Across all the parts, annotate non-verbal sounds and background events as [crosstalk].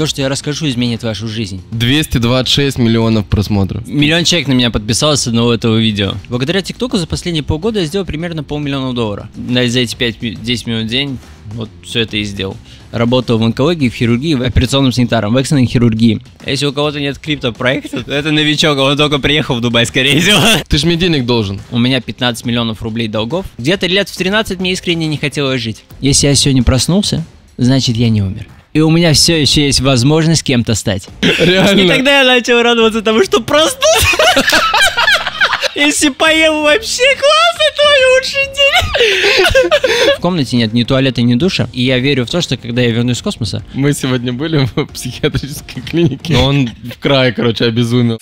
То, что я расскажу, изменит вашу жизнь. 226 миллионов просмотров. Миллион человек на меня подписалось с одного этого видео. Благодаря ТикТоку за последние полгода я сделал примерно полмиллиона долларов. За эти 5-10 минут в день вот все это и сделал. Работал в онкологии, в хирургии, в операционном санитаром, в экстренной хирургии. Если у кого-то нет криптопроекта, то это новичок, он только приехал в Дубай, скорее всего. [laughs] Ты ж мне денег должен. У меня 15 миллионов рублей долгов. Где-то лет в 13 мне искренне не хотелось жить. Если я сегодня проснулся, значит я не умер. И у меня все еще есть возможность кем-то стать. Реально. И тогда я начал радоваться тому, что проснулся. [laughs] Если поем вообще класс, это мой лучший день. [laughs] В комнате нет ни туалета, ни душа. И я верю в то, что когда я вернусь с космоса... Мы сегодня были в [laughs] психиатрической клинике. Но он в край, короче, обезумел.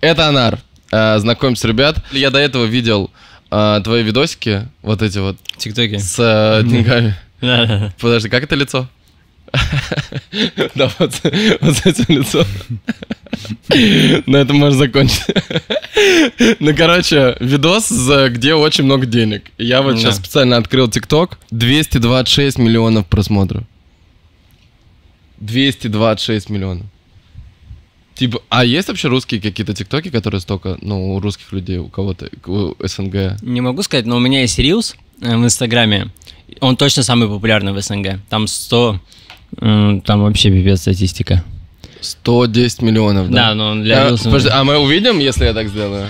Это Анар. Э, Знакомься, ребят. Я до этого видел э, твои видосики, вот эти вот, Тиктоки. с э, деньгами. [laughs] Подожди, как это лицо? [laughs] Да, вот, вот с этим лицом. [laughs] На этом можно закончить. Ну, короче, видос, где очень много денег. Я вот сейчас специально открыл ТикТок. 226 миллионов просмотров. 226 миллионов. Типа, а есть вообще русские какие-то ТикТоки, которые столько, ну, у русских людей, у кого-то, у СНГ? Не могу сказать, но у меня есть Reels э, в Инстаграме. Он точно самый популярный в СНГ. Там 100... м, Там вообще пипец статистика. 110 миллионов, да? Да, но для А, Reels... подожди, а мы увидим, если я так сделаю?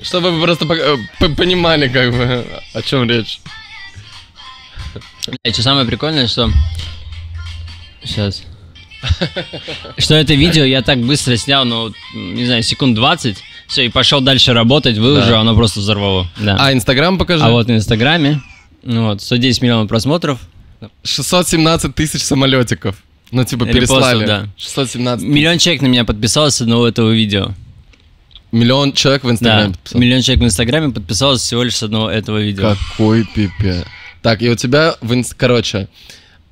Чтобы вы просто э, понимали, как бы, о чем речь. И что самое прикольное, что... Сейчас. Что это видео я так быстро снял, ну, не знаю, секунд 20. Все, и пошел дальше работать, выложил, Да. оно просто взорвало. Да. А, Инстаграм покажи. А вот на Инстаграме, ну вот, 110 миллионов просмотров. 617 тысяч самолетиков. Ну, типа, Репостов, переслали. да. 617 Миллион человек на меня подписалось с одного этого видео. Миллион человек в Да, Инстаграме подписал. миллион человек в Инстаграме подписалось всего лишь с одного этого видео. Какой пипец. Так, и у тебя в инст... Короче,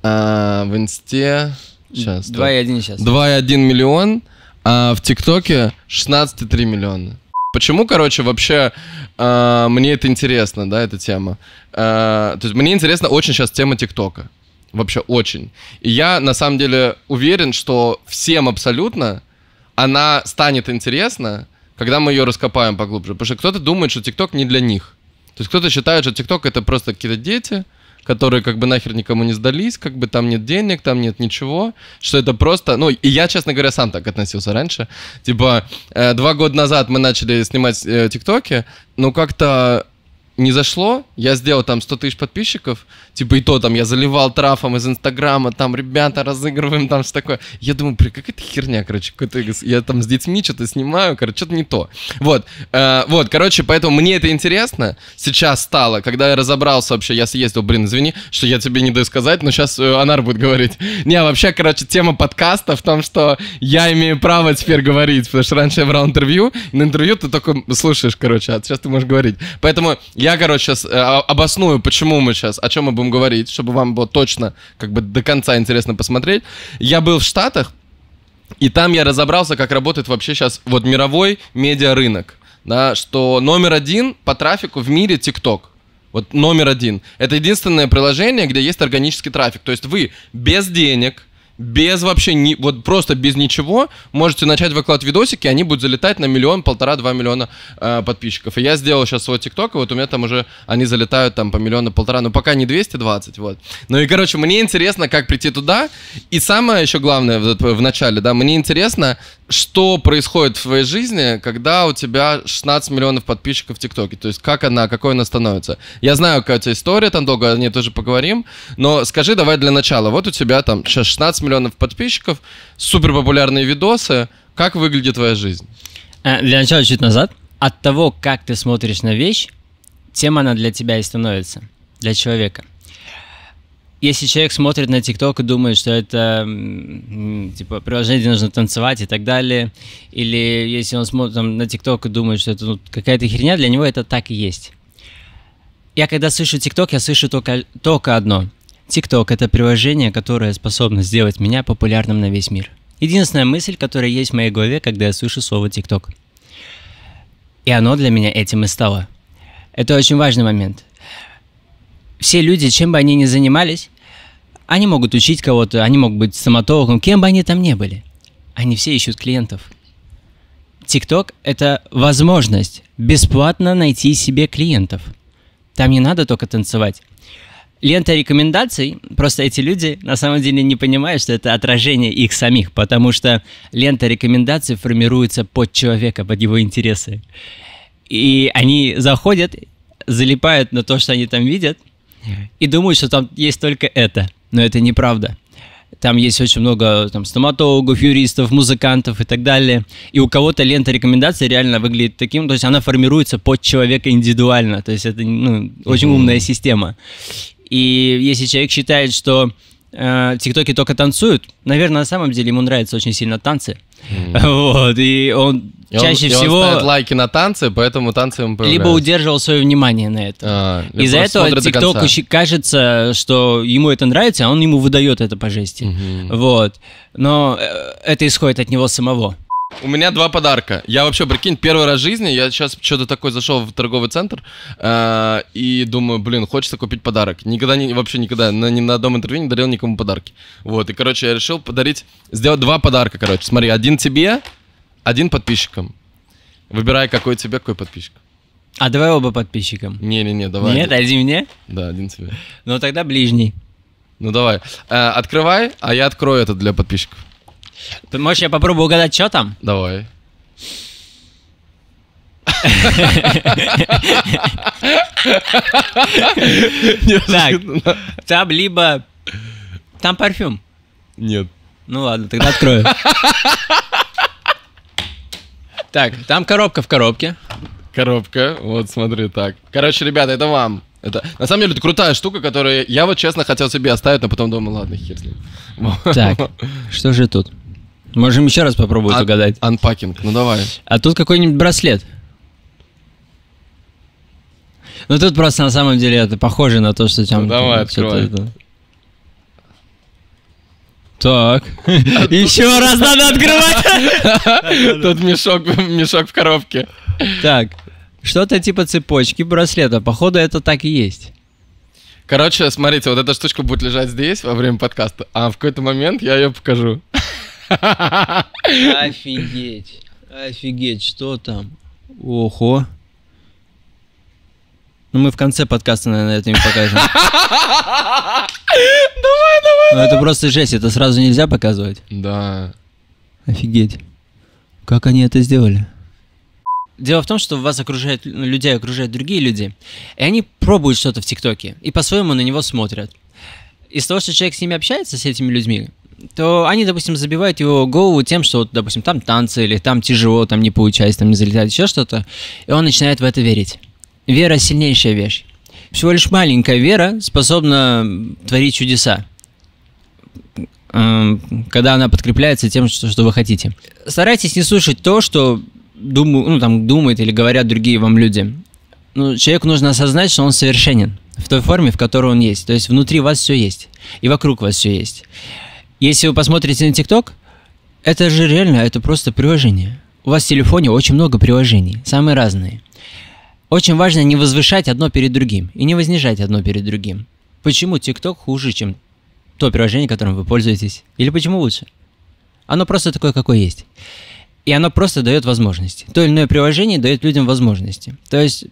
а, в Инсте... Сейчас. 2,1 сейчас. 2,1 миллион, а в ТикТоке 16,3 миллиона. Почему, короче, вообще а, мне это интересно, да, эта тема? А, то есть мне интересна очень сейчас тема ТикТока. Вообще очень. И я, на самом деле, уверен, что всем абсолютно она станет интересна, когда мы ее раскопаем поглубже. Потому что кто-то думает, что ТикТок не для них. То есть кто-то считает, что ТикТок это просто какие-то дети, которые как бы нахер никому не сдались, как бы там нет денег, там нет ничего, что это просто, ну, и я, честно говоря, сам так относился раньше. Типа, э, два года назад мы начали снимать э, ТикТоки, но как-то не зашло, я сделал там 100 тысяч подписчиков, типа и то там я заливал трафом из Инстаграма, там ребята разыгрываем, там что такое. Я думаю, блин, какая-то херня, короче, какой-то, я там с детьми что-то снимаю, короче, что-то не то. Вот, э, вот, короче, поэтому мне это интересно сейчас стало, когда я разобрался вообще, я съездил, блин, извини, что я тебе не даю сказать, но сейчас Анар будет говорить. Не, вообще, короче, тема подкаста в том, что я имею право теперь говорить, потому что раньше я брал интервью, на интервью ты только слушаешь, короче, а сейчас ты можешь говорить. Поэтому я, короче, сейчас обосную, почему мы сейчас, о чем мы будем говорить, чтобы вам было точно, как бы до конца интересно посмотреть. Я был в Штатах, и там я разобрался, как работает вообще сейчас вот мировой медиарынок. Да, что номер один по трафику в мире TikTok. Вот номер один. Это единственное приложение, где есть органический трафик. То есть вы без денег, без вообще, ни, вот просто без ничего можете начать выкладывать видосики, и они будут залетать на миллион, полтора, два миллиона э, подписчиков. И я сделал сейчас свой ТикТок, и вот у меня там уже они залетают там по миллиону, полтора, но пока не 220, вот. Ну и, короче, мне интересно, как прийти туда. И самое еще главное в, в начале, да, мне интересно, что происходит в твоей жизни, когда у тебя 16 миллионов подписчиков в ТикТоке. То есть как она, какой она становится. Я знаю, какая у тебя история, там долго о ней тоже поговорим. Но скажи давай для начала. Вот у тебя там сейчас 16 миллионов подписчиков, супер популярные видосы. Как выглядит твоя жизнь? Э, Для начала чуть назад. От того, как ты смотришь на вещь, тем она для тебя и становится. Для человека. Если человек смотрит на ТикТок и думает, что это типа приложение, где нужно танцевать и так далее, или если он смотрит там, на ТикТок и думает, что это ну, какая-то херня, для него это так и есть. Я когда слышу ТикТок, я слышу только, только одно. ТикТок — это приложение, которое способно сделать меня популярным на весь мир. Единственная мысль, которая есть в моей голове, когда я слышу слово ТикТок. И оно для меня этим и стало. Это очень важный момент. Все люди, чем бы они ни занимались, они могут учить кого-то, они могут быть стоматологом, кем бы они там ни были. Они все ищут клиентов. TikTok — это возможность бесплатно найти себе клиентов. Там не надо только танцевать. Лента рекомендаций, просто эти люди на самом деле не понимают, что это отражение их самих, потому что лента рекомендаций формируется под человека, под его интересы. И они заходят, залипают на то, что они там видят, и думают, что там есть только это. Но это неправда. Там есть очень много там, стоматологов, юристов, музыкантов и так далее. И у кого-то лента рекомендаций реально выглядит таким, то есть она формируется под человека индивидуально. То есть это ну, очень умная система. И если человек считает, что э, тиктоки только танцуют, наверное, на самом деле ему нравятся очень сильно танцы. Mm. [laughs] Вот, и он И чаще он, и всего... он ставит лайки на танцы, поэтому танцы ему либо удерживал свое внимание на это. А, Из-за этого ТикТоку кажется, что ему это нравится, а он ему выдает это по жести. Мгм. Вот. Но э, это исходит от него самого. У меня два подарка. Я вообще, прикинь, первый раз в жизни, я сейчас что-то такой зашел в торговый центр э, и думаю, блин, хочется купить подарок. Никогда, не, вообще никогда, на, ни на одном интервью не дарил никому подарки. Вот, и, короче, я решил подарить, сделать два подарка, короче. Смотри, один тебе, один подписчикам. Выбирай, какой тебе, какой подписчик. А давай оба подписчикам. Не-не-не, давай. Нет, один. один мне? Да, один тебе. Ну тогда ближний. Ну давай. Э, открывай, а я открою это для подписчиков. Можешь я попробую угадать, что там? Давай. Так, там либо... Там парфюм. Нет. Ну ладно, тогда открою. Так, там коробка в коробке. Коробка, вот смотри так. Короче, ребята, это вам. Это на самом деле это крутая штука, которую я вот честно хотел себе оставить, но потом думал, ладно, хер с ним. Так, что же тут? Можем еще раз попробовать Ан- угадать. Анпакинг, ну давай. А тут какой-нибудь браслет. Ну тут просто на самом деле это похоже на то, что там... Ну, давай, что-то открывай. это- Так. [laughs] Еще раз надо открывать. [laughs] Тут мешок, мешок в коробке. Так. Что-то типа цепочки браслета. Походу, это так и есть. Короче, смотрите, вот эта штучка будет лежать здесь во время подкаста, а в какой-то момент я ее покажу. Офигеть. Офигеть, что там? Ого. Ну, мы в конце подкаста, наверное, это им покажем. Давай, давай. Ну, это просто жесть, это сразу нельзя показывать. Да. Офигеть. Как они это сделали? Дело в том, что вас окружают, людей окружают другие люди, и они пробуют что-то в ТикТоке, и по-своему на него смотрят. Из того, что человек с ними общается, с этими людьми, то они, допустим, забивают его голову тем, что, вот, допустим, там танцы, или там тяжело, там не получается, там не залетает, еще что-то, и он начинает в это верить. Вера – сильнейшая вещь. Всего лишь маленькая вера способна творить чудеса эм, когда она подкрепляется тем, что, что вы хотите. Старайтесь не слушать то, что думаю, ну, там, думают или говорят другие вам люди. Ну, человеку нужно осознать, что он совершенен в той форме, в которой он есть. То есть внутри вас все есть, и вокруг вас все есть. Если вы посмотрите на ТикТок, это же реально, это просто приложение. У вас в телефоне очень много приложений, самые разные. Очень важно не возвышать одно перед другим и не вознижать одно перед другим. Почему ТикТок хуже, чем то приложение, которым вы пользуетесь? Или почему лучше? Оно просто такое, какое есть. И оно просто дает возможности. То или иное приложение дает людям возможности. То есть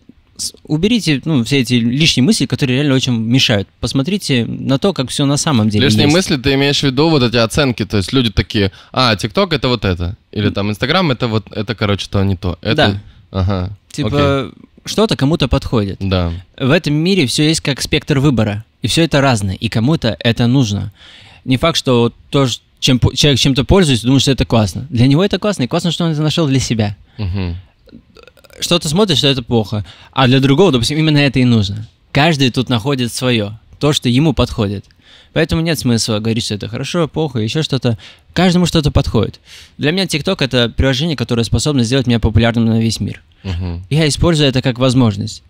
уберите ну, все эти лишние мысли, которые реально очень мешают. Посмотрите на то, как все на самом деле Лишние есть. мысли, ты имеешь в виду вот эти оценки, то есть люди такие, а, ТикТок это вот это, или там Инстаграм это вот, это, короче, то, не то. Это... Да. Ага. Типа, что-то кому-то подходит. окей. Да. В этом мире все есть как спектр выбора, и все это разное, и кому-то это нужно. Не факт, что то, чем человек чем-то пользуется, думает, что это классно. Для него это классно, и классно, что он это нашел для себя. Мгм. Что-то смотрит, что это плохо, а для другого, допустим, именно это и нужно. Каждый тут находит свое, то, что ему подходит. Поэтому нет смысла говорить, что это хорошо, плохо, еще что-то. Каждому что-то подходит. Для меня TikTok это приложение, которое способно сделать меня популярным на весь мир. Мгм. Я использую это как возможность.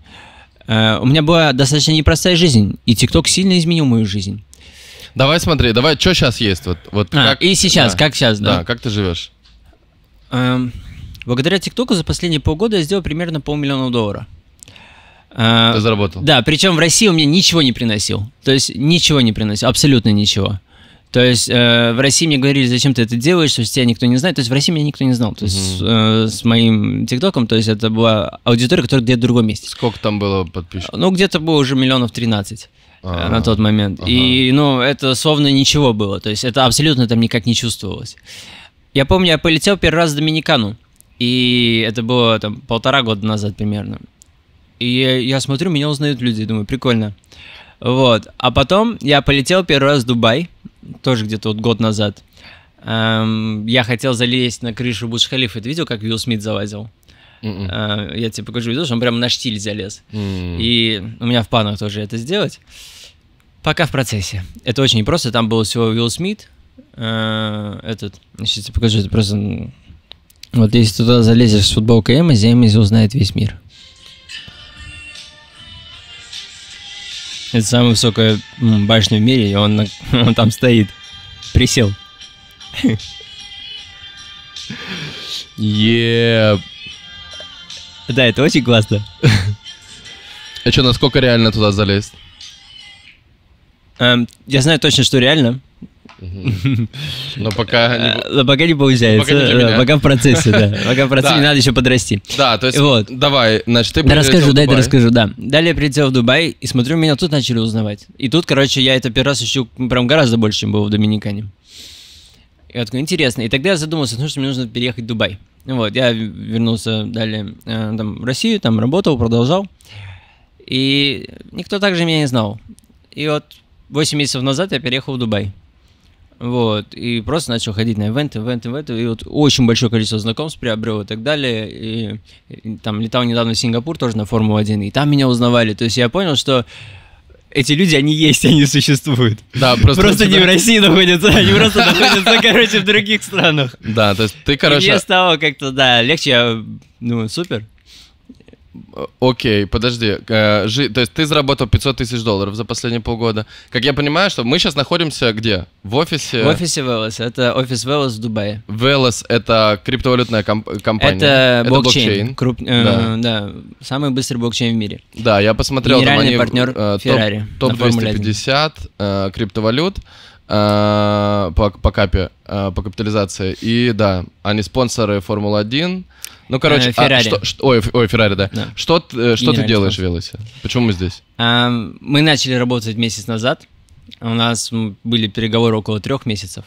Э, У меня была достаточно непростая жизнь, и ТикТок сильно изменил мою жизнь. Давай смотри, давай, что сейчас есть? Вот, вот А, как- и сейчас, да. как сейчас, да? Да, как ты живешь? Эм, благодаря ТикТоку за последние полгода я сделал примерно полмиллиона долларов. А, Ты заработал. Да, причем в России он мне ничего не приносил. То есть ничего не приносил, абсолютно ничего. То есть э, в России мне говорили, зачем ты это делаешь, что тебя никто не знает. То есть в России меня никто не знал. То есть э, с моим ТикТоком, то есть это была аудитория, которая где-то в другом месте. Сколько там было подписчиков? Ну, где-то было уже миллионов 13 А, э, на тот момент. ага. И, ну, это словно ничего было. То есть это абсолютно там никак не чувствовалось. Я помню, я полетел первый раз в Доминикану. И это было там полтора года назад примерно. И я, смотрю, меня узнают люди, думаю, прикольно. Вот. А потом я полетел первый раз в Дубай, тоже где-то вот год назад. Эм, я хотел залезть на крышу Бурдж-Халифа. Ты видел, как Уилл Смит залазил? М-м. Э, я тебе покажу видео, что он прям на штиль залез. М. И у меня в планах тоже это сделать. Пока в процессе. Это очень непросто. Там был всего Уилл Смит. э, этот, сейчас тебе покажу, это просто... Вот если туда залезешь с футболкой Эмози, Эмози узнает весь мир. Это самая высокая башня в мире, и он, [laughs] он там стоит. Присел. Е- Да, это очень классно. А что, насколько реально туда залезть? Эм, я знаю точно, что реально. Но пока не... Э, пока не получается. Пока не да. Пока в процессе, да. [laughs] Пока в процессе, Да. надо еще подрасти. Да, то есть, Вот. давай, значит, ты Да расскажу, дай да расскажу, да. Далее прилетел в Дубай, и смотрю, меня тут начали узнавать. И тут, короче, я это первый раз ищу прям гораздо больше, чем был в Доминикане. И я такой, интересно. И тогда я задумался, ну что мне нужно переехать в Дубай. Вот, я вернулся далее э, там, в Россию, там работал, продолжал. И никто также меня не знал. И вот 8 месяцев назад я переехал в Дубай. Вот, и просто начал ходить на ивенты, ивенты, ивенты, и вот очень большое количество знакомств приобрел и так далее. И, и там летал недавно в Сингапур тоже на Формулу-1, и там меня узнавали. То есть я понял, что эти люди, они есть, они существуют. Да, просто, Просто, тебя- не в России находятся, они просто находятся, короче, в других странах. Да, то есть ты, И короче, мне стало как-то, да, легче, я, ну, супер. Э, Окей, подожди. Э, жи- То есть ты заработал 500 тысяч долларов за последние полгода. Как я понимаю, что мы сейчас находимся где? В офисе? В офисе Велос, это офис Велос в Дубае. Velos — это криптовалютная комп- компания. Это блокчейн. Круп- э, Да. да, самый быстрый блокчейн в мире. Да, я посмотрел, там Генеральный они партнер э, топ- Ferrari топ, на Формуле 250 э, криптовалют э, по, по капе, э, по капитализации. И да, они спонсоры Формулы-1. Ну, короче, Э, а что- что- ой, ой, Феррари, да. Да. Что, э, что ты делаешь в спонсор. Велосе? Почему мы здесь? Мы начали работать месяц назад. У нас были переговоры около трех месяцев.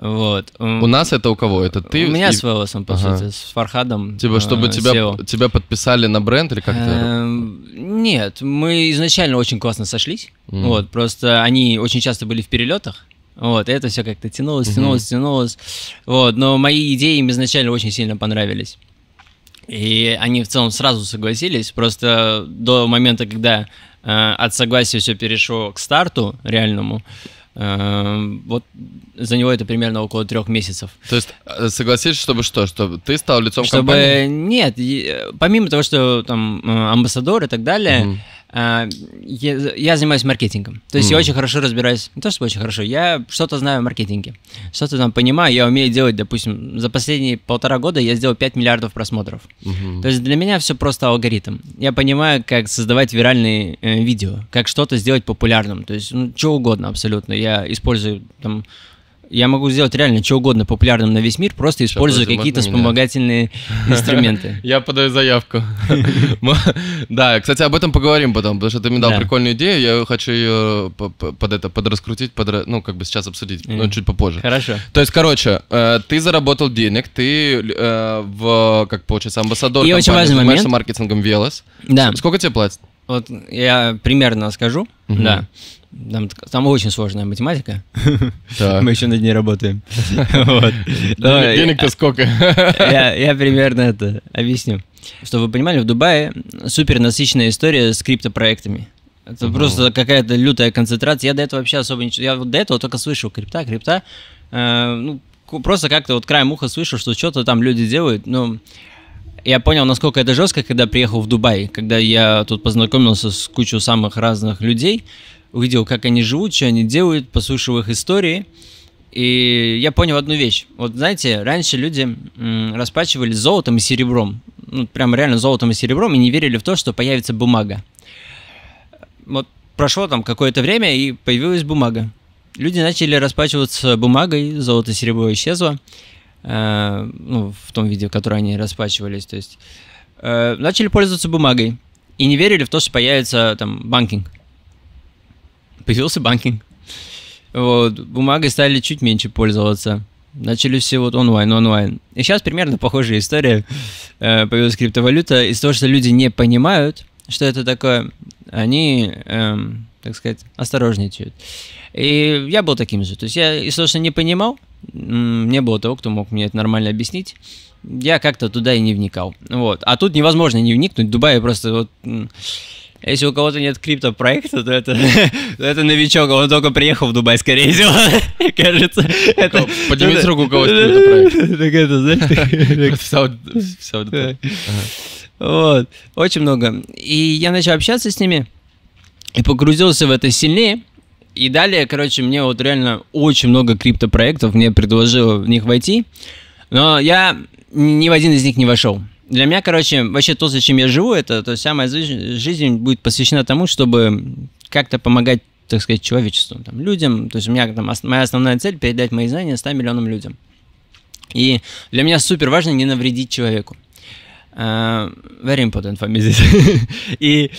Вот. У нас это у кого? Это ты? У меня и- с Велосом, по Ага. сути, с Фархадом. Типа, чтобы э, тебя, SEO. тебя подписали на бренд или как то Эм, Нет, мы изначально очень классно сошлись. Мгм. Вот, просто они очень часто были в перелетах. Вот, и это все как-то тянулось, тянулось, тянулось. Вот, но мои идеи им изначально очень сильно понравились. И они в целом сразу согласились. Просто до момента, когда э, от согласия все перешло к старту реальному, э, вот за него это примерно около трех месяцев. То есть э, согласись, чтобы что? Чтобы ты стал лицом Чтобы компании? нет, э, помимо того, что там э, амбассадор и так далее, Мгм. А, я, я занимаюсь маркетингом. То есть я Мгм. очень хорошо разбираюсь, не то чтобы очень хорошо, я что-то знаю о маркетинге, что-то там понимаю, я умею делать, допустим, за последние полтора года я сделал 5 миллиардов просмотров. Мгм. То есть для меня все просто алгоритм. Я понимаю, как создавать виральные э, видео, как что-то сделать популярным. То есть, ну, что угодно абсолютно. Я использую там. Я могу сделать реально что угодно популярным на весь мир, просто используя какие-то вспомогательные [laughs] инструменты. Я подаю заявку. [laughs] Да, кстати, об этом поговорим потом, потому что ты мне дал Да. прикольную идею, я хочу ее по- по- под это подраскрутить, подра- ну, как бы сейчас обсудить, но чуть попозже. Хорошо. То есть, короче, э, ты заработал денег, ты э, в, как получается, амбассадор И очень компании, важный занимаешься момент. маркетингом Велос. Да. Сколько тебе платят? Вот я примерно скажу. Да. Там, там очень сложная математика. Так. Мы еще над ней работаем. Вот. Денег-то сколько? я, я примерно это объясню. Чтобы вы понимали, в Дубае супер насыщенная история с криптопроектами. Это Мгм. просто какая-то лютая концентрация. Я до этого вообще особо ничего... Я вот до этого только слышал крипта, крипта. Э, ну, просто как-то вот краем уха слышал, что что-то там люди делают. Но я понял, насколько это жестко, когда приехал в Дубай. Когда я тут познакомился с кучей самых разных людей, увидел, как они живут, что они делают, послушал их истории. И я понял одну вещь. Вот знаете, раньше люди расплачивались золотом и серебром. ну, прям реально золотом и серебром, и не верили в то, что появится бумага. Вот прошло там какое-то время, и появилась бумага. Люди начали расплачиваться бумагой, золото и серебро исчезло, э, ну, в том виде, в котором они расплачивались, то есть э, начали пользоваться бумагой и не верили в то, что появится там банкинг. Появился банкинг. Вот, бумагой стали чуть меньше пользоваться. Начали все вот онлайн, онлайн. И сейчас примерно похожая история. Э, появилась криптовалюта. Из того, что люди не понимают, что это такое, они, эм, так сказать, осторожничают. И я был таким же. То есть я из того, что не понимал, не было того, кто мог мне это нормально объяснить, я как-то туда и не вникал. Вот. А тут невозможно не вникнуть. В Дубае просто вот если у кого-то нет криптопроекта, то это, [laughs] то это новичок, он только приехал в Дубай, скорее всего, [laughs] кажется. Это, Поднимите руку, у кого есть криптопроект. [laughs] Так это, знаешь, Вот, очень много. И я начал общаться с ними, и погрузился в это сильнее. И далее, короче, мне вот реально очень много криптопроектов, мне предложило в них войти, но я ни в один из них не вошел для меня, короче, вообще то, зачем я живу, это то вся моя жизнь будет посвящена тому, чтобы как-то помогать, так сказать, человечеству, там, людям. То есть у меня там моя основная цель передать мои знания 100 миллионам людям. И для меня супер важно не навредить человеку. Uh, very important for me. [laughs] И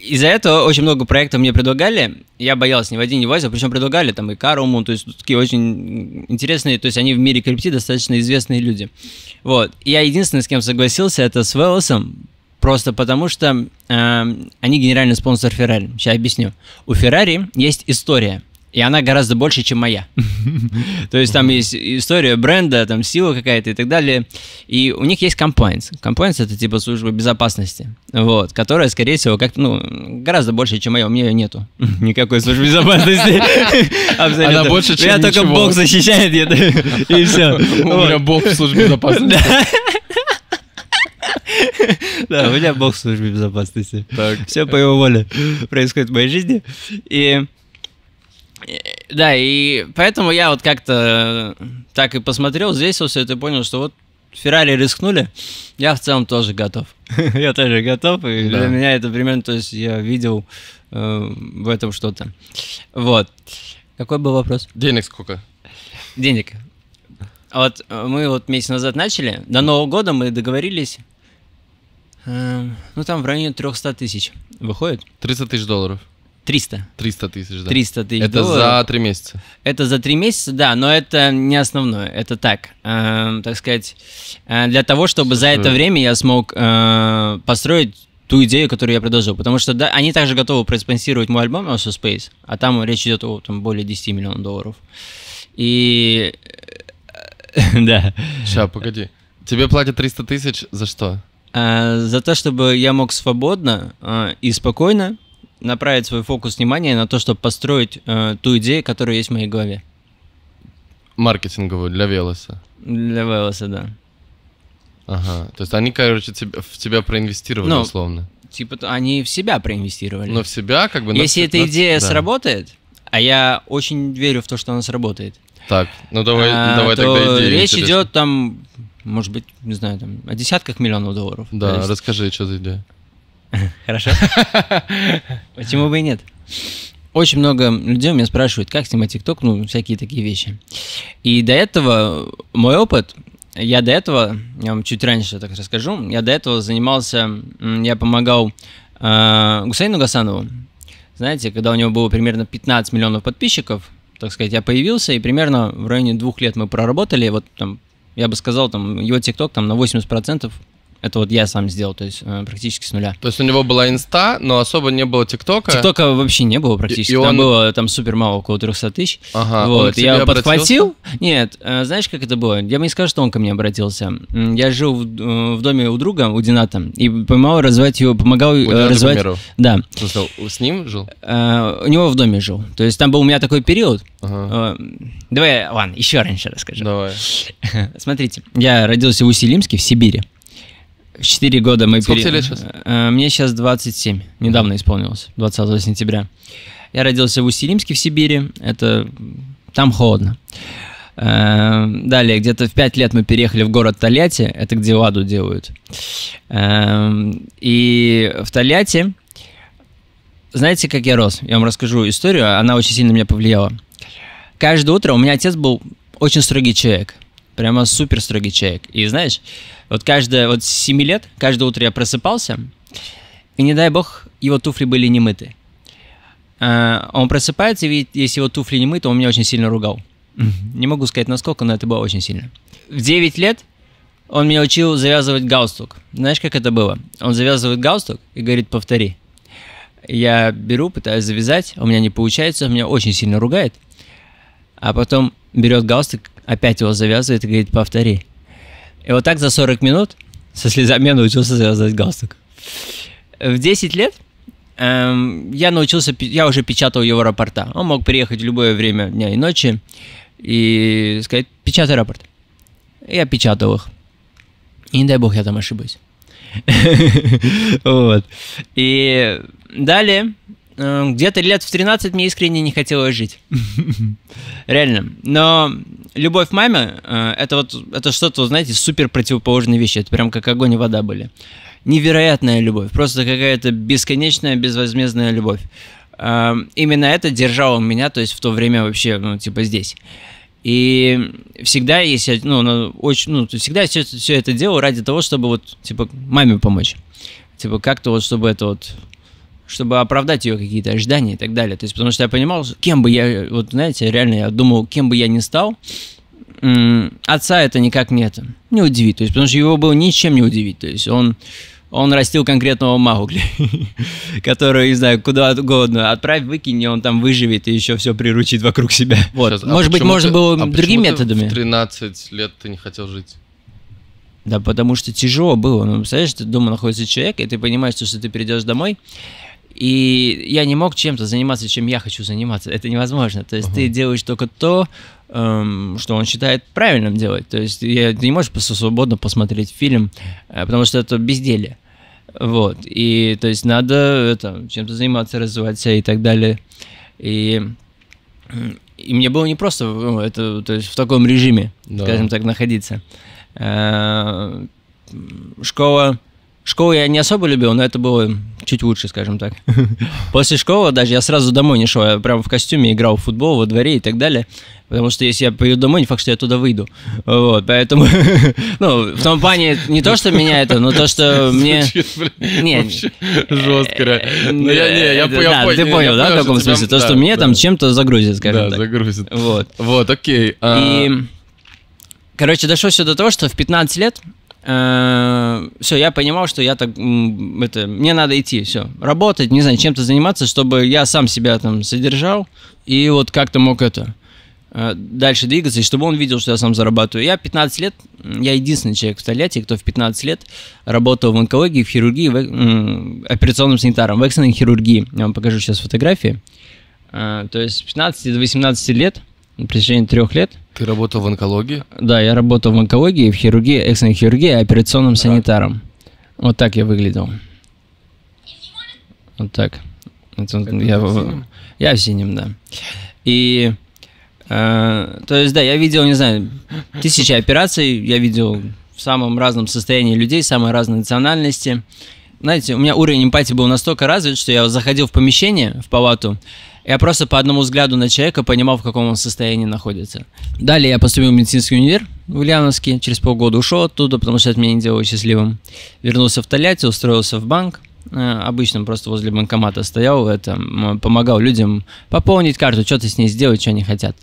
из-за этого очень много проектов мне предлагали. Я боялся ни в один, ни в один, причем предлагали там и Каруму, то есть такие очень интересные, то есть они в мире крипти достаточно известные люди. Вот. Я единственный, с кем согласился, это с Велосом, просто потому что э, они генеральный спонсор Феррари. Сейчас объясню. У Феррари есть история и она гораздо больше, чем моя. [laughs] То есть там есть история бренда, там сила какая-то и так далее. И у них есть compliance. Compliance это типа служба безопасности, вот, которая, скорее всего, как ну, гораздо больше, чем моя. У меня ее нету. [laughs] Никакой службы [laughs] безопасности. Абсолютно. Она больше, чем Меня только Бог защищает, и все. У меня Бог в службе безопасности. Да, у меня Бог в службе безопасности. Так. Все по его воле происходит в моей жизни. И да, и поэтому я вот как-то так и посмотрел, взвесился это и понял, что вот Феррари рискнули, я в целом тоже готов. [laughs] я тоже готов, и да. для меня это примерно, то есть я видел э, в этом что-то. Вот. Какой был вопрос? Денег сколько? Денег. Вот э, мы вот месяц назад начали, до Нового года мы договорились, э, ну там в районе 300 тысяч выходит. 30 тысяч долларов. 300. 300 тысяч, да. 300 тысяч Это долларов. за три месяца? Это за три месяца, да, но это не основное. Это так, э, так сказать, э, для того, чтобы за это время я смог э, построить ту идею, которую я предложил. Потому что да, они также готовы проспонсировать мой альбом Also Space, а там речь идет о там, более 10 миллионов долларов. И... [laughs] да. Сейчас, погоди. Тебе платят 300 тысяч за что? Uh, за то, чтобы я мог свободно uh, и спокойно направить свой фокус внимания на то, чтобы построить э, ту идею, которая есть в моей голове. Маркетинговую для Велоса. Для Велоса, да. Ага. То есть они, короче, тебя, в тебя проинвестировали, ну, условно. Типа они в себя проинвестировали. Но в себя, как бы. Если эта идея да. сработает, а я очень верю в то, что она сработает. Так, ну давай, а, давай то тогда идею. Речь интересно. идет там, может быть, не знаю, там, о десятках миллионов долларов. Да, расскажи, что за идея. [laughs] Хорошо. [laughs] Почему бы и нет? Очень много людей меня спрашивают, как снимать ТикТок, ну, всякие такие вещи. И до этого мой опыт, я до этого, я вам чуть раньше так расскажу, я до этого занимался, я помогал э, Гусейну Гасанову. Знаете, когда у него было примерно 15 миллионов подписчиков, так сказать, я появился, и примерно в районе двух лет мы проработали, вот там, я бы сказал, там, его ТикТок там на 80% это вот я сам сделал, то есть э, практически с нуля. То есть у него была инста, но особо не было ТикТока? ТикТока вообще не было практически. И, и там он... было там супер мало, около 300 тысяч. Ага, вот. я подхватил. Нет, э, знаешь, как это было? Я бы не сказал, что он ко мне обратился. Я жил в, э, в доме у друга, у Дината, и помогал развивать его, помогал у э, развивать... Да. Смысл, с ним жил? У него в доме жил. То есть там был у меня такой период. Ага. Давай, ладно, еще раньше расскажу. Давай. [laughs] Смотрите, я родился в Усть-Илимске, в Сибири. 4 года мы... Сколько пере... лет сейчас? Э, мне сейчас 27. Недавно исполнилось, 20 сентября. Я родился в Усть-Илимске в Сибири. Это... Там холодно. Эм, далее, где-то в 5 лет мы переехали в город Тольятти, это где ладу делают. И в Тольятти, знаете, как я рос? Я вам расскажу историю, она очень сильно меня повлияла. Каждое утро у меня отец был очень строгий человек, прямо супер строгий человек. И знаешь, вот каждое, вот с 7 лет, каждое утро я просыпался, и не дай бог, его туфли были не мыты. А, он просыпается и видит, если его туфли не мыты, он меня очень сильно ругал. Не могу сказать насколько, но это было очень сильно. В 9 лет он меня учил завязывать галстук. Знаешь, как это было? Он завязывает галстук и говорит, повтори. Я беру, пытаюсь завязать, у меня не получается, он меня очень сильно ругает. А потом берет галстук, опять его завязывает и говорит, повтори. И вот так за 40 минут со слезами научился завязывать галстук. В 10 лет эм, я научился, я уже печатал его рапорта. Он мог приехать в любое время дня и ночи и сказать, печатай рапорт. Я печатал их. И не дай бог я там ошибусь. [laughs] Вот. И далее, где-то лет в 13 мне искренне не хотелось жить. [laughs] Реально. Но любовь к маме, э, это вот, это что-то, знаете, супер противоположные вещи. Это прям как огонь и вода были. Невероятная любовь. Просто какая-то бесконечная, безвозмездная любовь. Э, именно это держало меня, то есть в то время вообще, ну, типа здесь. И всегда, если, ну, ну очень, ну, всегда все, все это делал ради того, чтобы вот, типа, маме помочь. Типа, как-то вот, чтобы это вот, чтобы оправдать ее какие-то ожидания и так далее. То есть, потому что я понимал, кем бы я, вот, знаете, реально я думал, кем бы я ни стал, отца это никак не это, не удивит. То есть, потому что его было ничем не удивить. То есть, он он растил конкретного Маугли, [laughs] который, не знаю, куда угодно отправь, выкинь, и он там выживет и еще все приручит вокруг себя. [laughs] Вот. Сейчас, а Может быть, можно было а другими методами. в 13 лет ты не хотел жить? Да потому что тяжело было. Ну, представляешь, ты дома находится человек, и ты понимаешь, что ты придешь домой, и я не мог чем-то заниматься, чем я хочу заниматься. Это невозможно. То есть uh-huh. ты делаешь только то, эм, что он считает правильным делать. То есть я, ты не можешь просто свободно посмотреть фильм, э, потому что это безделие. Вот. И то есть надо это, чем-то заниматься, развиваться и так далее. И, и мне было не просто ну, это, то есть в таком режиме, да. скажем так, находиться. Э, школа Школу я не особо любил, но это было чуть лучше, скажем так. [laughs] После школы даже я сразу домой не шел, я прям в костюме играл в футбол во дворе и так далее. Потому что если я поеду домой, не факт, что я туда выйду. Вот, поэтому, [laughs] ну, в том плане, не то, что меня это, но то, что [laughs] мне... Не, жестко, э, Ну, я, не, я, да, ты понял, да, в каком смысле? То, что мне там чем-то загрузит, скажем так. Да, загрузит. Вот. Вот, окей. А и, короче, дошло все до того, что в 15 лет Э, все, я понимал, что я так, это, мне надо идти, все, работать, не знаю, чем-то заниматься, чтобы я сам себя там содержал и вот как-то мог это э, дальше двигаться, и чтобы он видел, что я сам зарабатываю. Я 15 лет, я единственный человек в Тольятти, кто в 15 лет работал в онкологии, в хирургии, в, операционным санитаром, в экстренной хирургии. Я вам покажу сейчас фотографии. Э, то есть с 15 до 18 лет на протяжении трех лет. Ты работал в онкологии? Да, я работал в онкологии, в хирургии, экстренной хирургии, операционным санитаром. Вот так я выглядел. Вот так. Это, Это я, в синем? я в синем, да. И э, то есть, да, я видел, не знаю, тысячи операций, я видел в самом разном состоянии людей, самой разной национальности. Знаете, у меня уровень эмпатии был настолько развит, что я заходил в помещение, в палату, я просто по одному взгляду на человека понимал, в каком он состоянии находится. Далее я поступил в медицинский универ в Ульяновске. Через полгода ушел оттуда, потому что это меня не делало счастливым. Вернулся в Тольятти, устроился в банк. Э, обычно просто возле банкомата стоял, это, помогал людям пополнить карту, что-то с ней сделать, что они хотят.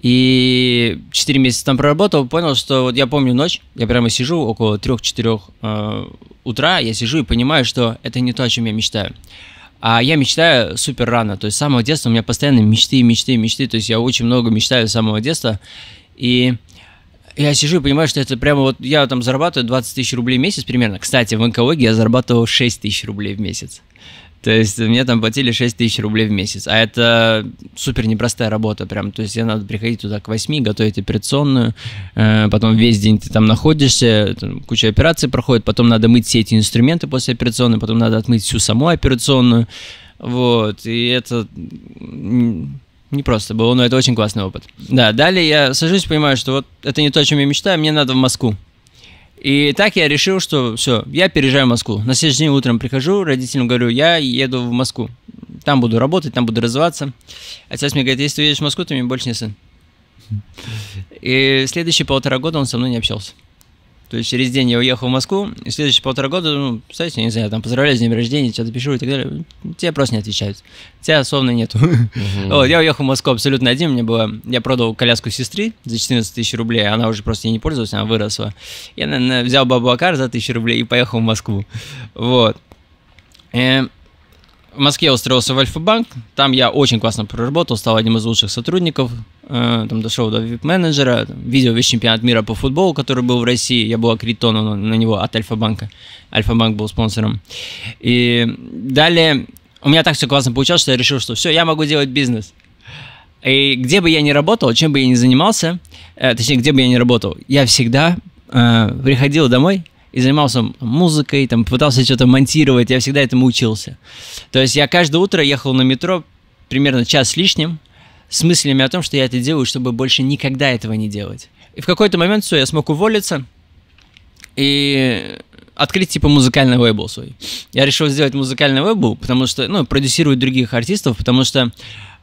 И 4 месяца там проработал, понял, что вот я помню ночь, я прямо сижу около 3-4 э, утра, я сижу и понимаю, что это не то, о чем я мечтаю. А я мечтаю супер рано, то есть с самого детства у меня постоянно мечты, мечты, мечты, то есть я очень много мечтаю с самого детства, и я сижу и понимаю, что это прямо вот, я там зарабатываю 20 тысяч рублей в месяц примерно. Кстати, в онкологии я зарабатывал 6 тысяч рублей в месяц. То есть мне там платили 6 тысяч рублей в месяц. А это супер непростая работа прям. То есть я надо приходить туда к 8, готовить операционную, э, потом весь день ты там находишься, там куча операций проходит, потом надо мыть все эти инструменты после операционной, потом надо отмыть всю саму операционную. Вот, и это Не просто было, но это очень классный опыт. Да, далее я сажусь, понимаю, что вот это не то, о чем я мечтаю, мне надо в Москву. И так я решил, что все, я переезжаю в Москву. На следующий день утром прихожу, родителям говорю, я еду в Москву. Там буду работать, там буду развиваться. Отец мне говорит, если ты едешь в Москву, ты мне больше не сын. И следующие полтора года он со мной не общался. То есть через день я уехал в Москву, и следующие полтора года, ну, кстати, не знаю, там поздравляю с днем рождения, что-то пишу и так далее, тебе просто не отвечают. Тебя словно нету. Вот, я уехал в Москву абсолютно один, мне было, я продал коляску сестры за 14 тысяч рублей, она уже просто не пользовалась, она выросла. Я, наверное, взял бабакар за тысячу рублей и поехал в Москву. Вот. И в Москве я устроился в Альфа-банк, там я очень классно проработал, стал одним из лучших сотрудников, э, там дошел до вип-менеджера, видел весь чемпионат мира по футболу, который был в России, я был аккредитован на него от Альфа-банка, Альфа-банк был спонсором. И далее у меня так все классно получалось, что я решил, что все, я могу делать бизнес. И где бы я ни работал, чем бы я ни занимался, э, точнее, где бы я ни работал, я всегда э, приходил домой, и занимался музыкой, там, пытался что-то монтировать, я всегда этому учился. То есть я каждое утро ехал на метро примерно час с лишним с мыслями о том, что я это делаю, чтобы больше никогда этого не делать. И в какой-то момент все, я смог уволиться и открыть типа музыкальный лейбл свой. Я решил сделать музыкальный лейбл, потому что, ну, продюсировать других артистов, потому что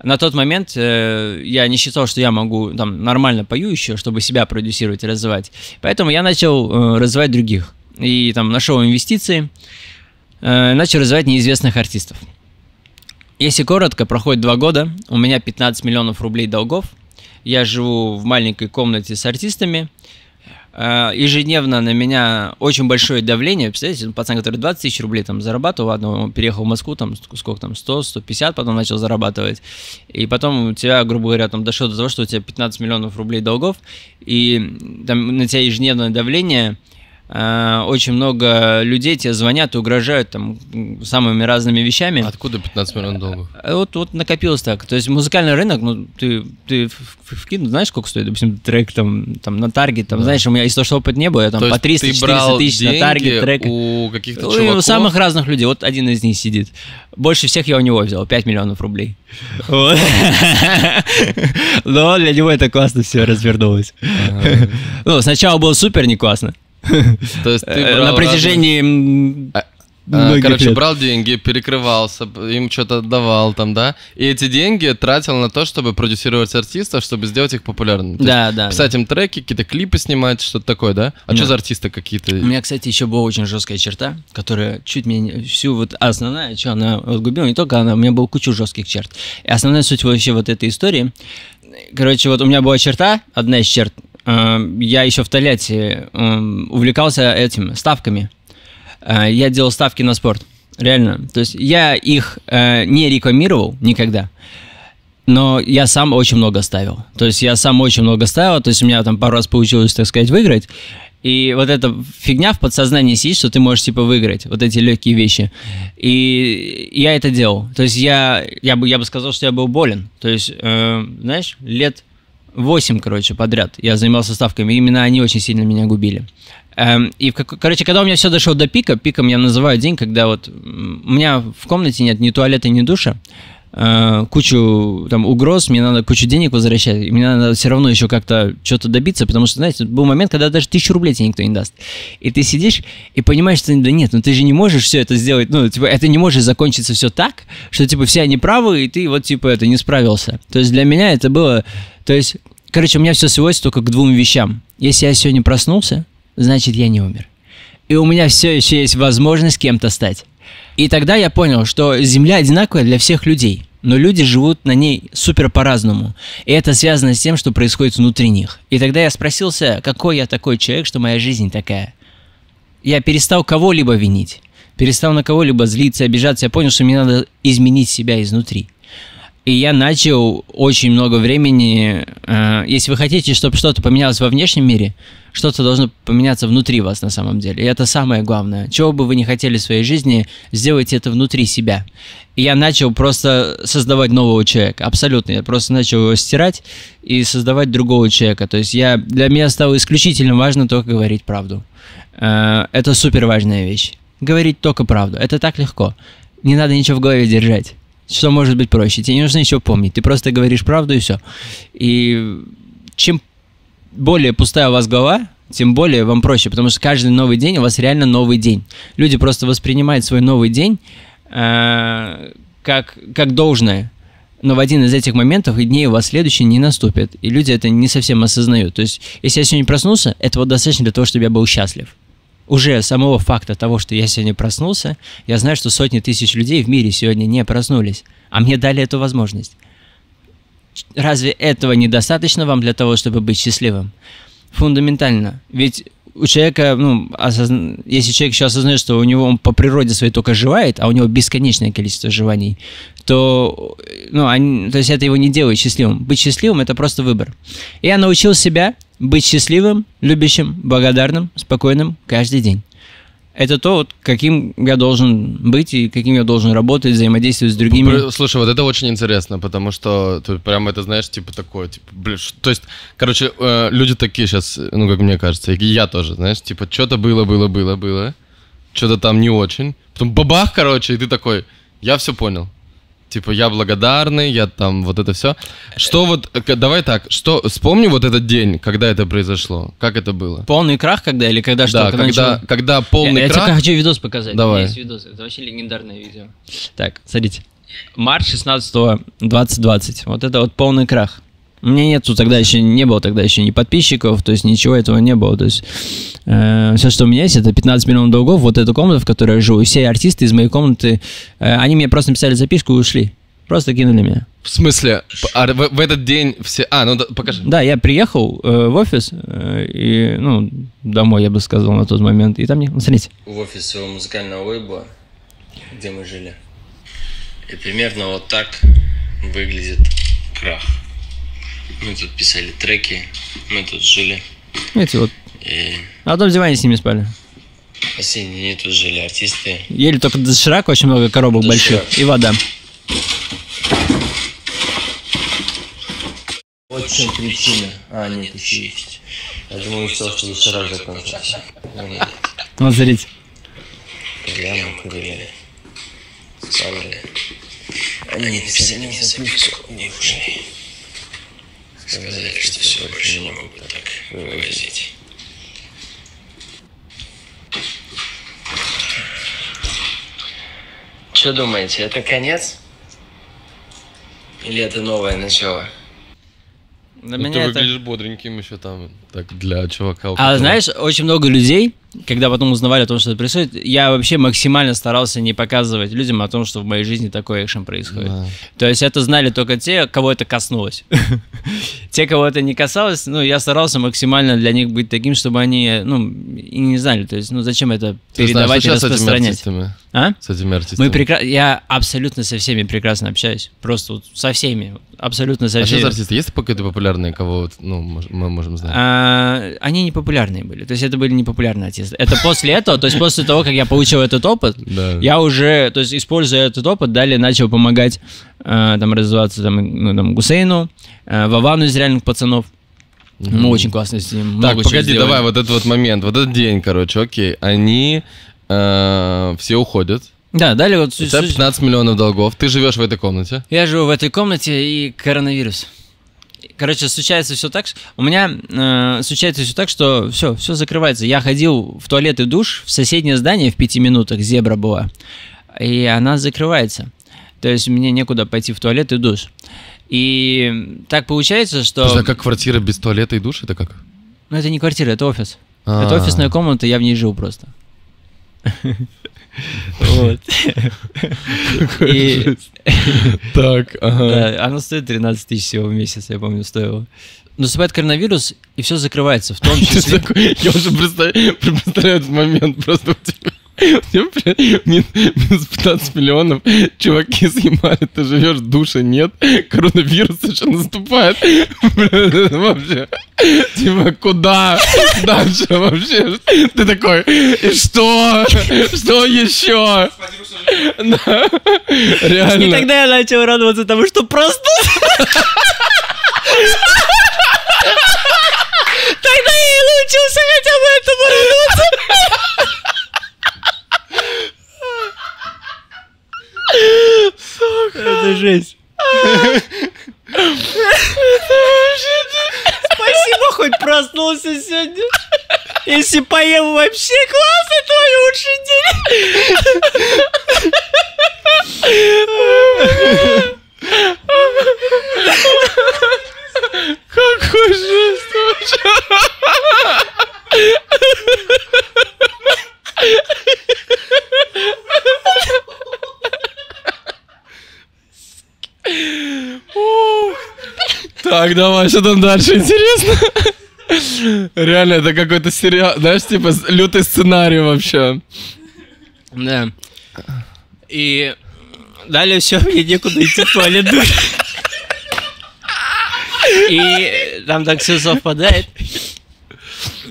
на тот момент э, я не считал, что я могу там нормально пою еще, чтобы себя продюсировать и развивать. Поэтому я начал э, развивать других и там нашел инвестиции, э, начал развивать неизвестных артистов. Если коротко, проходит два года, у меня 15 миллионов рублей долгов, я живу в маленькой комнате с артистами, э, ежедневно на меня очень большое давление, представляете, ну, пацан, который 20 тысяч рублей там зарабатывал, ладно, он переехал в Москву, там сколько там, 100, 150, потом начал зарабатывать, и потом у тебя, грубо говоря, там дошло до того, что у тебя 15 миллионов рублей долгов, и там на тебя ежедневное давление – очень много людей тебе звонят и угрожают там самыми разными вещами. Откуда 15 миллионов долларов? Э, вот, вот накопилось так. То есть музыкальный рынок, ну, ты, ты вкинул, знаешь, сколько стоит, допустим, трек там, там на таргет, там, да. знаешь, у меня из того, что опыт не было, я там То по 300-400 тысяч на таргет трек. у каких-то ну, чуваков? У самых разных людей, вот один из них сидит. Больше всех я у него взял, 5 миллионов рублей. [laughs] Но для него это классно все развернулось. Ну, сначала было супер не классно. То есть ты э, на протяжении а, а, Короче, лет. брал деньги, перекрывался, им что-то отдавал там, да? И эти деньги тратил на то, чтобы продюсировать артистов, чтобы сделать их популярными. То да, да. Писать да. им треки, какие-то клипы снимать, что-то такое, да? А да. что за артисты какие-то? У меня, кстати, еще была очень жесткая черта, которая чуть меня всю вот основная, что она вот губила, не только она, у меня была куча жестких черт. И основная суть вообще вот этой истории, короче, вот у меня была черта, одна из черт, я еще в Тольятти эм, увлекался этим, ставками. Э, я делал ставки на спорт, реально. То есть я их э, не рекламировал никогда, но я сам очень много ставил. То есть я сам очень много ставил, то есть у меня там пару раз получилось, так сказать, выиграть. И вот эта фигня в подсознании сидит, что ты можешь, типа, выиграть вот эти легкие вещи. И я это делал. То есть я, я, бы, я бы сказал, что я был болен. То есть, э, знаешь, лет 8, короче, подряд я занимался ставками, именно они очень сильно меня губили. Эм, и, короче, когда у меня все дошло до пика, пиком я называю день, когда вот у меня в комнате нет ни туалета, ни душа, э, кучу там угроз, мне надо кучу денег возвращать, мне надо все равно еще как-то что-то добиться, потому что, знаете, был момент, когда даже тысячу рублей тебе никто не даст. И ты сидишь и понимаешь, что да нет, ну ты же не можешь все это сделать, ну, типа, это не может закончиться все так, что, типа, все они правы, и ты вот, типа, это не справился. То есть для меня это было, то есть, короче, у меня все сводится только к двум вещам. Если я сегодня проснулся, значит, я не умер. И у меня все еще есть возможность кем-то стать. И тогда я понял, что Земля одинаковая для всех людей, но люди живут на ней супер по-разному. И это связано с тем, что происходит внутри них. И тогда я спросился, какой я такой человек, что моя жизнь такая. Я перестал кого-либо винить, перестал на кого-либо злиться, обижаться. Я понял, что мне надо изменить себя изнутри. И я начал очень много времени, э, если вы хотите, чтобы что-то поменялось во внешнем мире, что-то должно поменяться внутри вас на самом деле. И это самое главное. Чего бы вы не хотели в своей жизни, сделайте это внутри себя. И я начал просто создавать нового человека. Абсолютно. Я просто начал его стирать и создавать другого человека. То есть я, для меня стало исключительно важно только говорить правду. Э, это супер важная вещь. Говорить только правду. Это так легко. Не надо ничего в голове держать Что может быть проще? Тебе не нужно ничего помнить. Ты просто говоришь правду и все. И чем более пустая у вас голова, тем более вам проще, потому что каждый новый день у вас реально новый день. Люди просто воспринимают свой новый день э, как, как должное. Но в один из этих моментов и дней у вас следующий не наступит. И люди это не совсем осознают. То есть, если я сегодня проснулся, этого достаточно для того, чтобы я был счастлив. Уже самого факта того, что я сегодня проснулся, я знаю, что сотни тысяч людей в мире сегодня не проснулись. А мне дали эту возможность. Разве этого недостаточно вам для того, чтобы быть счастливым? Фундаментально. Ведь у человека, ну, осозна... если человек еще осознает, что у него он по природе своей только живает, а у него бесконечное количество желаний, то, ну, они... то есть это его не делает счастливым. Быть счастливым – это просто выбор. И я научил себя быть счастливым, любящим, благодарным, спокойным каждый день это то, вот, каким я должен быть и каким я должен работать, взаимодействовать с другими. Слушай, вот это очень интересно, потому что ты прям это знаешь, типа такое, типа, блин, то есть, короче, э, люди такие сейчас, ну, как мне кажется, и я тоже, знаешь, типа, что-то было, было, было, было, что-то там не очень, потом бабах, короче, и ты такой, я все понял. Типа, я благодарный, я там, вот это все. Что вот, э, давай так, что, вспомни вот этот день, когда это произошло, как это было? Полный крах когда или когда что? Да, когда, когда, когда полный я, крах. Я тебе хочу видос показать. Давай. Есть видос, это вообще легендарное видео. Так, смотрите. Март 16 2020, вот это вот полный крах. У меня нету тогда еще, не было тогда еще ни подписчиков, то есть ничего этого не было. То есть э, все, что у меня есть, это 15 миллионов долгов, вот эту комнату, в которой я живу. И все артисты из моей комнаты, э, они мне просто написали записку и ушли. Просто кинули меня. В смысле? А в, в этот день все... А, ну да, покажи. Да, я приехал э, в офис, э, и, ну, домой, я бы сказал, на тот момент, и там не... Смотрите. В офис своего музыкального лейбла, где мы жили. И примерно вот так выглядит крах. Мы тут писали треки, мы тут жили. Эти вот. И... А потом в диване с ними спали. Последние дни тут жили артисты. Ели только доширак, очень много коробок доширак. больших и вода. Вот в чем причина. А, нет, еще есть. Я думаю, все, что доширак закончился. Вот, смотрите. Прямо курили. Спали. Они написали мне записку и ушли сказать, что все больше не могут так вывозить. Что думаете, это конец? Или это новое начало? Для ну, меня ты это... выглядишь бодреньким еще там, так, для чувака. А знаешь, очень много людей, когда потом узнавали о том, что это происходит, я вообще максимально старался не показывать людям о том, что в моей жизни такой экшен происходит. Да. То есть это знали только те, кого это коснулось. [laughs] те, кого это не касалось, ну, я старался максимально для них быть таким, чтобы они, ну, и не знали, то есть, ну, зачем это передавать и распространять. А? С этими артистами. Мы прекра... Я абсолютно со всеми прекрасно общаюсь. Просто вот со всеми. Абсолютно со а всеми. А сейчас артисты есть какие-то популярные, кого ну, мы можем знать? А, они не популярные были. То есть это были не популярные артисты. Это после этого, то есть после того, как я получил этот опыт, да. я уже, то есть используя этот опыт, далее начал помогать э, там развиваться там, ну, там Гусейну, э, Вовану из реальных пацанов. Мы очень классно с ним. Так, погоди, давай вот этот вот момент, вот этот день, короче, окей. Они э, все уходят. Да, далее вот... У тебя 15 миллионов долгов, ты живешь в этой комнате? Я живу в этой комнате и коронавирус. Короче, случается все так, у меня э, случается все так, что все, все закрывается. Я ходил в туалет и душ в соседнее здание в пяти минутах, зебра была, и она закрывается. То есть мне некуда пойти в туалет и душ. И так получается, что... Слушай, а как квартира без туалета и душа, это как? Ну, это не квартира, это офис. А-а-а. Это офисная комната, я в ней жил просто. Вот. И... [laughs] Так, ага. Да, оно стоит 13 тысяч всего в месяц, я помню, стоило. Наступает коронавирус, и все закрывается, в том [laughs] числе... Я уже представляю этот момент просто у тебя. Минус 15 миллионов, чуваки снимали, ты живешь, душа нет, коронавирус еще наступает. Вообще, типа, куда дальше вообще? Ты такой, и что? Что еще? Реально. И тогда я начал радоваться тому, что просто... Тогда я и научился хотя бы этому радоваться. Это жесть. Спасибо, хоть проснулся сегодня. Если поем вообще класс, это лучший день. Какой жесть вообще. Так, давай, что там дальше интересно? Реально, это какой-то сериал, знаешь, типа лютый сценарий вообще. Да. И далее все, мне некуда идти в туалет. И там так все совпадает.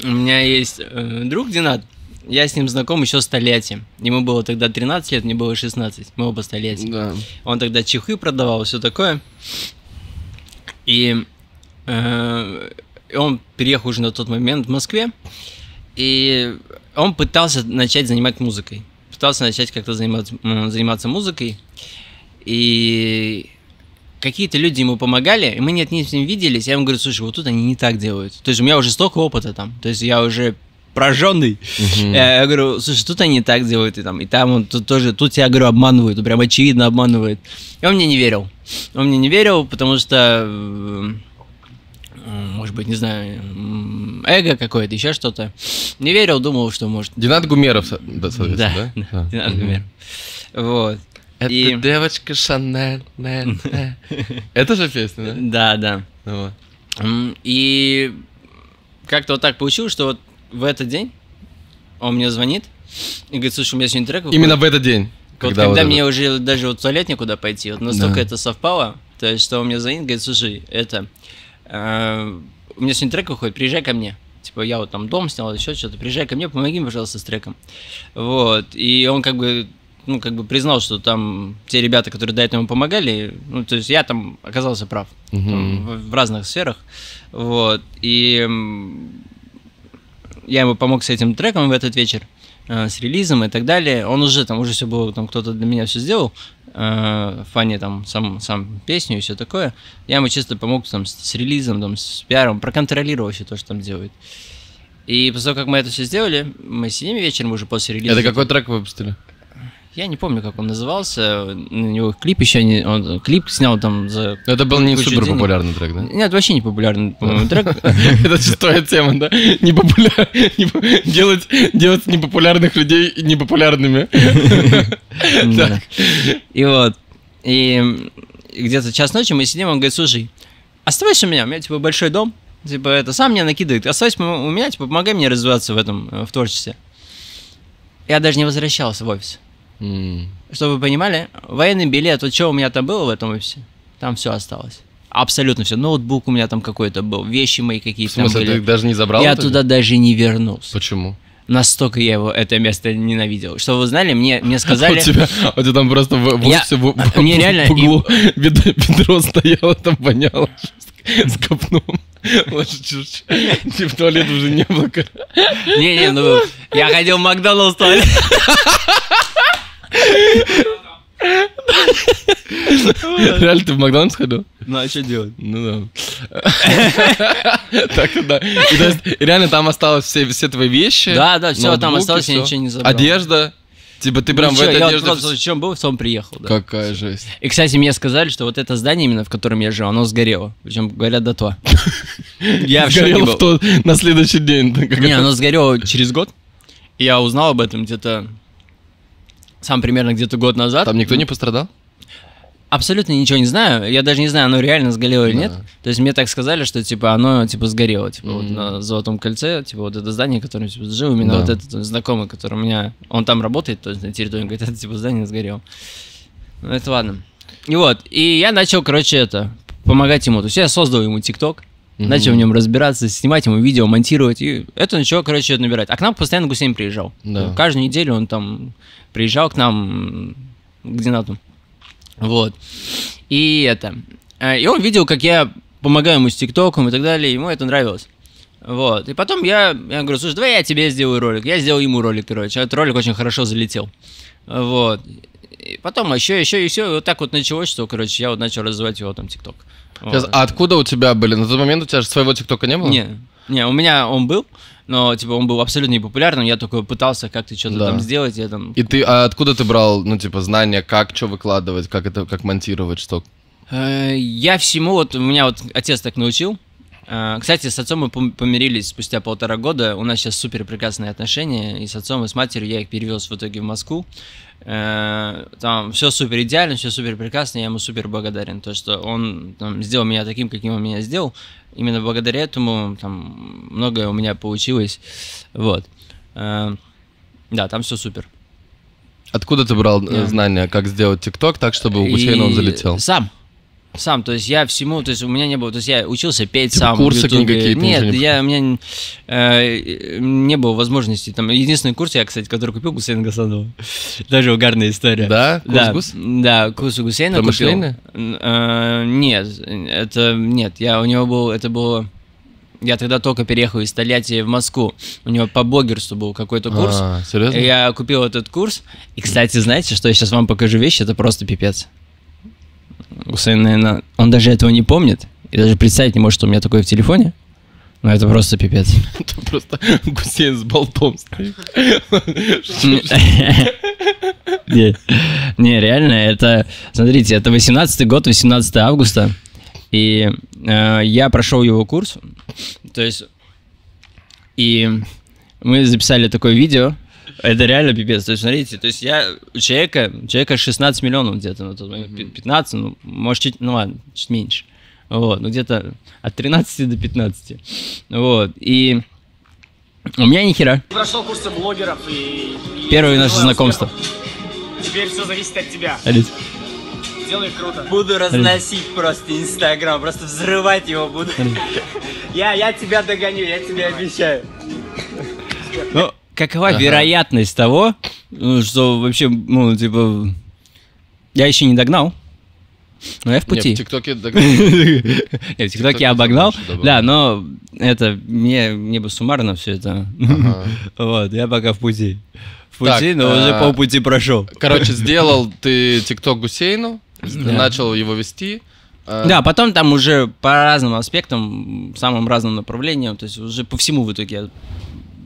У меня есть э, друг Динат. Я с ним знаком еще столетие. Ему было тогда 13 лет, мне было 16. Мы оба столетия. Да. Он тогда чехы продавал, все такое. И э, он переехал уже на тот момент в Москве. И он пытался начать занимать музыкой. Пытался начать как-то заниматься, заниматься музыкой. И какие-то люди ему помогали, и мы нет не с ним виделись. Я ему говорю, слушай, вот тут они не так делают. То есть у меня уже столько опыта там. То есть я уже прожженный. Я, я говорю, слушай, тут они так делают, и там, и там он тут тоже, тут я говорю, обманывают, прям очевидно обманывает. И он мне не верил. Он мне не верил, потому что, э, может быть, не знаю, эго какое-то, еще что-то. Не верил, думал, что может. Динат Гумеров, со- да, соответственно, да? да, Динат Гумеров. Вот. Это И- девочка Шанель. Нель, Нель. [laughs] Это же песня, да? Да, да. Ну И как-то вот так получилось, что вот в этот день он мне звонит и говорит, слушай, у меня сегодня трек выходит». Именно в этот день. Вот когда, вот это- мне уже даже вот в туалет некуда пойти, вот настолько Да. это совпало, то есть, что он мне звонит, говорит, слушай, это, э, у меня сегодня трек выходит, приезжай ко мне. Типа, я вот там дом снял, еще что-то, приезжай ко мне, помоги мне, пожалуйста, с треком. Вот, и он как бы, ну, как бы признал, что там те ребята, которые до этого ему помогали, ну, то есть я там оказался прав там, Мгм. в, в разных сферах, вот, и я ему помог с этим треком в этот вечер, э, с релизом и так далее. Он уже там, уже все было, там кто-то для меня все сделал, э, плане там сам, сам песню и все такое. Я ему чисто помог там с, с релизом, там, с пиаром, проконтролировал вообще то, что там делают. И после того, как мы это все сделали, мы сидим вечером уже после релиза. Это какой трек вы выпустили? Я не помню, как он назывался. На него клип еще не... Он клип снял там за... Это был не супер денег. популярный трек, да? Нет, вообще не популярный, трек. [laughs] Это шестая тема, да? Делать, делать непопулярных людей непопулярными. [laughs] И вот. И где-то час ночи мы сидим, он говорит, слушай, оставайся у меня, у меня, типа, большой дом, типа, это, сам меня накидывает, оставайся у меня, типа, помогай мне развиваться в этом, э, в творчестве. Я даже не возвращался в офис. Чтобы вы понимали, военный билет, вот что у меня там было в этом офисе, там все осталось. Абсолютно все. Ноутбук у меня там какой-то был, вещи мои В какие-то там смысле, ты даже не забрал? Я туда даже не вернулся. Почему? Настолько я его, это место ненавидел. Что вы знали, мне, мне [laughs] У сказали... тебя, у тебя там просто в, в Я- в, а, в- [laughs] мне в- реально в углу [laughs] ведро, ведро стояло, там воняло с копном. Типа туалет уже не было. Не-не, ну я ходил в Макдоналдс туалет. [laughs] Реально, ты в Макдональдс ходил? Ну а что делать? Ну да. [laughs] Так да. Реально там осталось все, все твои вещи. Да, да, всё, там осталось, я ничего не забрал. Одежда. Типа ты прям в Ничего, этой я одежде... просто в чем был, в том приехал, да. Какая жесть. И, кстати, мне сказали, что вот это здание именно, в котором я жил, оно сгорело. Причем, говорят, до то. [laughs] Я в шоке Сгорело был. в тот, на следующий день. Не, оно сгорело через год. Я узнал об этом где-то сам примерно где-то год назад. Там никто не пострадал? Абсолютно ничего не знаю. Я даже не знаю, оно реально сгорело или Да. нет. То есть мне так сказали, что типа оно типа сгорело. Типа вот Мгм. на Золотом кольце, типа вот это здание, которое типа, жил, именно Да. вот этот знакомый, который у меня. Он там работает, то есть на территории, говорит, это типа здание сгорело. Ну это ладно. И вот, и я начал, короче, это, помогать ему. То есть я создал ему ТикТок, Мгм. начал в нем разбираться, снимать ему видео, монтировать, и это начало, короче, набирать. А к нам постоянно Гусейн приезжал. Да. Каждую неделю он там приезжал к нам, к Динату. Вот. И это. э, И он видел, как я помогаю ему с ТикТоком и так далее, ему это нравилось. Вот. И потом я, я говорю, слушай, давай я тебе сделаю ролик. Я сделал ему ролик, короче. А Этот ролик очень хорошо залетел. Вот. И потом еще, еще, и все. И вот так вот началось, что, короче, я вот начал развивать его там ТикТок. Сейчас, а откуда у тебя были? На тот момент у тебя же своего ТикТока не было? Не, не, у меня он был, но типа он был абсолютно непопулярным, я только пытался как-то что-то Да. там сделать, я там... И ты, а откуда ты брал, ну, типа, знания, как что выкладывать, как это, как монтировать, что? Э, Я всему, вот у меня вот отец так научил. Э, Кстати, с отцом мы пом- помирились спустя полтора года. У нас сейчас супер прекрасные отношения. И с отцом, и с матерью я их перевез в итоге в Москву. Э, Там все супер идеально, все супер прекрасно. Я ему супер благодарен. То, что он там, сделал меня таким, каким он меня сделал. Именно благодаря этому там многое у меня получилось. Вот. Э, Да, там все супер. Откуда ты брал э, Да. знания, как сделать ТикТок так, чтобы у Гусейна он залетел? Сам. Сам, то есть я всему, то есть у меня не было, то есть я учился петь Типа сам. курсы какие-то, Нет, я, у меня э, не было возможности. Там, единственный курс, я, кстати, который купил Гусейна Гасанова. [laughs] Даже угарная история. Да? Курс Да, Гус? да, курс у Гусейна Про купил. э, нет, это нет, я у него был, это было, я тогда только переехал из Тольятти в Москву. У него по блогерству был какой-то курс. А, серьезно? Я купил этот курс. И, кстати, знаете, что я сейчас вам покажу вещи, это просто пипец. Гусейн, наверное, он даже этого не помнит. И даже представить не может, что у меня такое в телефоне. Но это просто пипец. [laughs] Это просто Гусейн с болтом стоит. [laughs] Не, не, реально, это... Смотрите, это 18 год, 18 августа. И э, я прошел его курс. То есть... И мы записали такое видео. Это реально пипец. То есть, смотрите, то есть я у человека, человека 16 миллионов где-то на тот момент, пи- 15, ну, может, чуть, ну ладно, чуть меньше. Вот, ну где-то от 13 до 15. Вот, и у меня ни хера. Прошел курсы блогеров и... и Первое наше знакомство. успехов. Теперь все зависит от тебя. Алис. Делай круто. Буду разносить просто Инстаграм, просто взрывать его буду. Я, я тебя догоню, я тебе обещаю. Ну, какова вероятность того, ну, что вообще, ну, типа, я еще не догнал, но я в Не, пути. [laughs] в ТикТоке так- Я в ТикТоке обогнал, да, но это мне, мне бы суммарно все это. Ага. [laughs] Вот, я пока в пути. В пути, но уже а, полпути прошел. Короче, [laughs] сделал ты ТикТок Гусейну, начал его вести. а, Да, потом там уже по разным аспектам, самым разным направлениям, то есть уже по всему в итоге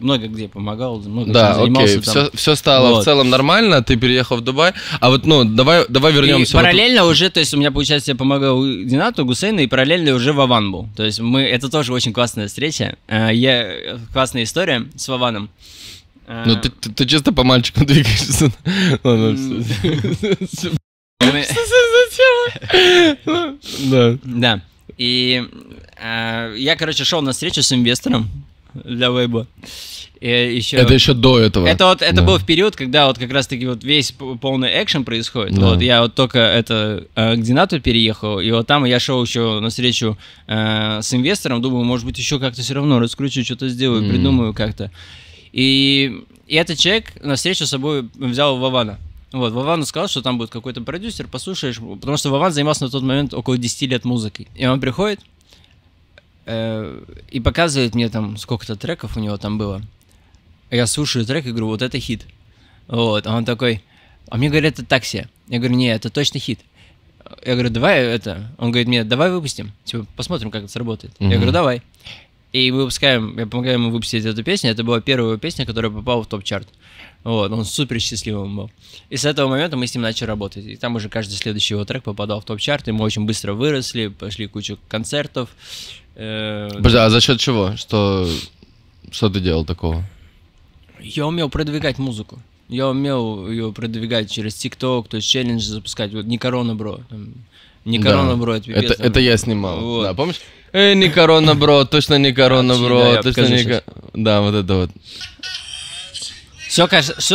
много где помогал, много Да, занимался. окей, там. все, все стало Вот. в целом нормально, ты переехал в Дубай. А вот, ну, давай, давай И вернемся. параллельно уже, то есть у меня, получается, я помогал Динату, Гусейну, и параллельно уже Вован был. То есть мы, это тоже очень классная встреча. Э, Я, классная история с Вованом. Э, Ну, ты, ты- ты чисто по мальчику [laughs] двигаешься. Ладно, всё. [laughs] мы- Да. Да. И э, я, короче, шел на встречу с инвестором для веба. И еще... Это еще до этого. Это вот это Да. был в период, когда вот как раз таки вот весь полный экшен происходит. Да. Вот я вот только это э, к Динату переехал, и вот там я шел еще на встречу э, с инвестором, думаю, может быть, еще как-то все равно раскручу, что-то сделаю, Мгм. придумаю как-то. И, и этот человек на встречу с собой взял Вована. Вот, Вовану сказал, что там будет какой-то продюсер, послушаешь, потому что Вован занимался на тот момент около 10 лет музыкой. И он приходит и показывает мне там сколько-то треков у него там было. Я слушаю трек и говорю, вот это хит. Вот, а он такой, а мне говорят, это такси. Я говорю, не, это точно хит. Я говорю, давай это. Он говорит мне, давай выпустим. Типа, посмотрим, как это сработает. Мгм. Я говорю, давай. И мы выпускаем, я помогаю ему выпустить эту песню. Это была первая песня, которая попала в топ-чарт. Вот, он супер счастливым был. И с этого момента мы с ним начали работать. И там уже каждый следующий его трек попадал в топ-чарт, и мы очень быстро выросли, пошли кучу концертов. Подожди, а за счет чего? Что, что ты делал такого? Я умел продвигать музыку. Я умел ее продвигать через ТикТок, то есть челленджи запускать. Вот не корона, бро. там, Не Да. корона, бро, это пипец, Это, там. это я снимал. Вот. Да, помнишь? Эй, не корона, бро, точно не корона, да, бро, я точно не щас. ко- Да, вот это вот. Все,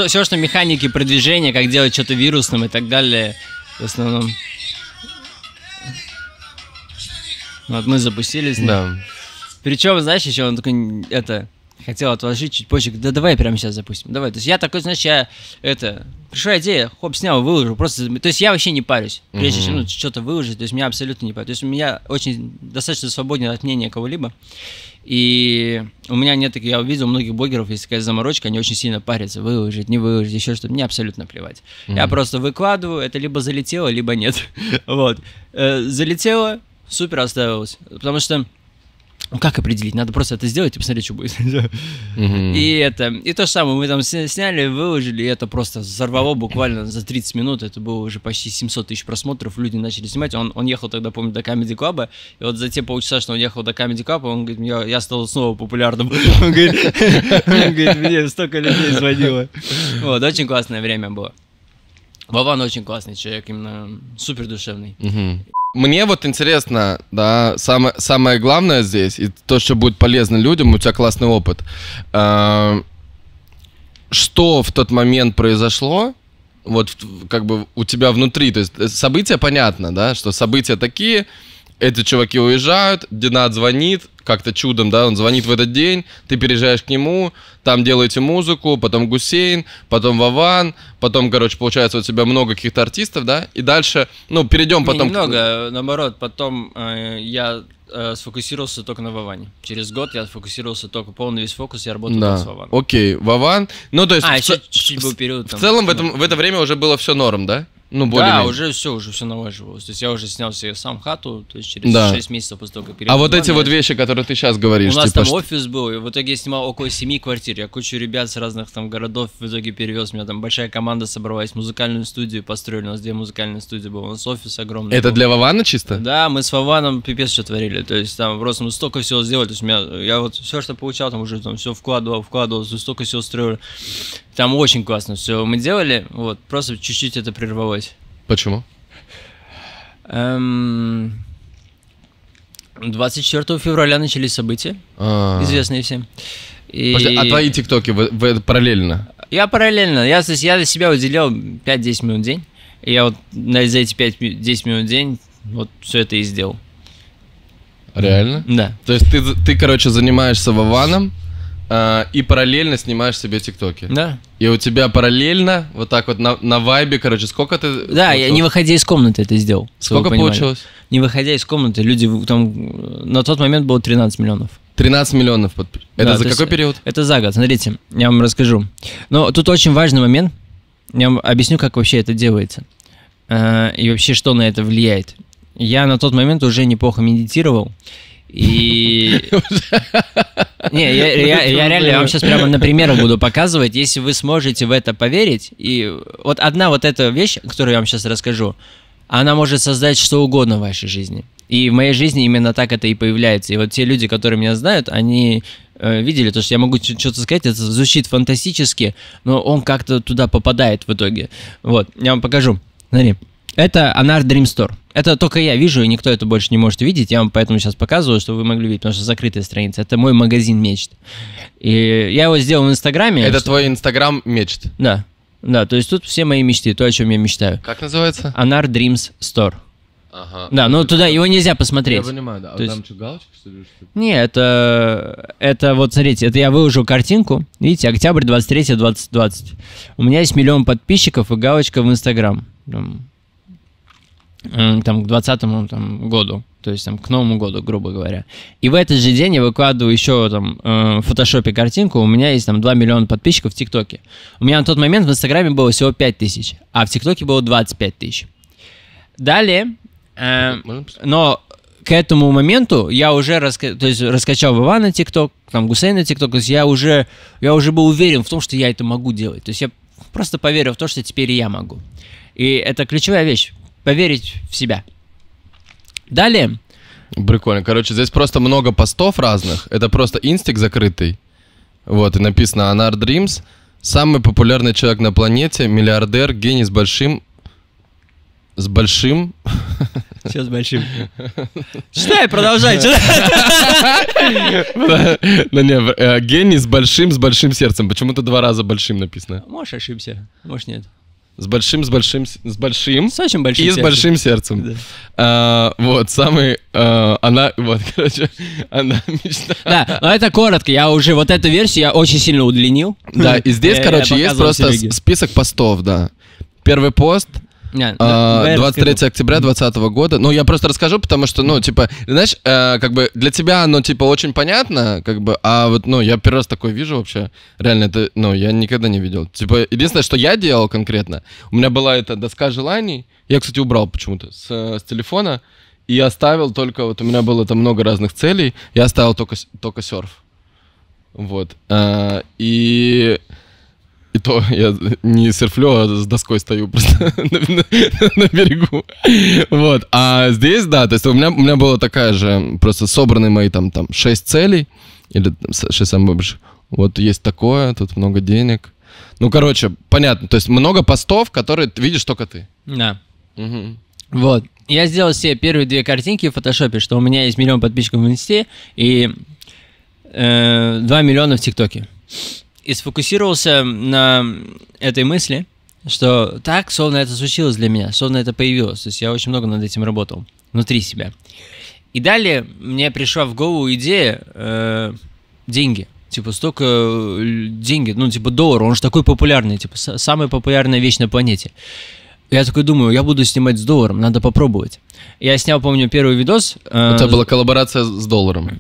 все, что механики продвижения, как делать что-то вирусным и так далее, в основном. Вот мы запустились. Да. Причем, знаешь, еще он такой, это, хотел отложить чуть позже. Да давай прямо сейчас запустим. Давай. То есть я такой, знаешь, я это... Пришла идея, хоп, снял, выложил. Просто... То есть я вообще не парюсь. Прежде чем ну, что-то выложить, то есть меня абсолютно не парюсь. То есть у меня очень достаточно свободен от мнения кого-либо. И у меня нет, таких- я увидел у многих блогеров, есть такая заморочка, они очень сильно парятся, выложить, не выложить, еще что-то. Мне абсолютно плевать. Я просто выкладываю, это либо залетело, либо нет. [laughs] вот. Э, залетело, супер оставилось. Потому что ну, как определить? Надо просто это сделать и посмотреть, что будет. [laughs] И это, и то же самое, мы там сня- сняли, выложили, и это просто взорвало буквально за 30 минут, это было уже почти 700 тысяч просмотров, люди начали снимать, он, он ехал тогда, помню, до Comedy Club, и вот за те полчаса, что он ехал до Comedy Club, он говорит, я, я стал снова популярным, [laughs] он говорит, [laughs] он говорит, мне столько людей звонило. Вот, очень классное время было. Вован очень классный человек, именно супер душевный. Мне вот интересно, да, самое, самое главное здесь, и то, что будет полезно людям, у тебя классный опыт. А, Что в тот момент произошло, вот как бы у тебя внутри, то есть э, события понятно, да, что события такие, эти чуваки уезжают, Динат звонит, как-то чудом, да, он звонит в этот день, ты переезжаешь к нему, там делаете музыку, потом Гусейн, потом Вован, потом, короче, получается у тебя много каких-то артистов, да, и дальше, ну, перейдем Не, потом... к- немного, наоборот, потом э, я э, сфокусировался только на Воване. Через год я сфокусировался только полный весь фокус, я работал только с Да, Вованом. окей, Вован, ну, то есть... А, в еще чуть-чуть был период. В там, целом в, этом, в это время уже было все норм, да? Ну, более Да, уже все, уже все налаживалось. То есть я уже снял себе сам хату, то есть через Да. 6 месяцев после того, как А переехал вот в эти вот вещи, которые ты сейчас говоришь, У нас типа, там офис был, и в итоге я снимал около семи квартир. Я кучу ребят с разных там городов в итоге перевез. У меня там большая команда собралась, музыкальную студию построили. У нас две музыкальные студии было. У нас офис огромный. это был. для Вована чисто? Да, мы с Вованом пипец что творили. То есть там просто мы столько всего сделали. То есть у меня, я вот все, что получал, там уже там все вкладывал, вкладывал, столько всего строили. Там очень классно все мы делали. Вот, просто чуть-чуть это прервалось. Почему? Эм, 24 февраля начались события, А. известные всем. И Подожди, А твои тиктоки вы, вы параллельно? Я параллельно, я, то есть я для себя уделял 5-10 минут в день. И я вот на, за эти 5-10 минут в день вот все это и сделал. Реально? Да. То есть ты, ты короче, занимаешься Вованом а, и параллельно снимаешь себе тиктоки? Да. И у тебя параллельно, вот так вот на, на вайбе, короче, сколько ты... Да, я не выходя из комнаты это сделал. Сколько получилось? Не выходя из комнаты, люди там на тот момент было 13 миллионов. 13 миллионов подпи- Это Да, за какой период? Это за год. Смотрите, я вам расскажу. Но тут очень важный момент. Я вам объясню, как вообще это делается. Э, И вообще, что на это влияет. Я на тот момент уже неплохо медитировал. И... [laughs] Не, я, я- я реально я вам сейчас прямо на примерах буду показывать. Если вы сможете в это поверить, и вот одна вот эта вещь, которую я вам сейчас расскажу, она может создать что угодно в вашей жизни. И в моей жизни именно так это и появляется. И вот те люди, которые меня знают, они э, видели то, что я могу что-то сказать, это звучит фантастически, но он как-то туда попадает в итоге. Вот, я вам покажу. Смотри. Это Anar Dream Store. Это только я вижу, и никто это больше не может видеть. Я вам поэтому сейчас показываю, чтобы вы могли видеть, потому что закрытая страница. Это мой магазин мечт. И я его сделал в Инстаграме. Это что- твой инстаграм мечт. Да. Да, то есть тут все мои мечты, то, о чем я мечтаю. Как называется? Anar Dreams Store. Ага. Да, но туда его нельзя посмотреть. понимаю, да. То есть- что, галочка, что ли? Не, это, это вот, смотрите, это я выложил картинку, видите, октябрь 23 2020. У меня есть миллион подписчиков и галочка в Инстаграм. Там, к 20 там, году, то есть там к Новому году, грубо говоря. И в этот же день я выкладываю еще там э, в фотошопе картинку, у меня есть там 2 миллиона подписчиков в ТикТоке. У меня на тот момент в Инстаграме было всего 5 тысяч, а в ТикТоке было 25 тысяч. Далее, э, но к этому моменту я уже раска... то есть раскачал Вова на ТикТок, там Гусей на ТикТок, то есть я уже, я уже был уверен в том, что я это могу делать. То есть я просто поверил в то, что теперь и я могу. И это ключевая вещь. Поверить в себя. Далее. Прикольно. Короче, здесь просто много постов разных. Это просто инстик закрытый. Вот, и написано Anar Dreams. Самый популярный человек на планете, миллиардер, гений с большим... С большим... [laughs] Сейчас большим. [laughs] Читай, продолжай, читай. Ну не, э, гений с большим, с большим сердцем. Почему-то два раза большим написано. Можешь ошибся, может нет. С большим, с большим, с с большим. С очень большим и с сердцем. большим сердцем. Да. А, вот, самый... а, она, вот, [laughs] короче, она мечта... Да, но это коротко. Я уже вот эту версию я очень сильно удлинил. Да, и [laughs] здесь, короче, есть просто с- список постов, да. Первый пост, Не, а, давай я 23 расскажу. октября 2020 года. Ну, я просто расскажу, потому что, ну, типа, знаешь, э, как бы для тебя оно, типа, очень понятно, как бы, а вот, ну, я первый раз такое вижу вообще. Реально, это, ну, я никогда не видел. Типа, единственное, что я делал конкретно, у меня была эта доска желаний, я, кстати, убрал почему-то с, э, с телефона, и оставил только, вот у меня было там много разных целей, я оставил только, только серф. Вот. А, и... И то я не серфлю, а с доской стою просто [laughs] на, на- на берегу. Вот. А здесь, да, то есть у меня, у меня была такая же, просто собраны мои там, там 6 целей, или там, с- 6 самых больших. Вот есть такое, тут много денег. Ну, короче, понятно. То есть много постов, которые видишь только ты. Да. Мгм. Вот. Я сделал себе первые две картинки в фотошопе, что у меня есть миллион подписчиков в инсте и э, 2 миллиона в ТикТоке. И сфокусировался на этой мысли, что так, словно это случилось для меня, словно это появилось. То есть я очень много над этим работал, внутри себя. И далее мне пришла в голову идея э, деньги. Типа столько э, деньги, ну типа доллар, он же такой популярный, типа са- самая популярная вещь на планете. Я такой думаю, я буду снимать с долларом, надо попробовать. Я снял, помню, первый видос. э, У тебя была коллаборация с долларом.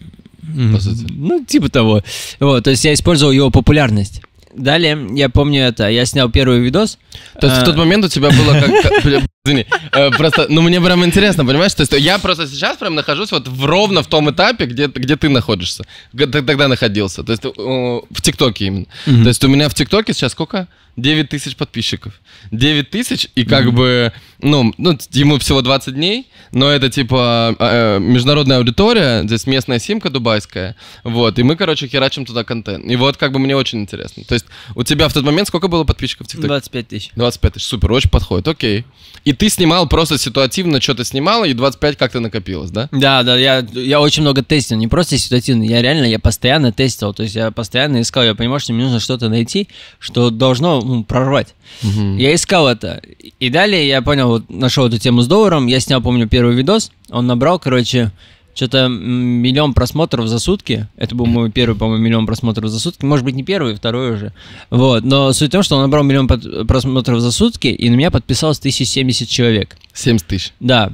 Мгм. по сути. Ну, типа того. Вот, то есть я использовал его популярность. Далее, я помню это, я снял первый видос. То есть А, в тот момент у тебя было как... [laughs] Извини. Э, Просто, ну мне прям интересно, понимаешь? То есть я просто сейчас прям нахожусь вот в- ровно в том этапе, где, где ты находишься. Г- т- Тогда находился. То есть э, в ТикТоке именно. Мгм. То есть у меня в ТикТоке сейчас сколько? 9 тысяч подписчиков. 9 тысяч, и как бы, ну, ну, ему всего 20 дней, но это типа э, международная аудитория, здесь местная симка дубайская, вот, и мы, короче, херачим туда контент. И вот как бы мне очень интересно. То есть у тебя в тот момент сколько было подписчиков в ТикТоке? 25 тысяч. 25 тысяч, супер, очень подходит, окей. И ты снимал просто ситуативно, что-то снимала, и 25 как-то накопилось, да? Да, да, я, я очень много тестил, не просто ситуативно, я реально, я постоянно тестил, то есть я постоянно искал, я понимал, что мне нужно что-то найти, что должно ну, прорвать. Я искал это. И далее я понял, вот нашел эту тему с долларом. Я снял, помню, первый видос. Он набрал, короче, что-то миллион просмотров за сутки. Это был мой первый, по-моему, миллион просмотров за сутки. Может быть, не первый, второй уже. Вот. Но суть в том, что он набрал миллион под- просмотров за сутки, и на меня подписалось 1070 человек. 70 тысяч. Да.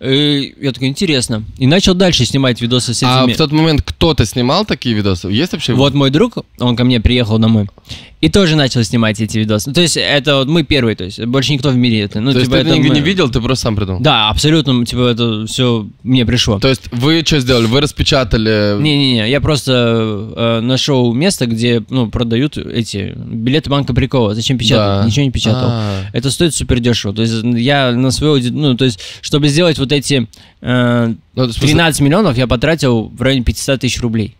И я такой, интересно. И начал дальше снимать видосы с А этими. в тот момент кто-то снимал такие видосы? Есть вообще? Вот мой друг, он ко мне приехал домой. И тоже начал снимать эти видосы. Ну, то есть, это вот мы первые, то есть, больше никто в мире это. Ну, То есть типа, ты это не, мы- не видел, ты просто сам придумал? Да, абсолютно, типа, это все мне пришло. То есть вы что сделали? Вы распечатали... Не-не-не, я просто э, нашел место, где, ну, продают эти билеты банка прикола. Зачем печатать? Да. Ничего не печатал. А. Это стоит супер дешево. То есть я на свою, ну, то есть, чтобы сделать вот эти э, Ну, в смысле- 13 миллионов, я потратил в районе 500 тысяч рублей.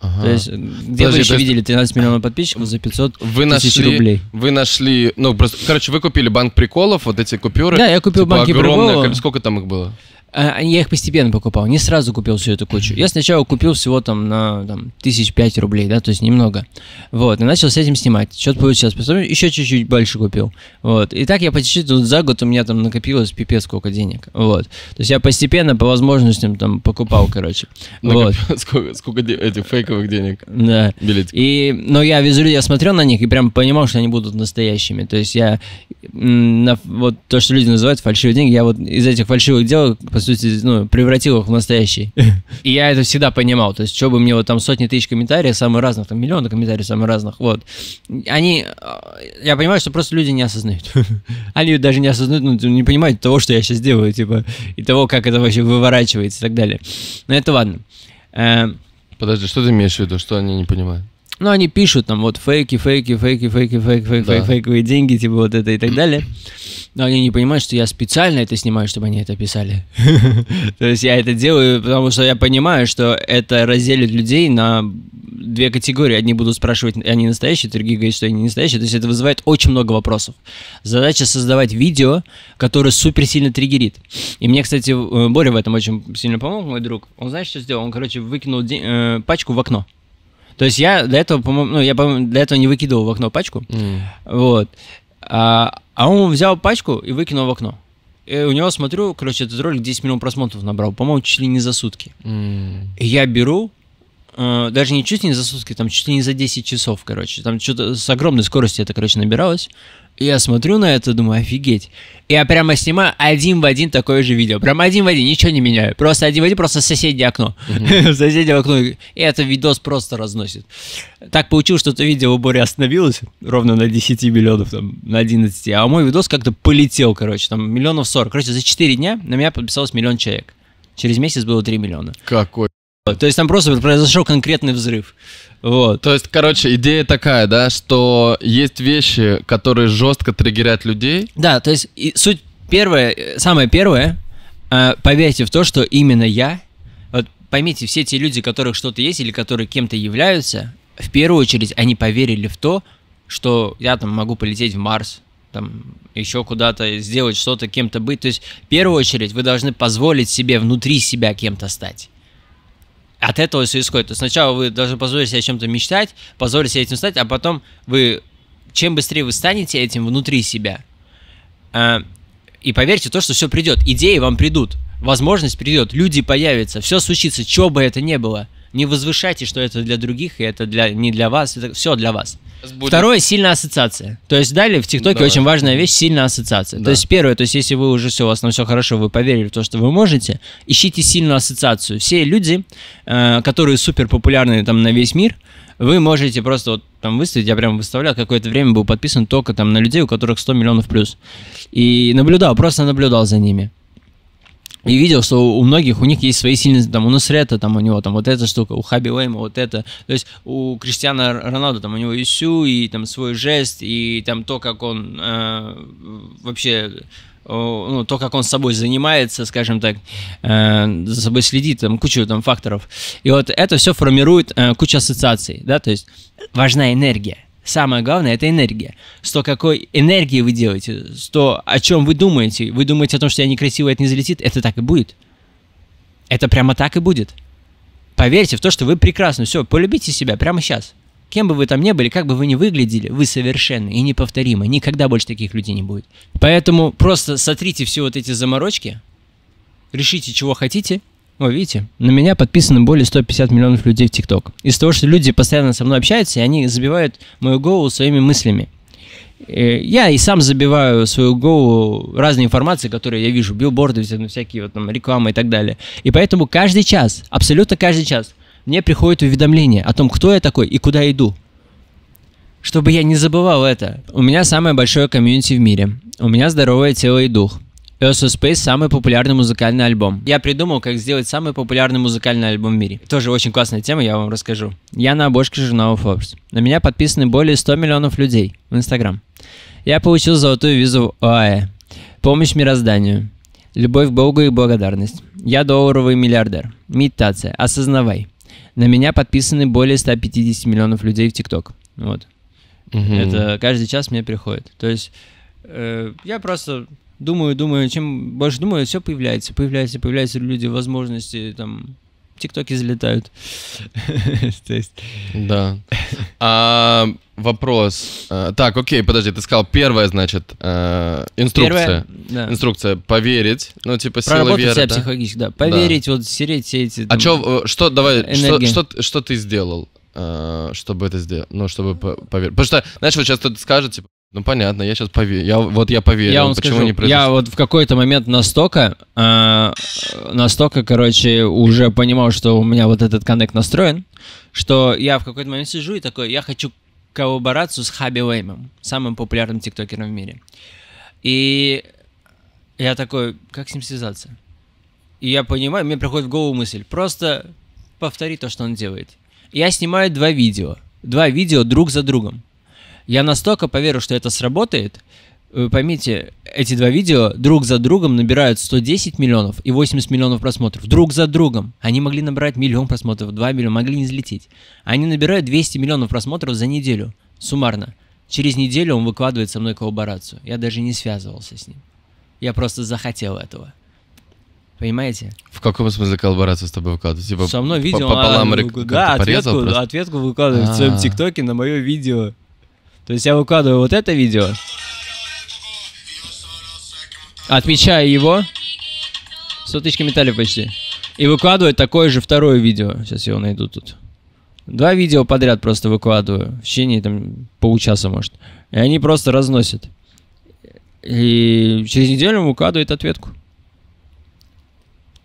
Ага. То есть, где Подожди, вы еще есть- видели 13 миллионов подписчиков за 500 Вы тысяч нашли, рублей? вы нашли, ну просто, короче, вы купили банк приколов, вот эти купюры. Да, я купил Типа банки огромное приколов. Сколько там их было? А, Я их постепенно покупал, не сразу купил всю эту кучу. Я сначала купил всего там на там, тысяч пять рублей, да, то есть немного. Вот, и начал с этим снимать. Что-то получилось. Потом еще чуть-чуть больше купил. Вот. И так я по чуть-чуть вот за год у меня там накопилось пипец сколько денег. Вот. То есть я постепенно по возможностям там покупал, короче. [laughs] Вот. Сколько, этих фейковых денег? Да. И, но я визуали, я смотрел на них и прям понимал, что они будут настоящими. То есть я на, вот то, что люди называют фальшивые деньги, я вот из этих фальшивых дел, сути, ну, превратил их в настоящие. [laughs] И я это всегда понимал. То есть, что бы мне вот там сотни тысяч комментариев, самых разных, там миллионы комментариев самых разных, вот. Они, э, я понимаю, что просто люди не осознают. [laughs] Они даже не осознают, ну, не понимают того, что я сейчас делаю, типа, и того, как это вообще выворачивается и так далее. Но это ладно. Э, Подожди, что ты имеешь в виду, что они не понимают? Ну, они пишут там вот фейки, фейки, фейки, фейки, фейк, фейк, Да. фейк, фейковые деньги, типа вот это и так далее. Но они не понимают, что я специально это снимаю, чтобы они это писали. [laughs] То есть я это делаю, потому что я понимаю, что это разделит людей на две категории. Одни будут спрашивать, они настоящие, другие говорят, что они не настоящие. То есть это вызывает очень много вопросов. Задача создавать видео, которое супер сильно триггерит. И мне, кстати, э, Боря в этом очень сильно помог, мой друг. Он, знаешь, что сделал? Он, короче, выкинул э, пачку в окно. То есть я до этого, по-моему, ну, я, по-моему, до этого не выкидывал в окно пачку. Вот. А, а он взял пачку и выкинул в окно. И у него, смотрю, короче, этот ролик 10 миллионов просмотров набрал, по-моему, чуть ли не за сутки. М. И я беру, э, даже не чуть ли не за сутки, там чуть ли не за 10 часов, короче. Там что-то с огромной скоростью это, короче, набиралось. Я смотрю на это, думаю, офигеть. Я прямо снимаю один в один такое же видео. Прям один в один, ничего не меняю. Просто один в один, просто соседнее окно. [laughs] Соседнее окно. И это видос просто разносит. Так получилось, что это видео у Бори остановилось ровно на 10 миллионов, там, на 11. А мой видос как-то полетел, короче, там миллионов 40. Короче, за 4 дня на меня подписалось миллион человек. Через месяц было 3 миллиона. Какой. То есть там просто произошел конкретный взрыв. Вот. То есть, короче, идея такая, да, что есть вещи, которые жестко триггерят людей. Да, то есть и суть первая, э, самое первое, э, поверьте в то, что именно я, вот поймите, все те люди, которых что-то есть или которые кем-то являются, в первую очередь они поверили в то, что я там могу полететь в Марс, там еще куда-то сделать что-то, кем-то быть. То есть в первую очередь вы должны позволить себе внутри себя кем-то стать. От этого все исходит. То есть сначала вы должны позволить себе о чем-то мечтать, позволить себе этим стать, а потом вы, чем быстрее вы станете этим внутри себя, а, и поверьте то, что все придет. Идеи вам придут, возможность придет, люди появятся, все случится, что бы это ни было. Не возвышайте, что это для других, и это для, не для вас, это все для вас. Второе сильная ассоциация. То есть далее в ТикТоке очень важная вещь сильная ассоциация. Да. То есть первое, то есть если вы уже все, у вас там все хорошо, вы поверили в то, что вы можете, ищите сильную ассоциацию. Все люди, э, которые супер популярны там на весь мир, вы можете просто вот там выставить, я прям выставлял, какое-то время был подписан только там на людей, у которых 100 миллионов плюс. И наблюдал, просто наблюдал за ними. И видел, что у многих, у них есть свои сильные, там, у Нусрета, там, у него, там, вот эта штука, у Хаби Уэйма, вот это. То есть у Криштиана Роналду, там, у него и и там свой жест, и там то, как он э, вообще, ну, то, как он с собой занимается, скажем так, э, за собой следит, там, кучу там факторов. И вот это все формирует э, кучу ассоциаций, да, то есть важна энергия. Самое главное это энергия. Что какой энергии вы делаете, что о чем вы думаете. Вы думаете о том, что я некрасивый, это не залетит, это так и будет. Это прямо так и будет. Поверьте в то, что вы прекрасны. Все, полюбите себя прямо сейчас. Кем бы вы там ни были, как бы вы ни выглядели, вы совершенны и неповторимы. Никогда больше таких людей не будет. Поэтому просто сотрите все вот эти заморочки, решите, чего хотите. О, видите, на меня подписано более 150 миллионов людей в ТикТок. Из-за того, что люди постоянно со мной общаются, и они забивают мою голову своими мыслями. Э, Я и сам забиваю свою голову разной информацией, которую я вижу, билборды, ну, всякие вот там рекламы и так далее. И поэтому каждый час, абсолютно каждый час, мне приходит уведомление о том, кто я такой и куда иду. Чтобы я не забывал это. У меня самое большое комьюнити в мире. У меня здоровое тело и дух. Earth of Space самый популярный музыкальный альбом. Я придумал, как сделать самый популярный музыкальный альбом в мире. Тоже очень классная тема, я вам расскажу. Я на обложке журнала Forbes. На меня подписаны более 100 миллионов людей в Инстаграм. Я получил золотую визу в ОАЭ. Помощь мирозданию. Любовь к Богу и благодарность. Я долларовый миллиардер. Медитация. Осознавай. На меня подписаны более 150 миллионов людей в ТикТок. Вот. Мгм. Это каждый час мне приходит. То есть э, я просто думаю, думаю, чем больше думаю, все появляется, появляется, появляются люди, возможности, там, тиктоки залетают. [laughs] Да. А, вопрос. А, так, окей, подожди, ты сказал первое, значит, э, инструкция. первое, да, Инструкция поверить, ну, типа сила проработать веры, себя да? психологически, да, поверить, вот стереть все эти... А чё, э, что, давай, что, что, что ты сделал, э, чтобы это сделать, ну, чтобы по- поверить? Потому что, знаешь, вот сейчас кто-то скажет, типа, ну, понятно, я сейчас поверю, я, вот я поверил, Я вам почему скажу, не произошло? я вот в какой-то момент настолько, э, настолько, короче, уже понимал, что у меня вот этот коннект настроен, что я в какой-то момент сижу и такой, я хочу коллаборацию с Хаби Уэймом, самым популярным тиктокером в мире. И я такой, как с ним связаться? И я понимаю, мне приходит в голову мысль, просто повтори то, что он делает. Я снимаю два видео, два видео друг за другом. Я настолько поверил, что это сработает. Вы поймите, эти два видео друг за другом набирают 110 миллионов и 80 миллионов просмотров. Друг за другом. Они могли набрать миллион просмотров, 2 миллиона, могли не взлететь. Они набирают 200 миллионов просмотров за неделю, суммарно. Через неделю он выкладывает со мной коллаборацию. Я даже не связывался с ним. Я просто захотел этого. Понимаете? В каком смысле коллаборацию с тобой выкладывать? Типа, Со мной видео. пополам а, рек- да, ответку, ответку выкладывает в своем А. ТикТоке на мое видео. То есть я выкладываю вот это видео. отмечаю его. 100 тысяч комментариев почти. И выкладываю такое же второе видео. Сейчас я его найду тут. Два видео подряд просто выкладываю. В течение там получаса, может. И они просто разносят. И через неделю выкладывает ответку.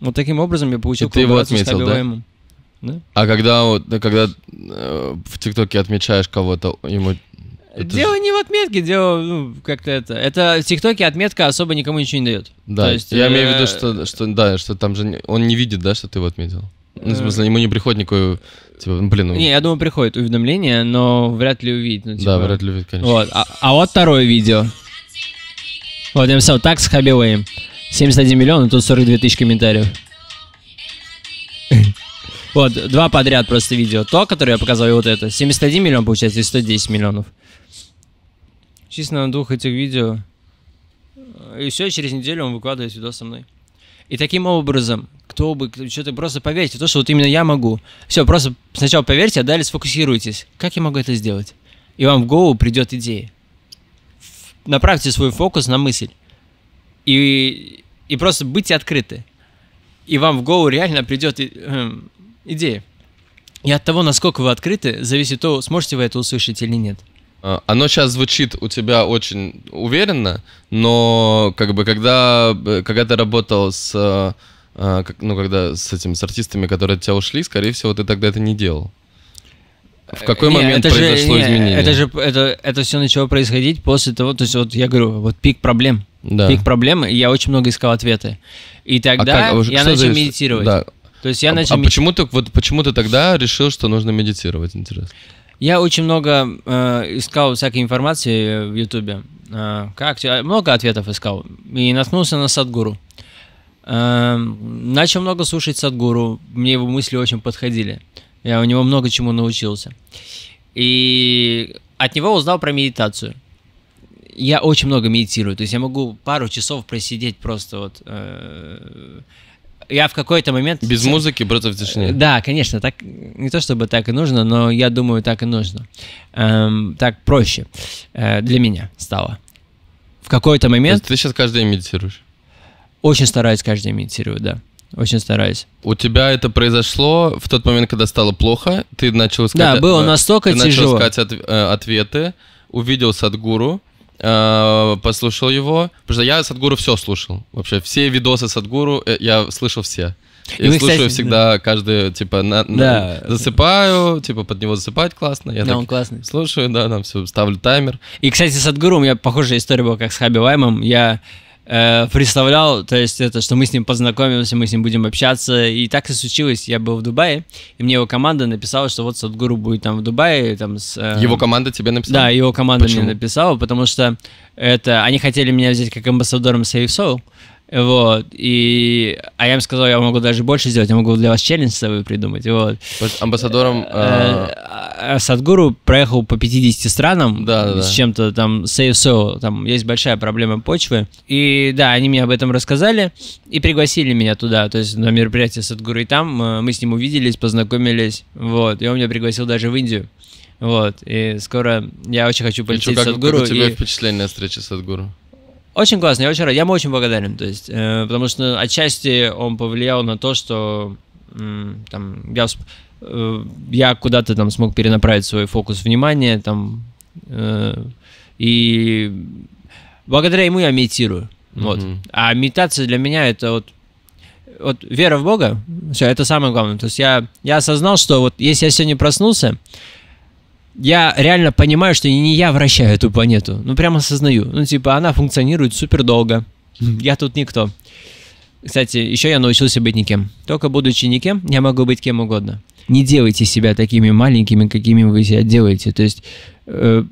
Вот таким образом я получил ты его отметил, да? Да? А когда вот, да, когда э, в ТикТоке отмечаешь кого-то, ему... это дело не в отметке, дело ну, как-то это. Это в ТикТоке отметка особо никому ничего не дает. Да, То есть, я имею в виду, э, что, что да, что там же он не видит, да, что ты его отметил. Ну, в Э. смысле, ему не приходит никакой, типа, ну, блин, ну, Не, я думаю, приходит уведомление, но вряд ли увидит. Ну, да, типа, вряд ли видит, конечно. Вот. А, а вот второе видео. Вот я написал так с Хабилаем. 71 миллион, и тут 42 тысячи комментариев. [laughs] Вот, два подряд просто видео. То, которое я показал, и вот это. 71 миллион, получается, и 110 миллионов. Чисто на двух этих видео. И все, через неделю он выкладывает видос со мной. И таким образом, кто бы, что-то просто поверьте, то, что вот именно я могу. Все, просто сначала поверьте, а далее сфокусируйтесь. Как я могу это сделать? И вам в голову придет идея. Направьте свой фокус на мысль. И, и просто будьте открыты. И вам в голову реально придет эм, идея. И от того, насколько вы открыты, зависит то, сможете вы это услышать или нет. А, Оно сейчас звучит у тебя очень уверенно, но как бы когда, э, когда ты работал с, э, а, как- ну когда с этим с артистами, которые от тебя ушли, скорее всего, ты тогда это не делал. В какой Не, момент это же- произошло не, изменение? Это же это, это все начало происходить после того, то есть вот я говорю, вот пик проблем. да. Пик проблем, и я очень много искал ответы. И А тогда как- я начал за- медитировать. Да. То есть я а, начал а мед- почему ты вот почему ты тогда решил, что нужно медитировать, интересно? Я очень много э, искал всякой информации в Ютубе. Э, как много ответов искал. И наткнулся на Садгуру. Эм, начал много слушать Садгуру. Мне его мысли очень подходили. Я у него много чему научился. И от него узнал про медитацию. Я очень много медитирую. То есть я могу пару часов просидеть просто вот. э, я в какой-то момент... Без музыки, просто в тишине. Да, конечно, так не то чтобы так и нужно, но я думаю, так и нужно. Эм, так проще э, для меня стало. В какой-то То момент ты сейчас каждый день медитируешь. очень стараюсь каждый день медитировать, да. Очень стараюсь. У тебя это произошло в тот момент, когда стало плохо, ты начал искать... Да, было э, настолько ты начал тяжело. искать от- э, ответы, увидел Садгуру, э, послушал его, потому что я Садгуру все слушал, вообще все видосы Садгуру э, я слышал все. И Я вы, слушаю кстати, всегда каждый, типа, на, на- Да. засыпаю, типа, под него засыпать классно. Я Да, он классный. слушаю, да, там все, ставлю таймер. И, кстати, с Адгуру у меня похожая история была, как с Хаби Лаймом. Я э, представлял, то есть это, что мы с ним познакомимся, мы с ним будем общаться. И так и случилось. Я был в Дубае, и мне его команда написала, что вот Садгуру будет там в Дубае. Там, с, э, Его команда тебе написала? Да, его команда Почему? мне написала, потому что это они хотели меня взять как амбассадором Save Soul. Вот, и... А я им сказал, я могу даже больше сделать, я могу для вас челлендж с собой придумать, вот. Амбассадором... Э, э, а Садгуру проехал по 50 странам Да, да, с чем-то там Save Soul, там есть большая проблема почвы. И да, они мне об этом рассказали и пригласили меня туда, то есть на мероприятие Садгуру. И там э, мы с ним увиделись, познакомились, вот. И он меня пригласил даже в Индию. Вот, и скоро я очень хочу и полететь как, в Садгуру. как у тебя и- впечатление от встречи с Садгуру? Очень классно, я очень рад, я ему очень благодарен, то есть, э, потому что отчасти он повлиял на то, что м, там я, э, я куда-то там смог перенаправить свой фокус внимания, там, э, и благодаря ему я медитирую, вот. Мгм. А медитация для меня это вот вот вера в Бога, все, это самое главное. То есть я, я осознал, что вот если я сегодня проснулся, я реально понимаю, что не я вращаю эту планету. Ну, прямо осознаю. Ну, типа, она функционирует супер долго. [laughs] Я тут никто. Кстати, еще я научился быть никем. Только будучи никем, я могу быть кем угодно. Не делайте себя такими маленькими, какими вы себя делаете. То есть э,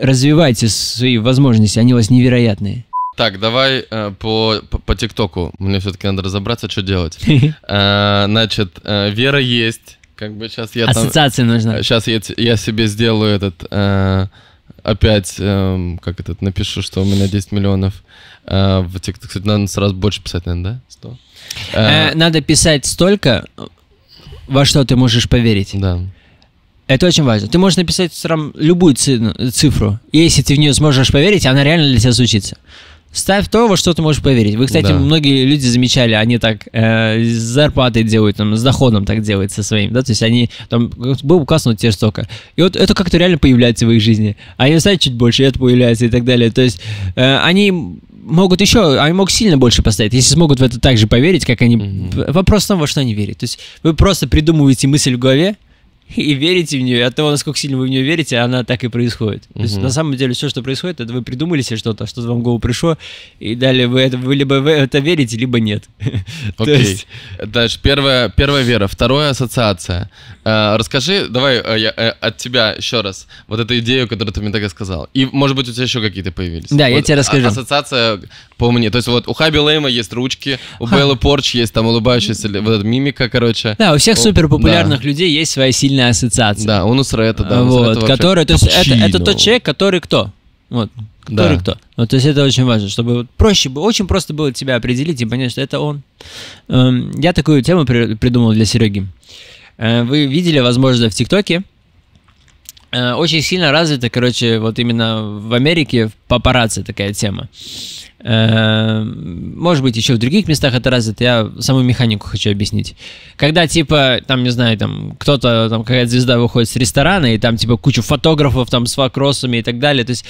развивайте свои возможности, они у вас невероятные. Так, давай э, по, по, ТикТоку. Мне все-таки надо разобраться, что делать. [laughs] Э, Значит, э, Вера есть. Как бы сейчас я там... Ассоциация нужна. Сейчас я, я себе сделаю этот... э, опять, эм, как этот, напишу, что у меня 10 миллионов э, в ТикТок. Кстати, надо сразу больше писать, наверное, да? 100? Э, Э, Надо писать столько, во что ты можешь поверить. Да. Это очень важно. Ты можешь написать срам- любую ци- цифру. Если ты в нее сможешь поверить, она реально для тебя случится. Ставь то, во что ты можешь поверить. Вы, кстати, Да. многие люди замечали, они так э, с зарплатой делают, там, с доходом так делают со своим, да, то есть они, там, был указ, вот тебе столько. И вот это как-то реально появляется в их жизни. Они ставят чуть больше, и это появляется и так далее. То есть э, они могут еще, они могут сильно больше поставить, если смогут в это так же поверить, как они... Мгм. Вопрос в том, во что они верят. То есть вы просто придумываете мысль в голове, [laughs] и верите в нее, и от того, насколько сильно вы в нее верите, она так и происходит. То есть, на самом деле, все, что происходит, это вы придумали себе что-то, что-то вам в голову пришло, и далее вы, это, вы либо в это верите, либо нет. [laughs] Окей. есть- Дальше, первая, первая вера, второе ассоциация. Э, расскажи, давай э, я, э, от тебя еще раз вот эту идею, которую ты мне тогда сказал. И, может быть, у тебя еще какие-то появились. Да, я Вот, тебе расскажу. а- Ассоциация по мне. То есть вот у Хаби Лейма есть ручки, у Беллы Порч есть там улыбающаяся вот эта мимика, короче. Да, у всех супер популярных да. людей есть своя сильная ассоциация. Да, у Нусрета, да. у вот, который, то есть это, это капучино. тот человек, который кто? Вот, который Да. кто? Вот, то есть это очень важно, чтобы проще было, очень просто было тебя определить и понять, что это он. Эм, я такую тему при- придумал для Сереги. Э, Вы видели, возможно, в ТикТоке э, очень сильно развита, короче, вот именно в Америке в папарацци такая тема. Э, Может быть, еще в других местах это развито, я саму механику хочу объяснить. Когда, типа, там, не знаю, там, кто-то, там, какая-то звезда выходит с ресторана, и там, типа, куча фотографов, там, с вопросами и так далее, то есть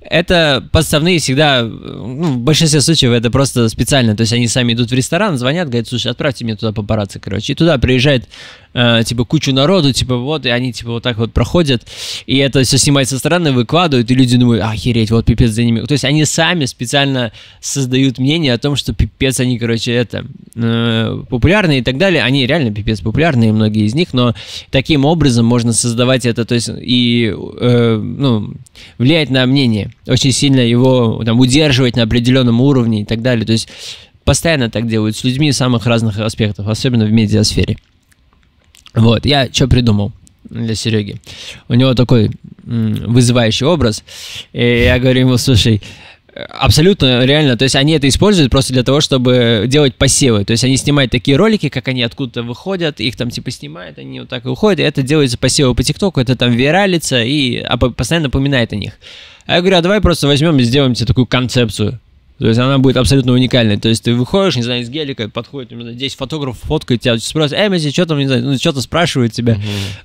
это подставные всегда, ну, в большинстве случаев это просто специально, то есть они сами идут в ресторан, звонят, говорят, слушай, отправьте мне туда папарацци, короче, и туда приезжает, э, типа, кучу народу, типа, вот, и они, типа, вот так вот проходят, и это все снимается со стороны, выкладывают, и люди думают, охереть, вот пипец за ними, то есть они сами специально создают мнение о том, что пипец они, короче, это, э, популярные и так далее, они реально пипец популярные, многие из них, но таким образом можно создавать это, то есть, и, э, ну, влиять на мнение, очень сильно его там удерживать на определенном уровне и так далее. То есть постоянно так делают с людьми самых разных аспектов, особенно в медиасфере. Вот, я что придумал для Сереги. У него такой вызывающий образ. И я говорю ему, слушай, абсолютно реально, то есть они это используют просто для того, чтобы делать посевы. То есть они снимают такие ролики, как они откуда-то выходят, их там типа снимают, они вот так и уходят, и это делается посевы по ТикТоку, это там виралится и а, по- постоянно напоминает о них. А я говорю, а давай просто возьмем и сделаем тебе такую концепцию. То есть она будет абсолютно уникальной. То есть ты выходишь, не знаю, из гелика, подходит, не знаю, 10 фотографов фоткают тебя, спрашивают, эй, Месси, что там, не знаю, ну, что-то спрашивают тебя.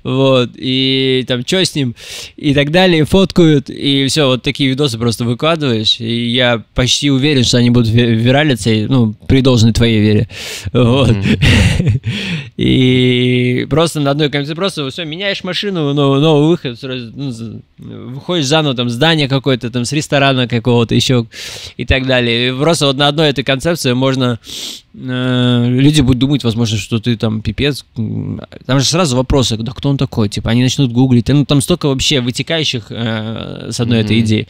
Вот, и там, что с ним, и так далее, фоткают, и все, вот такие видосы просто выкладываешь, и я почти уверен, что они будут ви- виралиться, и, ну, при должной твоей вере. Вот. [laughs] И просто на одной конце просто все, меняешь машину, новый, новый выход, сразу, ну, выходишь заново, там, здание какое-то, там, с ресторана какого-то еще, и так далее. И просто вот на одной этой концепции можно... э, люди будут думать, возможно, что ты там пипец. Там же сразу вопросы, да кто он такой? Типа, они начнут гуглить. Ну, там столько вообще вытекающих э, с одной этой Мгм. идеи.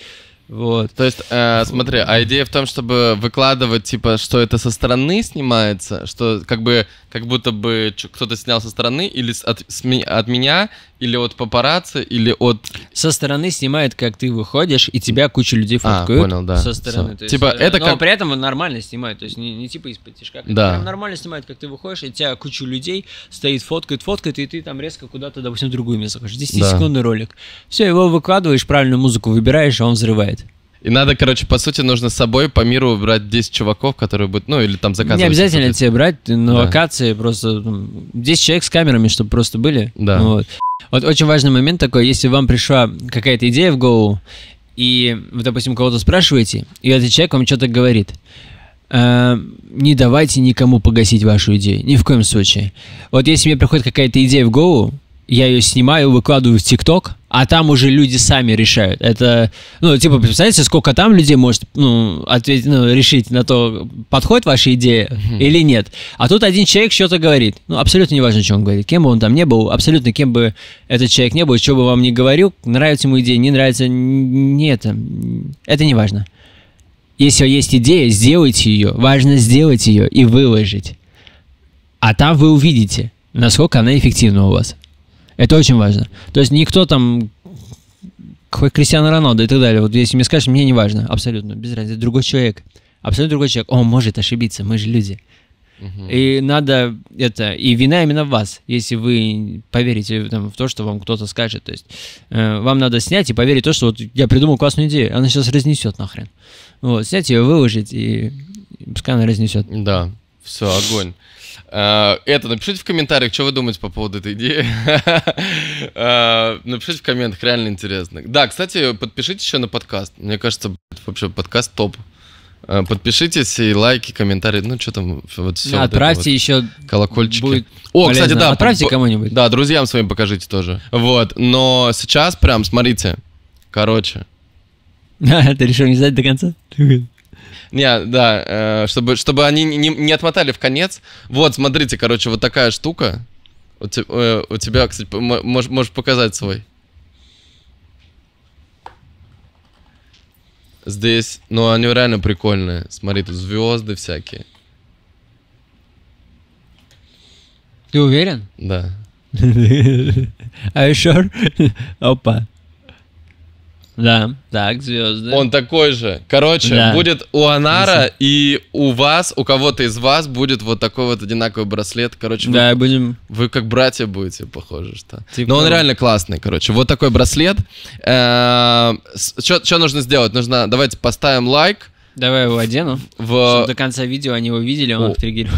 Вот. То есть, э, смотри, а идея в том, чтобы выкладывать, типа, что это со стороны снимается, что как бы, как будто бы кто-то снял со стороны, или от, от меня, или от папарацци, или от... Со стороны снимает, как ты выходишь, и тебя куча людей А, фоткают. понял, да, Со стороны. есть, Типа, э, это но как- при этом нормально снимает. То есть не, не типа из-под тяжка. Да. прям нормально снимает, как ты выходишь, и тебя кучу людей стоит, фоткает, фоткает, и ты там резко куда-то, допустим, в другое место ходишь. 10-секундный ролик. Все, его выкладываешь, правильную музыку выбираешь, а он взрывает. И надо, короче, по сути, нужно с собой по миру брать 10 чуваков, которые будут, ну, или там заказывать. Не обязательно тебе брать на Да. локации, просто там, 10 человек с камерами, чтобы просто были. Да. Вот. вот очень важный момент такой, если вам пришла какая-то идея в голову, и вы, допустим, кого-то спрашиваете, и этот человек вам что-то говорит, э, не давайте никому погасить вашу идею, ни в коем случае. Вот если мне приходит какая-то идея в голову, я ее снимаю, выкладываю в ТикТок, а там уже люди сами решают. Это, ну, типа, представляете, сколько там людей может, ну, ответить, ну, решить на то, подходит ваша идея или нет. А тут один человек что-то говорит. Ну, абсолютно неважно, что он говорит. Кем бы он там не был, абсолютно кем бы этот человек не был, что бы вам ни говорил, нравится ему идея, не нравится, не это. Это не важно. Если есть идея, сделайте ее. Важно сделать ее и выложить. А там вы увидите, насколько она эффективна у вас. Это очень важно. То есть никто там какой Кристиано Роналдо и так далее. Вот если мне скажешь, мне не важно, абсолютно, без разницы. Другой человек. Абсолютно другой человек. Он может ошибиться, мы же люди. И надо это, и вина именно в вас, если вы поверите там, в то, что вам кто-то скажет. То есть э, вам надо снять и поверить в то, что вот я придумал классную идею, она сейчас разнесет нахрен. Вот, снять ее, выложить, и пускай она разнесет. Да, все, огонь. А, Это, напишите в комментариях, что вы думаете по поводу этой идеи. А, [laughs] Напишите в комментах, реально интересно. Да, кстати, подпишитесь еще на подкаст. Мне кажется, вообще подкаст топ. А, Подпишитесь и лайки, комментарии, ну что там, вот все. Отправьте еще. колокольчики. будет О, полезно. кстати, да. Отправьте кому-нибудь. Да, друзьям своим покажите тоже. Вот, но сейчас прям, смотрите, короче. [laughs] Ты решил не знать до конца? Не, да, э, чтобы, чтобы они не, не отмотали в конец. Вот, смотрите, короче, вот такая штука. У, те- э, у тебя, кстати, можешь, можешь показать свой. Здесь, ну, они реально прикольные. Смотри, тут звезды всякие. Ты уверен? Да. [laughs] Are you sure? [laughs] Опа. Да, так, звезды. Он такой же. Короче, Да. будет у Анара и у вас, у кого-то из вас будет вот такой вот одинаковый браслет. Короче, вы- Да, будем... Вы как братья будете, похоже, что. Типа Но он реально классный, короче. Вот такой браслет. Что нужно сделать? Нужно, давайте поставим лайк. Давай его одену. В... Чтобы до конца видео они его видели, он их триггерил.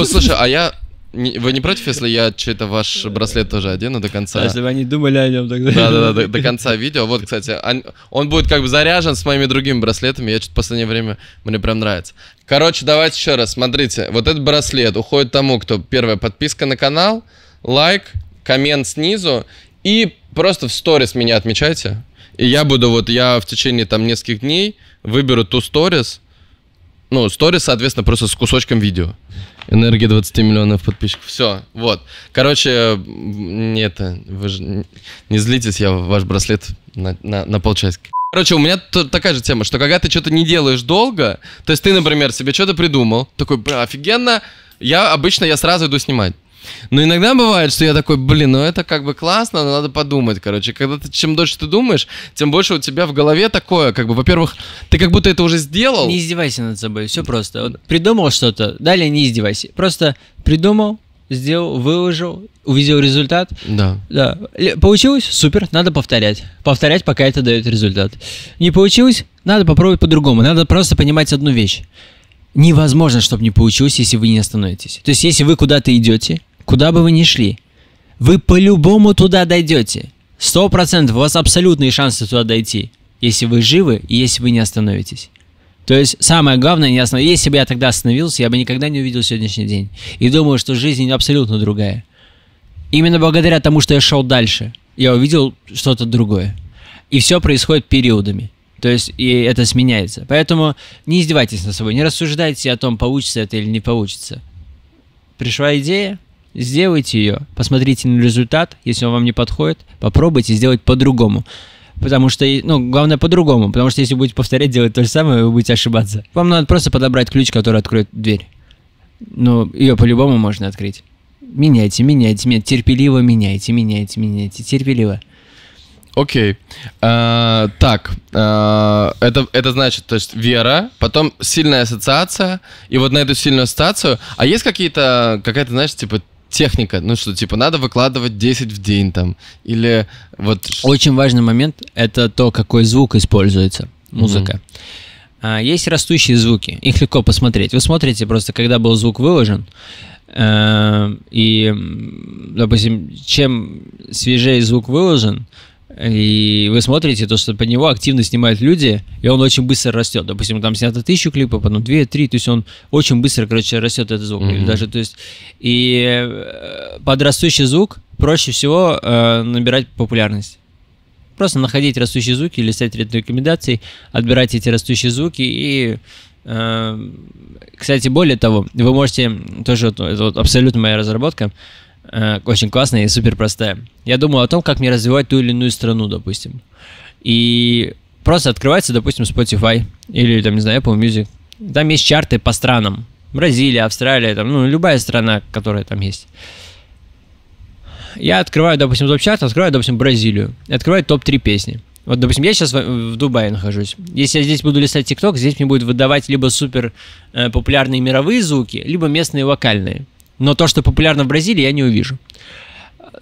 О, слушай, а я... не- Вы не против, если я чей-то ваш браслет тоже одену до конца? Если бы они думали о нем тогда. Да-да-да, [laughs] до, до конца видео. Вот, кстати, он, он будет как бы заряжен с моими другими браслетами. Я что-то в последнее время, мне прям нравится. Короче, давайте еще раз, смотрите. Вот этот браслет уходит тому, кто первая подписка на канал, лайк, коммент снизу и просто в сторис меня отмечайте. И я буду вот, я в течение там нескольких дней выберу ту сторис, ну, сторис, соответственно, просто с кусочком видео. Энергия 20 миллионов подписчиков. Все, вот. Короче, м, не это, вы же не злитесь, я ваш браслет на, на, на полчасика. Короче, у меня такая же тема, что когда ты что-то не делаешь долго, то есть ты, например, себе что-то придумал, такой, бля, офигенно, я обычно я сразу иду снимать. Но иногда бывает, что я такой, блин, ну это как бы классно, но надо подумать, короче. Когда ты, чем дольше ты думаешь, тем больше у тебя в голове такое, как бы, во-первых, ты как будто это уже сделал. Не издевайся над собой, все просто. Вот придумал что-то, далее не издевайся. Просто придумал, сделал, выложил, увидел результат. Да. Да. Получилось? Супер, надо повторять. Повторять, пока это дает результат. Не получилось? Надо попробовать по-другому. Надо просто понимать одну вещь. Невозможно, чтобы не получилось, если вы не остановитесь. То есть, если вы куда-то идете, куда бы вы ни шли, вы по-любому туда дойдете. Сто процентов, у вас абсолютные шансы туда дойти, если вы живы и если вы не остановитесь. То есть самое главное не остановиться. Если бы я тогда остановился, я бы никогда не увидел сегодняшний день. И думаю, что жизнь абсолютно другая. Именно благодаря тому, что я шел дальше, я увидел что-то другое. И все происходит периодами. То есть, и это сменяется. Поэтому не издевайтесь над собой, не рассуждайте о том, получится это или не получится. Пришла идея, сделайте ее, посмотрите на результат, если он вам не подходит, попробуйте сделать по-другому. Потому что, ну, главное по-другому, потому что если будете повторять делать то же самое, вы будете ошибаться. Вам надо просто подобрать ключ, который откроет дверь. Ну, ее по-любому можно открыть. Меняйте, меняйте, меняйте, терпеливо меняйте, меняйте, меняйте, терпеливо. Окей. А, так, а, это, это значит, то есть вера, потом сильная ассоциация, и вот на эту сильную ассоциацию, а есть какие-то, какая-то, знаешь, типа техника, ну что, типа, надо выкладывать 10 в день там, или вот... Очень важный момент – это то, какой звук используется, музыка. А, Есть растущие звуки, их легко посмотреть. Вы смотрите просто, когда был звук выложен, э, и, допустим, чем свежее звук выложен, и вы смотрите то, что под него активно снимают люди, и он очень быстро растет. Допустим, там снято тысячу клипов, потом две, три, то есть он очень быстро, короче, растет этот звук. Или Мгм. даже, то есть, и э, под растущий звук проще всего э, набирать популярность. Просто находить растущие звуки, листать ряд рекомендаций, отбирать эти растущие звуки и э, кстати, более того, вы можете тоже вот, это вот абсолютно моя разработка, э, очень классная и супер простая. Я думал о том, как мне развивать ту или иную страну, допустим. И просто открывается, допустим, Spotify или там, не знаю, Apple Music. Там есть чарты по странам. Бразилия, Австралия, там, ну, любая страна, которая там есть. Я открываю, допустим, топ-чарт, открываю, допустим, Бразилию. Открываю топ-3 песни. Вот, допустим, я сейчас в Дубае нахожусь. Если я здесь буду листать ТикТок, здесь мне будет выдавать либо супер э, популярные мировые звуки, либо местные локальные. Но то, что популярно в Бразилии, я не увижу.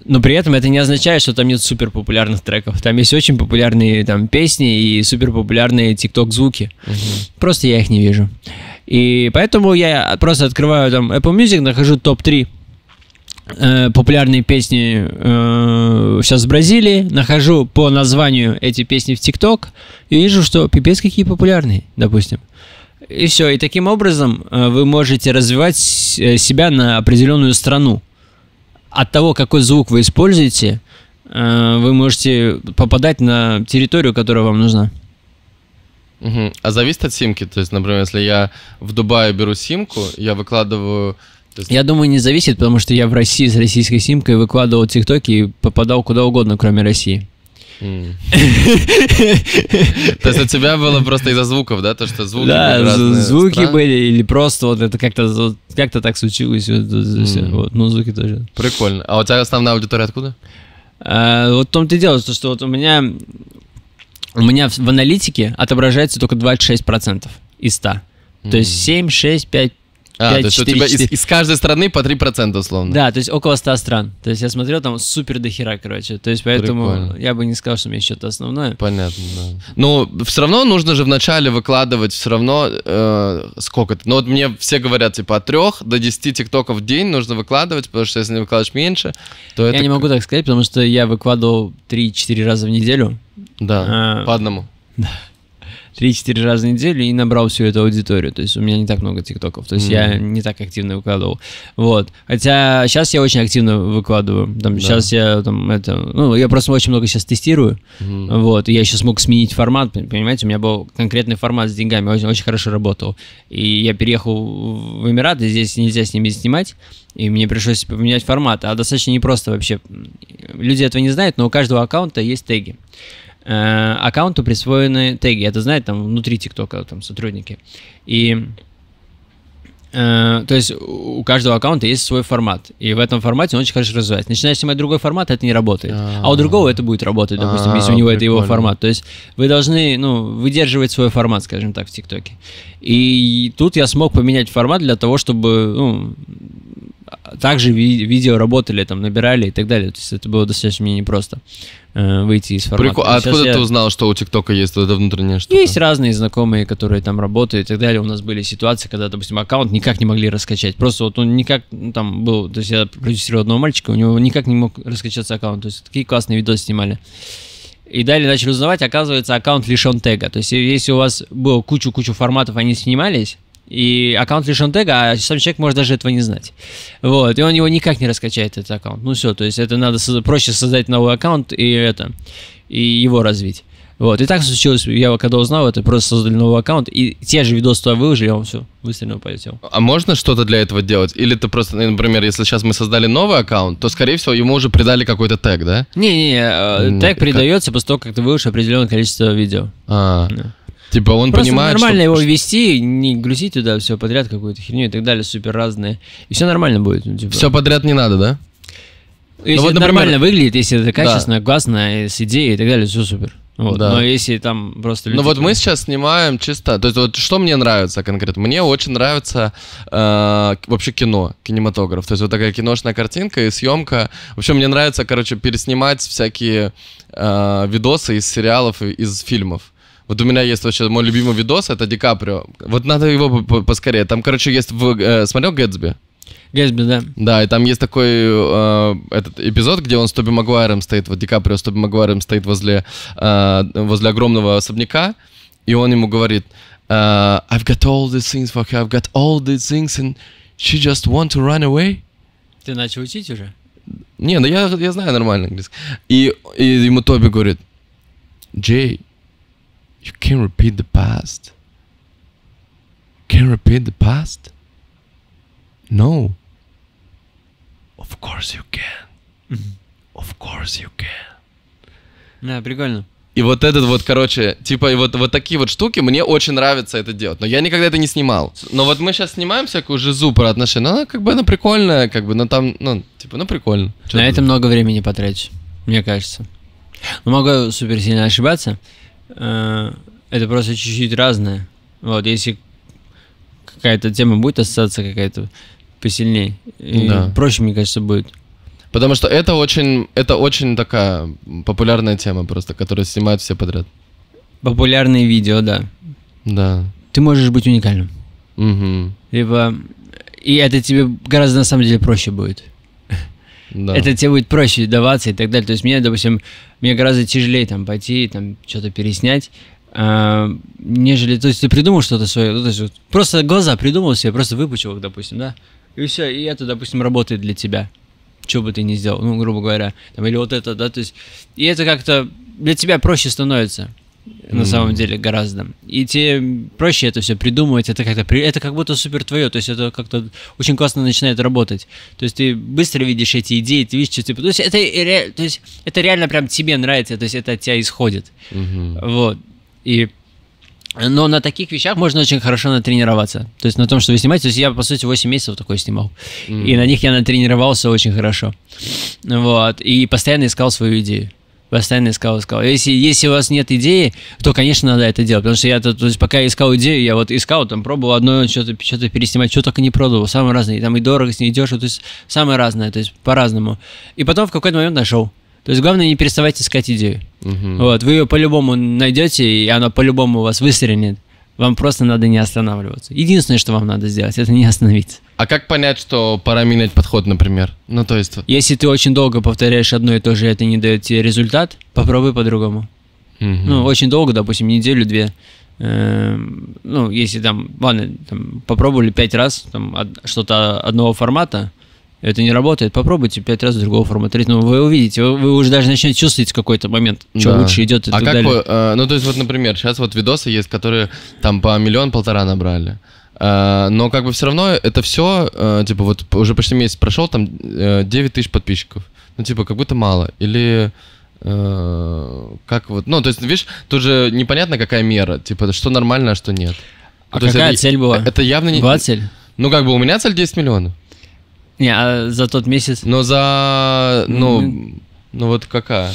Но при этом это не означает, что там нет супер популярных треков. Там есть очень популярные там песни и супер популярные ТикТок звуки. Просто я их не вижу. И поэтому я просто открываю там Apple Music, нахожу топ-3 э, популярные песни э, сейчас в Бразилии, нахожу по названию эти песни в ТикТок и вижу, что пипец какие популярные, допустим. И все, и таким образом э, вы можете развивать э, себя на определенную страну. От того, какой звук вы используете, э, вы можете попадать на территорию, которая вам нужна. Мгм. А зависит от симки? То есть, например, если я в Дубае беру симку, я выкладываю... есть- Я думаю, не зависит, потому что я в России с российской симкой выкладывал тиктоки и попадал куда угодно, кроме России. [laughs] То есть у тебя было просто из-за звуков, да? То, что звуки да, звуки были, или просто вот это как-то как-то так случилось. вот, ну, звуки тоже. Прикольно. А у тебя основная аудитория откуда? А, вот в том-то и дело, что, вот у меня у меня в, в аналитике отображается только 26% из 100. То есть 7, 6, 5, А, 5, то есть у 4, тебя из, 4. из каждой страны по 3% условно. Да, то есть около 100 стран. То есть я смотрел там супер дохера, короче. То есть поэтому Прикольно. я бы не сказал, что у меня что-то основное. Понятно, да. Ну, все равно нужно же вначале выкладывать все равно э, сколько-то. Ну, вот мне все говорят, типа, от 3 до 10 тиктоков в день нужно выкладывать, потому что если не выкладываешь меньше, то это... Я не могу так сказать, потому что я выкладывал 3-4 раза в неделю. Да, А. по одному. 3-4 раза в неделю и набрал всю эту аудиторию. То есть у меня не так много тиктоков. То есть Мгм. я не так активно выкладывал. Вот. Хотя сейчас я очень активно выкладываю. Там, Да. Сейчас я там это... Ну, я просто очень много сейчас тестирую. Мгм. Вот. И я еще смог сменить формат. Понимаете, у меня был конкретный формат с деньгами. Очень, очень хорошо работал. И я переехал в Эмираты. Здесь нельзя с ними снимать. И мне пришлось поменять формат. А достаточно непросто вообще. Люди этого не знают, но у каждого аккаунта есть теги. Э, аккаунту присвоены теги. Это знают там внутри ТикТока там сотрудники. И э, то есть у каждого аккаунта есть свой формат. И в этом формате он очень хорошо развивается. Начинаешь снимать другой формат, это не работает. А у другого это будет работать, допустим, А, если у него это его прикольно. формат. То есть вы должны, ну, выдерживать свой формат, скажем так, в ТикТоке. И тут я смог поменять формат для того, чтобы, ну, также ви- видео работали, там, набирали и так далее. То есть это было достаточно мне непросто э, выйти из формата. Прикол- А Сейчас откуда я- ты узнал, что у ТикТока есть вот эта внутренняя штука? есть разные знакомые, которые там работают и так далее. У нас были ситуации, когда, допустим, аккаунт никак не могли раскачать. Просто вот он никак ну, там был. То есть я продюсировал одного мальчика, у него никак не мог раскачаться аккаунт. То есть такие классные видосы снимали. И далее начали узнавать, оказывается, аккаунт лишен тега. То есть если у вас было кучу-кучу форматов, они снимались, и аккаунт лишен тега, а сам человек может даже этого не знать. Вот, и он его никак не раскачает, этот аккаунт. Ну все, то есть это надо проще создать новый аккаунт и это, и его развить. Вот, и так случилось, я когда узнал это, просто создали новый аккаунт, и те же видосы туда выложили, он все, выстрелил, полетел. А можно что-то для этого делать? Или ты просто, ну, например, если сейчас мы создали новый аккаунт, то, скорее всего, ему уже придали какой-то тег, да? Не-не, э, тег как- передается после того, как ты выложишь определенное количество видео. А, Да. Типа он Просто понимает, нормально что... его ввести, не грузить туда все подряд, какую-то херню и так далее, супер разные. И все нормально будет. ну, типа. Все подряд не надо, да? Если Ну вот, это например- нормально выглядит, если это качественно, классно, с идеей и так далее, все супер. Вот. Да. Но если там просто люди... Ну вот мы сейчас снимаем чисто, то есть вот что мне нравится конкретно? Мне очень нравится э, вообще кино, кинематограф. То есть вот такая киношная картинка и съемка. Вообще мне нравится, короче, переснимать всякие э, видосы из сериалов из фильмов. Вот у меня есть вообще мой любимый видос, это Ди Каприо. Вот надо его по- по- поскорее. Там, короче, есть... В, э, смотрел Гэтсби? Гэтсби, да. Да, и там есть такой э, этот эпизод, где он с Тоби Магуайром стоит, вот Ди Каприо с Тоби Магуайром стоит возле, э, возле огромного особняка, и он ему говорит, э, I've got all these things for her, I've got all these things, and she just want to run away. Ты начал учить уже? Не, ну я, я знаю нормально английский. И, и ему Тоби говорит, Jay, you can repeat the past. Can repeat the past? No. Of course you can. Of course you can. Да, прикольно. И вот этот вот, короче, типа, и вот, вот такие вот штуки, мне очень нравится это делать. Но я никогда это не снимал. Но вот мы сейчас снимаем всякую жизу про отношения. Она как бы она прикольная, как бы, но там, ну, типа, ну прикольно. Чё На это много времени потратишь, мне кажется. Ну, могу супер сильно ошибаться. Э, Это просто чуть-чуть разное. Вот, если какая-то тема будет остаться какая-то посильнее, Да. проще, мне кажется, будет. Потому что это очень, это очень такая популярная тема просто, которую снимают все подряд. Популярные видео, да. Да. Ты можешь быть уникальным. Мгм. Либо... И это тебе гораздо на самом деле проще будет. Да. Это тебе будет проще даваться и так далее. То есть мне, допустим, мне гораздо тяжелее там пойти, там что-то переснять, а, нежели, то есть ты придумал что-то свое, ну, то есть вот просто глаза придумал себе, просто выпучил их, допустим, да, и все, и это, допустим, работает для тебя, что бы ты ни сделал, ну, грубо говоря, там, или вот это, да, то есть, и это как-то для тебя проще становится, на Мгм. самом деле, гораздо. И тебе проще это все придумывать, это как-то, при- это как будто супер твое, то есть это как-то очень классно начинает работать. То есть ты быстро видишь эти идеи, ты видишь, что ты... То есть это, ре- то есть это реально прям тебе нравится, то есть это от тебя исходит. Мгм. Вот. И но на таких вещах можно очень хорошо натренироваться. То есть на том, что вы снимаете. То есть я, по сути, 8 месяцев такой снимал. И на них я натренировался очень хорошо. Вот. И постоянно искал свою идею. Постоянно искал, искал. Если, если у вас нет идеи, то, конечно, надо это делать. Потому что я, тут, то есть, пока я искал идею, я вот искал, там, пробовал одно, что-то что переснимать, что только не пробовал. Самые разные. Там и дорого, с ней дешево. То есть самое разное. То есть по-разному. И потом в какой-то момент нашел. То есть главное не переставать искать идею. Мгм. Вот, вы ее по-любому найдете, и она по-любому у вас выстрелит. Вам просто надо не останавливаться. Единственное, что вам надо сделать, это не остановиться. А как понять, что пора менять подход, например? Ну, то есть... Если ты очень долго повторяешь одно и то же, и это не дает тебе результат, попробуй по-другому. мгм. Ну, очень долго, допустим, неделю-две. Эм, Ну, если там, ладно, там, попробовали пять раз там, что-то одного формата, это не работает, попробуйте пять раз другого формата. Ну, вы увидите, вы, вы уже даже начнете чувствовать в какой-то момент, что Да. лучше идет и А так как далее. вы, э, ну, то есть, вот, например, сейчас вот видосы есть, которые там по миллион-полтора набрали. Э, но как бы все равно это все, типа, вот уже почти месяц прошел, там э, 9 тысяч подписчиков. Ну, типа, как будто мало. Или э, как вот, ну, то есть, видишь, тут же непонятно, какая мера, типа, что нормально, а что нет. А есть какая это- цель была? Это явно не... Была цель? Ну, как бы у меня цель 10 миллионов. Не, а за тот месяц? Но за, ну, Мгм. ну вот какая?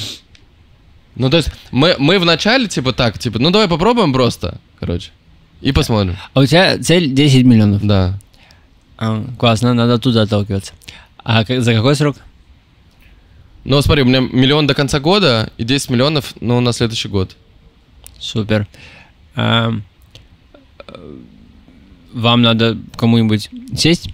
Ну, то есть, мы, мы вначале, типа, так, типа, ну, давай попробуем просто, короче, и посмотрим. А у тебя цель 10 миллионов. Да. А, классно, надо туда отталкиваться. А как- за какой срок? Ну, смотри, у меня миллион до конца года и 10 миллионов, ну, на следующий год. Супер. А, э, вам надо кому-нибудь сесть?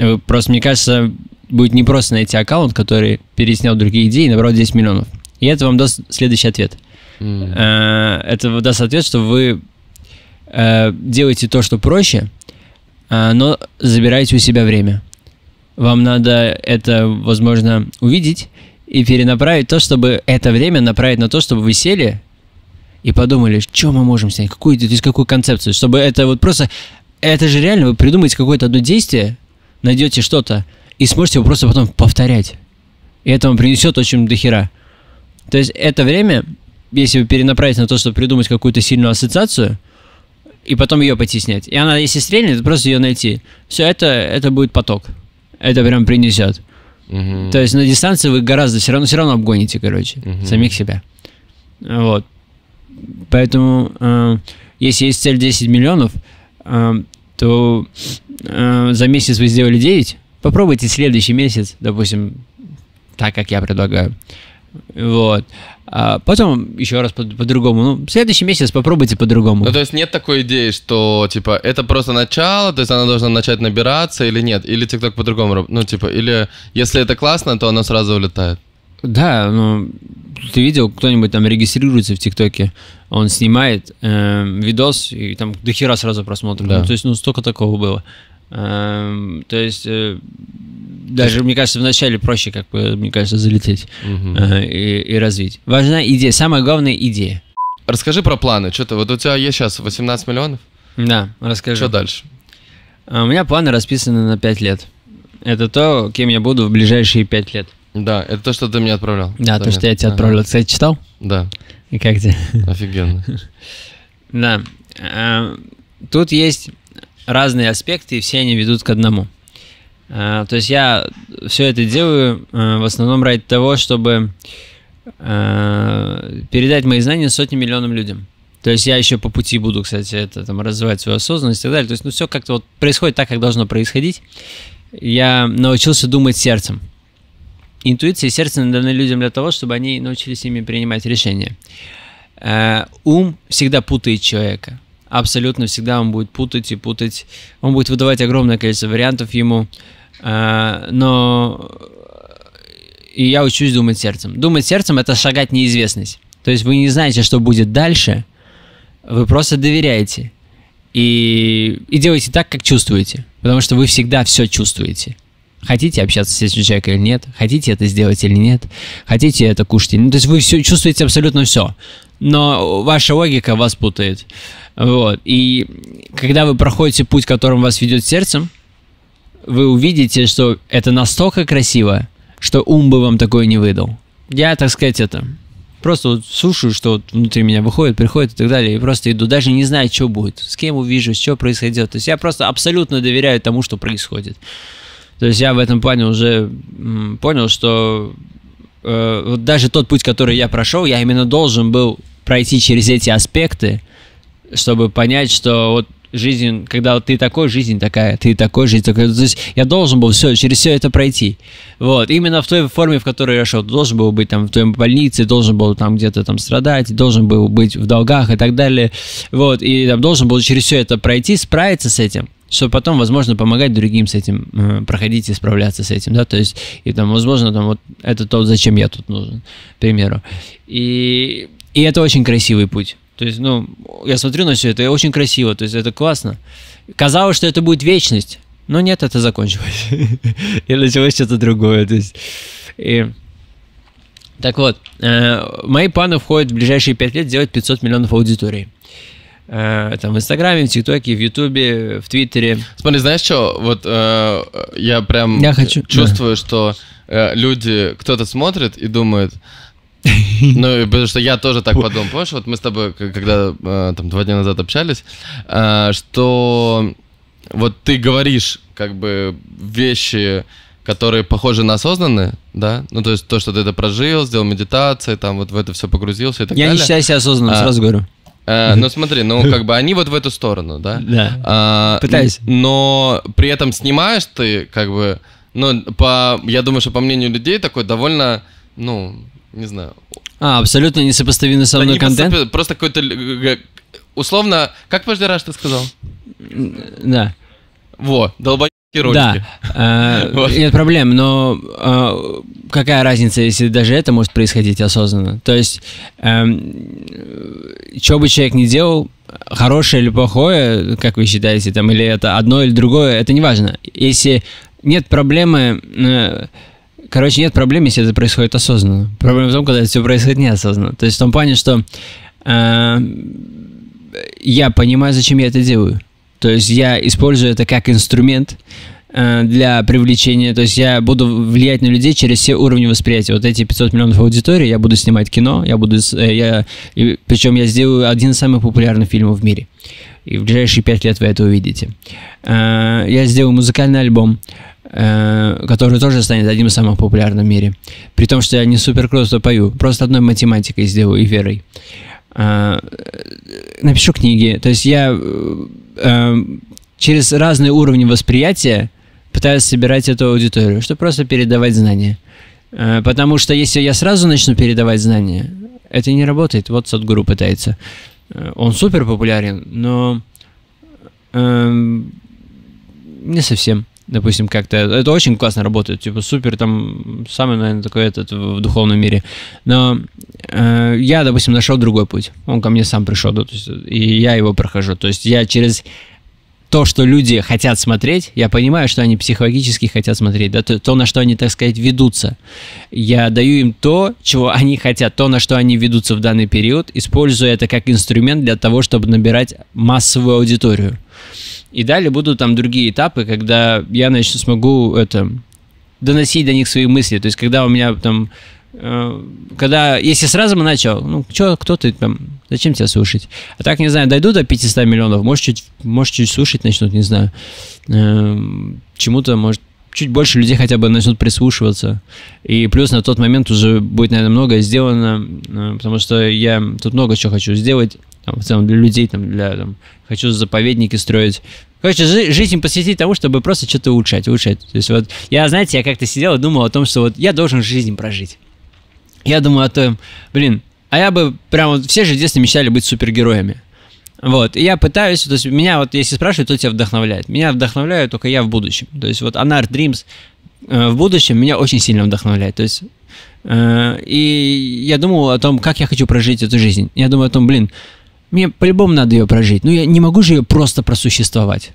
Э, Просто, мне кажется, будет непросто найти аккаунт, который переснял другие идеи и набрал 10 миллионов. И это вам даст следующий ответ. М. Э, это даст ответ, что вы э, делаете то, что проще, э, но забираете у себя время. Вам надо это, возможно, увидеть и перенаправить то, чтобы это время направить на то, чтобы вы сели и подумали, что мы можем снять, какую, то есть какую концепцию, чтобы это вот просто, это же реально, вы придумаете какое-то одно действие, найдете что-то и сможете его просто потом повторять. И это вам принесет очень дохера. То есть это время, если вы перенаправите на то, чтобы придумать какую-то сильную ассоциацию, и потом ее пойти снять. И она, если стрельнет, просто ее найти. Все, это, это будет поток. Это прям принесет. Мгм. То есть на дистанции вы гораздо все равно, все равно обгоните, короче, Мгм. самих себя. Вот. Поэтому, э, если есть цель 10 миллионов, э, то э, за месяц вы сделали 9, попробуйте следующий месяц, допустим, так, как я предлагаю. Вот. А потом еще раз по- по-другому. Ну, следующий месяц попробуйте по-другому. Ну, то есть нет такой идеи, что, типа, это просто начало, то есть она должна начать набираться или нет? Или ТикТок по-другому Ну, типа, или если это классно, то оно сразу улетает. Да, ну, ты видел, кто-нибудь там регистрируется в ТикТоке, он снимает э, видос, и там до хера сразу просмотров. Да. Ну, то есть, ну, столько такого было. Эм, то есть, э, даже, мне кажется, вначале проще, как бы, мне кажется, залететь Мгм. э, и, и развить. Важна идея, самая главная идея. Расскажи про планы. Что ты, вот у тебя есть сейчас 18 миллионов? Да, расскажи. Что дальше? А У меня планы расписаны на 5 лет. Это то, кем я буду в ближайшие 5 лет. Да, это то, что ты мне отправлял. Да, то, что я тебе Ага. отправил. Кстати, читал? Да, И как тебе? офигенно. [laughs] Да. А, Тут есть разные аспекты, и все они ведут к одному. А, То есть я все это делаю а, в основном ради того, чтобы передать мои знания сотням миллионам людям. То есть я еще по пути буду, кстати, это там развивать свою осознанность и так далее. То есть, ну, все как-то вот происходит так, как должно происходить. Я научился думать сердцем. Интуиция и сердце даны людям для того, чтобы они научились ими принимать решения. Э, ум всегда путает человека. Абсолютно всегда он будет путать и путать. Он будет выдавать огромное количество вариантов ему. Э, но и я учусь думать сердцем. Думать сердцем это шагать неизвестность. То есть вы не знаете, что будет дальше, вы просто доверяете. И, и делаете так, как чувствуете. Потому что вы всегда все чувствуете. Хотите общаться с этим человеком или нет, хотите это сделать или нет, хотите это кушать нет. То есть вы все чувствуете абсолютно все. Но ваша логика вас путает. Вот. И когда вы проходите путь, которым вас ведет сердцем, вы увидите, что это настолько красиво, что ум бы вам такое не выдал. Я, так сказать, это просто вот слушаю, что вот внутри меня выходит, приходит и так далее, и просто иду, даже не знаю, что будет, с кем увижу, что происходит. То есть я просто абсолютно доверяю тому, что происходит. То есть я в этом плане уже понял, что э, вот даже тот путь, который я прошел, я именно должен был пройти через эти аспекты, чтобы понять, что вот жизнь, когда вот ты такой, жизнь такая, ты такой, жизнь такая. То есть я должен был все, через все это пройти. Вот, именно в той форме, в которой я шел. Должен был быть там в твоей больнице, должен был там где-то там страдать, должен был быть в долгах и так далее. Вот, и там должен был через все это пройти, справиться с этим чтобы потом, возможно, помогать другим с этим э, проходить и справляться с этим, да, то есть, и там, возможно, там вот это то, зачем я тут нужен, к примеру. И, и это очень красивый путь. То есть, ну, я смотрю на все это, и очень красиво, то есть это классно. Казалось, что это будет вечность, но нет, это закончилось. [laughs] и началось что-то другое, то есть... И... Так вот, э, мои планы входят в ближайшие пять лет сделать 500 миллионов аудиторий. Э, там в Инстаграме, в ТикТоке, в Ютубе, в Твиттере. Смотри, знаешь что, вот э, я прям Я хочу- чувствую, что э, люди, кто-то смотрит и думает, ну, потому что я тоже так подумал. Помнишь, вот мы с тобой, когда э, там два дня назад общались, э, что вот ты говоришь как бы вещи, которые похожи на осознанные, да? Ну, то есть то, что ты это прожил, сделал медитации, там вот в это все погрузился и так Я не далее. считаю себя осознанным, А. сразу говорю. Э, ну, смотри, ну, как бы они вот в эту сторону, да? [laughs] Да. А, Пытаюсь. Но при этом снимаешь ты, как бы, ну, по, я думаю, что по мнению людей такой довольно, ну, не знаю. А, абсолютно несопоставимый со мной контент. Просто какой-то, г- условно, как каждый раз ты сказал? Да. Во, долбоебки ручки. Да, э, [laughs] Вот. нет проблем, но э, какая разница, если даже это может происходить осознанно? То есть, что бы человек ни делал, хорошее или плохое, как вы считаете, там, или это одно или другое, это не важно. Если нет проблемы, э, короче, нет проблем, если это происходит осознанно. Проблема в том, когда это все происходит неосознанно. То есть в том плане, что я понимаю, зачем я это делаю. То есть я использую это как инструмент э, для привлечения. То есть я буду влиять на людей через все уровни восприятия. Вот эти 500 миллионов аудитории, я буду снимать кино, я буду, э, я, причем я сделаю один из самых популярных фильмов в мире. И в ближайшие пять лет вы это увидите. Э, я сделаю музыкальный альбом, который тоже станет одним из самых популярных в мире. При том, что я не супер круто пою, просто одной математикой сделаю и верой. Напишу книги. То есть я э, э, через разные уровни восприятия пытаюсь собирать эту аудиторию, чтобы просто передавать знания. Э, Потому что если я сразу начну передавать знания, это не работает. Вот Садгуру пытается. Э, Он супер популярен, но эм, не совсем. Допустим, как-то это очень классно работает, типа супер там самый, наверное, такой этот в духовном мире. Но э, я, допустим, нашел другой путь. Он ко мне сам пришел, да, то есть, и я его прохожу. То есть я через то, что люди хотят смотреть, я понимаю, что они психологически хотят смотреть, да, то, то, на что они, так сказать, ведутся. Я даю им то, чего они хотят, то, на что они ведутся в данный период, используя это как инструмент для того, чтобы набирать массовую аудиторию. И далее будут там другие этапы, когда я значит, смогу это доносить до них свои мысли. То есть, когда у меня там когда, если сразу бы начал, ну, чё, кто ты там, зачем тебя слушать? А так, не знаю, дойду до 500 миллионов, может, чуть, может, чуть слушать начнут, не знаю. Эм, чему-то, может, чуть больше людей хотя бы начнут прислушиваться. И плюс на тот момент уже будет, наверное, многое сделано, э, потому что я тут много чего хочу сделать, там, в целом для людей, там, для, там, хочу заповедники строить. Короче, жи- жизнь посвятить тому, чтобы просто что-то улучшать, улучшать. То есть вот, я, знаете, я как-то сидел и думал о том, что вот я должен жизнь прожить. Я думаю о том, блин, а я бы прям вот, все же в детстве мечтали быть супергероями. Вот, и я пытаюсь, то есть меня вот, если спрашивают, кто тебя вдохновляет? Меня вдохновляю только я в будущем. То есть вот Anar Dreams э, в будущем меня очень сильно вдохновляет. То есть, э, и я думал о том, как я хочу прожить эту жизнь. Я думаю о том, блин, мне по-любому надо ее прожить. Ну, я не могу же ее просто просуществовать.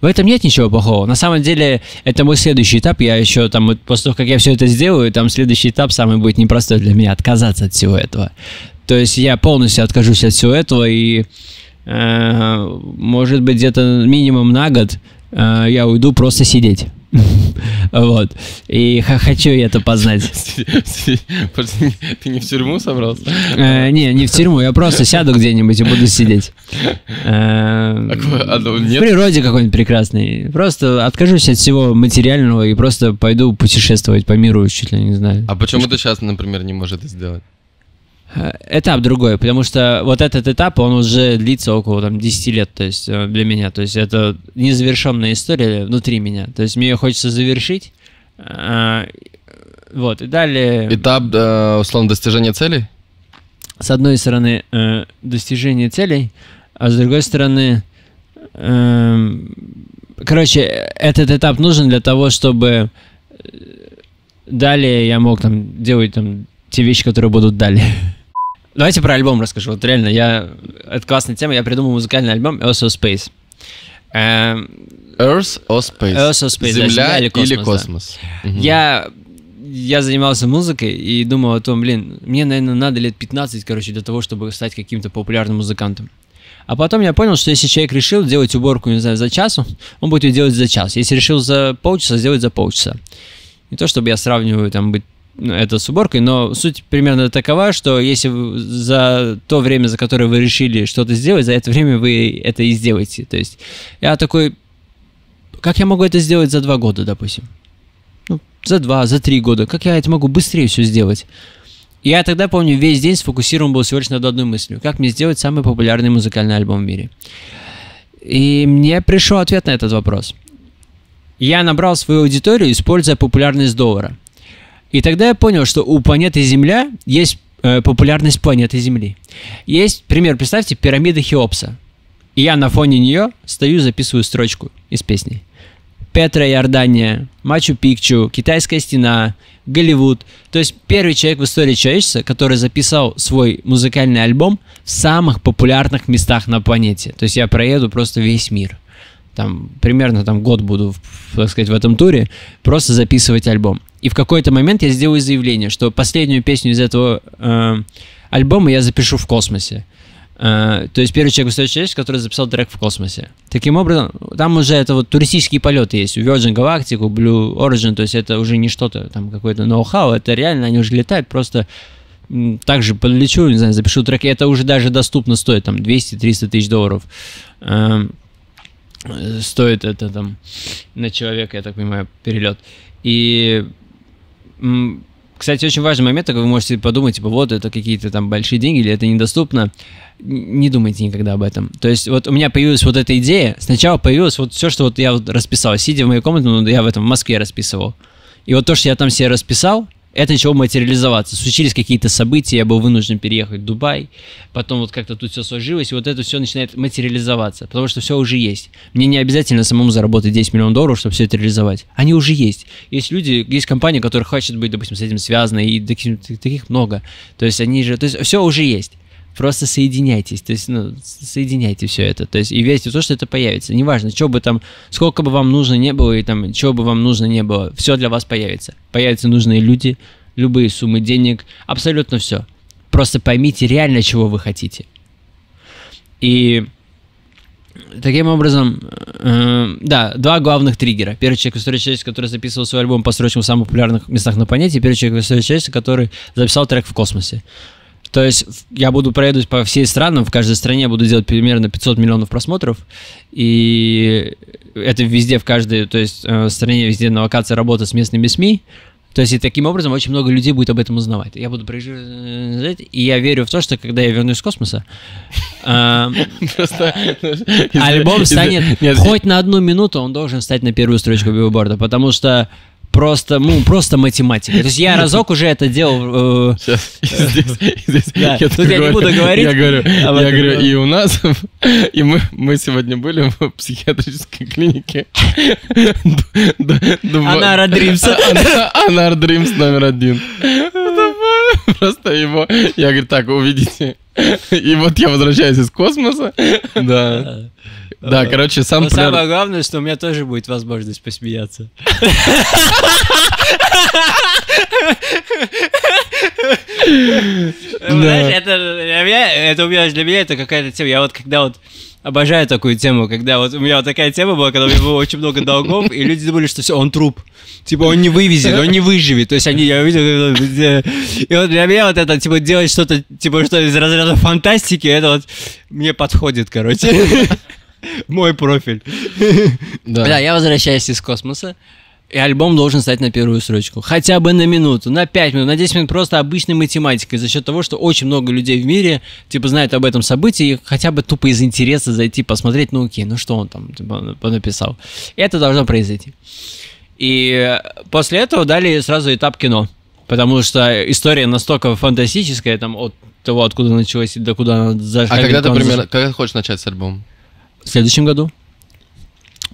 В этом нет ничего плохого. На самом деле, это мой следующий этап. Я еще там, вот после того, как я все это сделаю, там следующий этап самый будет непростой для меня, отказаться от всего этого. То есть я полностью откажусь от всего этого и, э, может быть, где-то минимум на год э, я уйду просто сидеть. Вот. И хочу это познать. [laughs] Ты не в тюрьму собрался? Э, Не, не в тюрьму, я просто сяду где-нибудь и буду сидеть. Э, Какое? А, ну, В природе какой-нибудь прекрасный. Просто откажусь от всего материального и просто пойду путешествовать по миру, чуть ли не знаю. А почему ты сейчас, например, не можешь это сделать? Э, Этап другой, потому что вот этот этап, он уже длится около там, 10 лет, то есть э, для меня. То есть это незавершенная история внутри меня. То есть мне ее хочется завершить. э, Вот, и далее... Этап, условно, достижения целей? с одной стороны, достижение целей, а с другой стороны, эм, короче, этот этап нужен для того, чтобы далее я мог там делать там те вещи, которые будут далее. [laughs] Давайте про альбом расскажу. Вот реально, я... Это классная тема. Я придумал музыкальный альбом Earth or Space. Эм, Earth or Space? Earth or Space, да, Земля Земля или или космос, космос? Мгм. я, я занимался музыкой и думал о том, блин, мне, наверное, надо лет 15, короче, для того, чтобы стать каким-то популярным музыкантом. А потом я понял, что если человек решил делать уборку, не знаю, за час, он будет ее делать за час. Если решил за полчаса, сделать за полчаса. Не то, чтобы я сравниваю там быть это с уборкой, но суть примерно такова, что если за то время, за которое вы решили что-то сделать, за это время вы это и сделаете. То есть я такой, как я могу это сделать за два года, допустим? Ну, за два, за три года. Как я это могу быстрее все сделать? Я тогда помню, весь день сфокусирован был всего лишь над одной мыслью. Как мне сделать самый популярный музыкальный альбом в мире? И мне пришел ответ на этот вопрос. Я набрал свою аудиторию, используя популярность доллара. И тогда я понял, что у планеты Земля есть э, популярность планеты Земли. Есть пример, представьте, пирамида Хеопса. И я на фоне нее стою, записываю строчку из песни. Петра Иордания, Мачу-Пикчу, Китайская стена, Голливуд. То есть первый человек в истории человечества, который записал свой музыкальный альбом в самых популярных местах на планете. То есть я проеду просто весь мир. Там примерно там год буду, так сказать, в этом туре, просто записывать альбом. И в какой-то момент я сделаю заявление, что последнюю песню из этого э, альбома я запишу в космосе. Э, то есть первый человек в истории который записал трек в космосе. Таким образом, там уже это вот туристические полеты есть. У Virgin Galactic, у Blue Origin, то есть это уже не что-то, там какой-то ноу-хау, это реально, они уже летают, просто также подлечу, не знаю, запишу трек, и это уже даже доступно стоит, там, 200-300 тысяч долларов. Э, стоит это там на человека, я так понимаю, перелет. И Кстати, очень важный момент, такой вы можете подумать, типа, вот это какие-то там большие деньги или это недоступно. Не думайте никогда об этом. То есть вот у меня появилась вот эта идея. Сначала появилось вот все, что вот я вот расписал. Сидя в моей комнате, ну, я в этом в Москве расписывал. И вот то, что я там себе расписал, это начало материализоваться. Случились какие-то события, я был вынужден переехать в Дубай, потом вот как-то тут все сложилось, и вот это все начинает материализоваться, потому что все уже есть. Мне не обязательно самому заработать 10 миллионов долларов, чтобы все это реализовать. Они уже есть. Есть люди, есть компании, которые хотят быть, допустим, с этим связаны, и таких, таких много. То есть они же, то есть все уже есть. Просто соединяйтесь, то есть, ну, соединяйте все это, то есть, и верьте в то, что это появится. Неважно, что бы там, сколько бы вам нужно не было, и там, чего бы вам нужно не было, все для вас появится. Появятся нужные люди, любые суммы денег, абсолютно все. Просто поймите реально, чего вы хотите. И таким образом, э, да, два главных триггера. Первый человек в истории человечества, который записывал свой альбом по строчкам самых популярных местах на планете, и первый человек в истории человечества, который записал трек в космосе. То есть я буду проедусь по всей странам, в каждой стране буду делать примерно 500 миллионов просмотров, и это везде, в каждой, то есть э, стране, везде на локации работа с местными СМИ, то есть и таким образом очень много людей будет об этом узнавать. Я буду проезжать, и я верю в то, что когда я вернусь с космоса, э, альбом из- станет Нет, хоть на одну минуту, он должен встать на первую строчку билборда, потому что просто, ну, просто математика. То есть я разок уже это делал. э, Сейчас, [laughs] Я не буду говорить Я говорю, да. и у нас, [laughs] и мы, сегодня были в психиатрической клинике. Анара Дримс. Анар Дримс номер один. [laughs] Просто его, я говорю, так, увидите. И вот я возвращаюсь из космоса. Да. Да, короче, сам Но самое главное, что у меня тоже будет возможность посмеяться. Знаешь, это, для меня- это у меня, для меня это какая-то тема. Я вот когда вот обожаю такую тему, когда вот у меня вот такая тема была, когда у меня было очень много долгов, и люди думали, что все, он труп. Типа он не вывезет, он не выживет. То есть они, я видел, и вот для меня вот это, типа, делать что-то, типа, что из разряда фантастики, это вот мне подходит, короче. Мой профиль. Да, Да. я возвращаюсь из космоса, и альбом должен стать на первую строчку. Хотя бы на минуту, на 5 минут, на 10 минут просто обычной математикой. За счет того, что очень много людей в мире, типа, знают об этом событии, и хотя бы тупо из интереса зайти посмотреть, ну окей, ну что он там типа, написал. Это должно произойти. И после этого дали сразу этап кино. Потому что история настолько фантастическая, там, от того, откуда началась и до куда она А зашла. когда ты примерно, когда ты хочешь начать с альбома? В следующем году.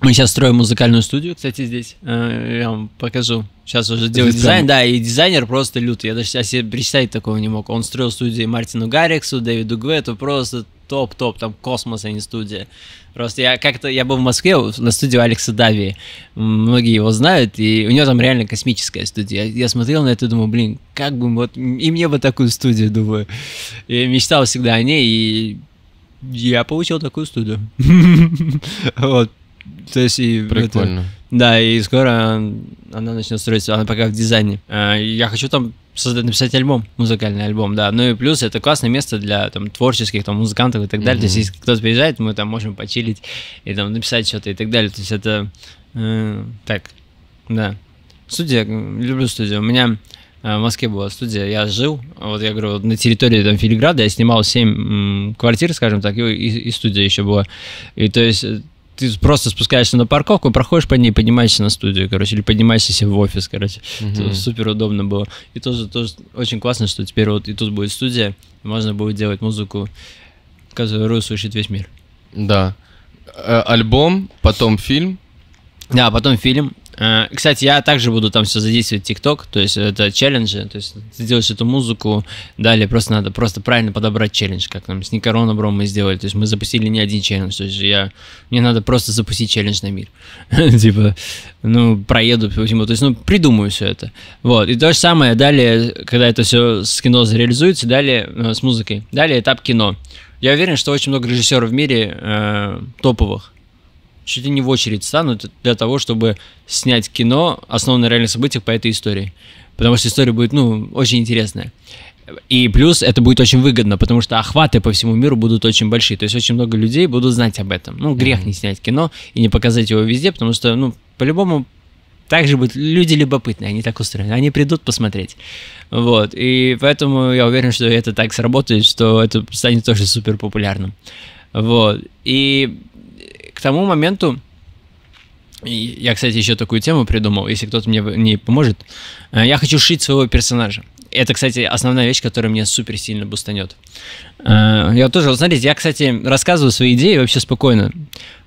Мы сейчас строим музыкальную студию, кстати, здесь. Э, Я вам покажу. Сейчас уже делаю дизайн, да, и дизайнер просто лютый. Я даже сейчас себе представить такого не мог. Он строил студии Мартину Гарриксу, Дэвиду Гвету, просто топ-топ, там космос, а не студия. Просто я как-то, я был в Москве на студию Алекса Дави. Многие его знают, и у него там реально космическая студия. Я, смотрел на это и думал, блин, как бы вот, и мне бы такую студию, думаю. Я мечтал всегда о ней, и я получил такую студию. [laughs] Вот. То есть и это- Прикольно. да, и скоро она начнет строиться, она пока в дизайне. А, Я хочу там создать, написать альбом, музыкальный альбом, да. Ну и плюс это классное место для там творческих там музыкантов и так далее. То есть если кто-то приезжает, мы там можем почилить и там написать что-то и так далее. То есть это э, так, да. Студия, люблю студию. У меня в Москве была студия, я жил, вот я говорю, на территории там Филиграда я снимал 7 квартир, скажем так, и, и- студия еще была. И то есть э, ты просто спускаешься на парковку, проходишь по ней, поднимаешься на студию, короче, или поднимаешься себе в офис, короче. Это супер удобно было. И тоже, тоже очень классно, что теперь вот и тут будет студия, можно будет делать музыку, которую слышит весь мир. Да. Э, Альбом, потом фильм. Да, потом фильм. Э, Кстати, я также буду там все задействовать ТикТок, то есть это челленджи, то есть ты делаешь эту музыку, далее просто надо просто правильно подобрать челлендж, как там с Никорона Бром мы сделали, то есть мы запустили не один челлендж, то есть я, мне надо просто запустить челлендж на мир, [laughs] типа, ну, проеду по то есть, ну, придумаю все это, вот, и то же самое далее, когда это все с кино зареализуется, далее э, с музыкой, далее этап кино. Я уверен, что очень много режиссеров в мире э, топовых, чуть ли не в очередь станут для того, чтобы снять кино, основанное на реальных событиях по этой истории. Потому что история будет, ну, очень интересная. И плюс это будет очень выгодно, потому что охваты по всему миру будут очень большие. То есть очень много людей будут знать об этом. Ну, грех не снять кино и не показать его везде, потому что, ну, по-любому так же будут люди любопытные, они так устроены, они придут посмотреть. Вот, и поэтому я уверен, что это так сработает, что это станет тоже супер популярным. Вот, и к тому моменту, я, кстати, еще такую тему придумал, если кто-то мне не поможет. Э, Я хочу шить своего персонажа. Это, кстати, основная вещь, которая меня супер сильно бустанет. Э, Я тоже, вот смотрите, я, кстати, рассказываю свои идеи вообще спокойно,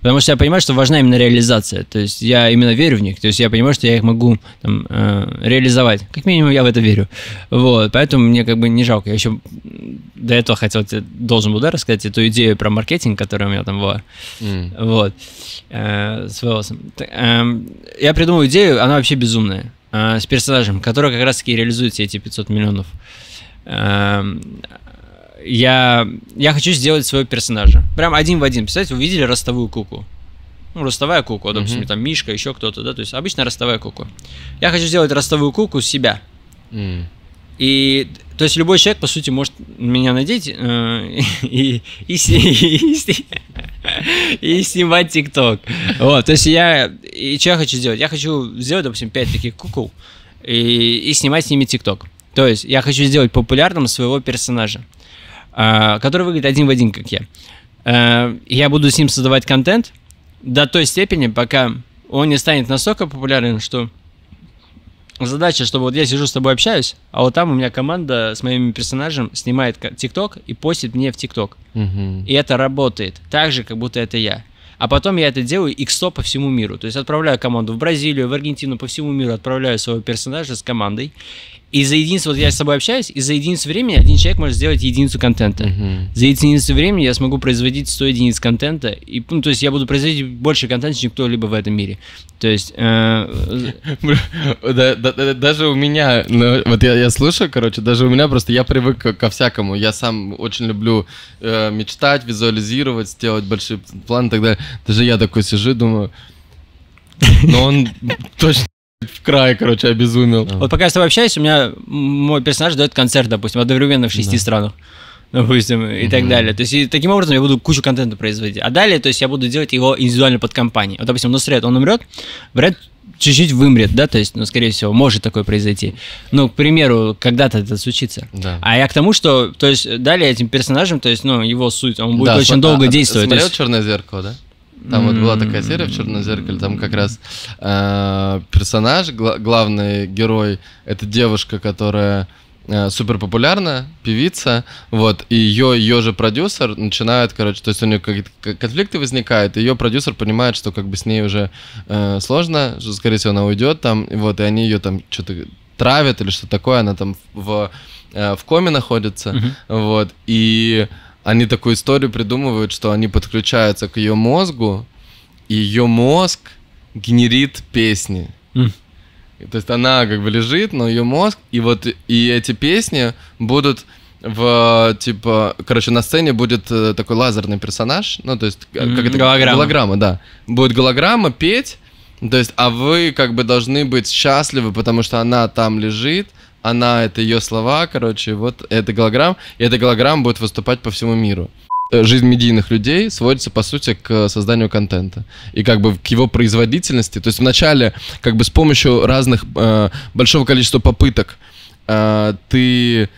потому что я понимаю, что важна именно реализация. То есть я именно верю в них, то есть я понимаю, что я их могу там, э, реализовать. Как минимум я в это верю. Вот, поэтому мне как бы не жалко. Я еще до этого хотел, должен был да, рассказать эту идею про маркетинг, которая у меня там была. М. Вот. Э, с волосом. Т- эм, Я придумал идею, она вообще безумная. Э, С персонажем, который как раз-таки реализует все эти 500 миллионов. Эм, Я, я хочу сделать своего персонажа. Прям один в один. Представляете, вы видели ростовую куклу? Ну, ростовая кукла, допустим, Мгм. там Мишка, еще кто-то, да, то есть обычно ростовая кукла. Я хочу сделать ростовую куклу себя. М. И то есть любой человек, по сути, может меня надеть э, [laughs] и, и, [laughs] и, и, снимать ТикТок. Вот, то есть я... И что я хочу сделать? Я хочу сделать, допустим, 5 таких кукол и, и снимать с ними ТикТок. То есть я хочу сделать популярным своего персонажа, э, который выглядит один в один, как я. Э, я буду с ним создавать контент до той степени, пока он не станет настолько популярен, что задача, чтобы вот я сижу с тобой общаюсь, а вот там у меня команда с моим персонажем снимает ТикТок и постит мне в ТикТок. Мгм. И это работает так же, как будто это я. А потом я это делаю x по всему миру. То есть отправляю команду в Бразилию, в Аргентину, по всему миру отправляю своего персонажа с командой. И за единицу, вот я с собой общаюсь, и за единицу времени один человек может сделать единицу контента. Мгм. За единицу времени я смогу производить 100 единиц контента. И, ну, то есть я буду производить больше контента, чем кто-либо в этом мире. То есть... э, [laughs] Да- да- да- Даже у меня, ну, вот я, слушаю, короче, даже у меня просто я привык ко, ко всякому. Я сам очень люблю э, мечтать, визуализировать, сделать большие планы и так далее. Даже я такой сижу, думаю, [laughs] но он точно в край, короче, обезумел. Вот пока я с тобой общаюсь, у меня мой персонаж дает концерт, допустим, одновременно в шести Да. странах. Допустим, и так Мгм. далее. То есть, и таким образом я буду кучу контента производить. А далее, то есть, я буду делать его индивидуально под компанию. Вот, допустим, Нусред, он умрет, Брэд чуть-чуть вымрет, да, то есть, ну, скорее всего, может такое произойти. Ну, к примеру, когда-то это случится. Да. А я к тому, что, то есть, далее этим персонажем, то есть, ну, его суть, он будет Да, очень см- долго а, действовать. Смотрел есть- Черное зеркало, да? Там вот была такая серия в Черном зеркале, там как раз э, персонаж, гла- главный герой, это девушка, которая супер популярная, певица, вот, и ее, ее же продюсер начинает, короче, то есть у нее какие-то конфликты возникают, и ее продюсер понимает, что как бы с ней уже э, сложно, что, скорее всего, она уйдет там, и вот, и они ее там что-то травят или что такое, она там в, э, в коме находится, Мгм. вот, и они такую историю придумывают, что они подключаются к ее мозгу, и ее мозг генерит песни. И То есть она как бы лежит, но ее мозг, и вот и эти песни будут в типа, короче, на сцене будет э, такой лазерный персонаж, ну то есть М, как это голограмма. голограмма, да, будет голограмма петь, то есть, а вы как бы должны быть счастливы, потому что она там лежит, она это ее слова, короче, вот это голограмма, и эта голограмма будет выступать по всему миру. Э, Жизнь медийных людей сводится, по сути, к созданию контента и как бы к его производительности. То есть вначале как бы с помощью разных, э, большого количества попыток э, ты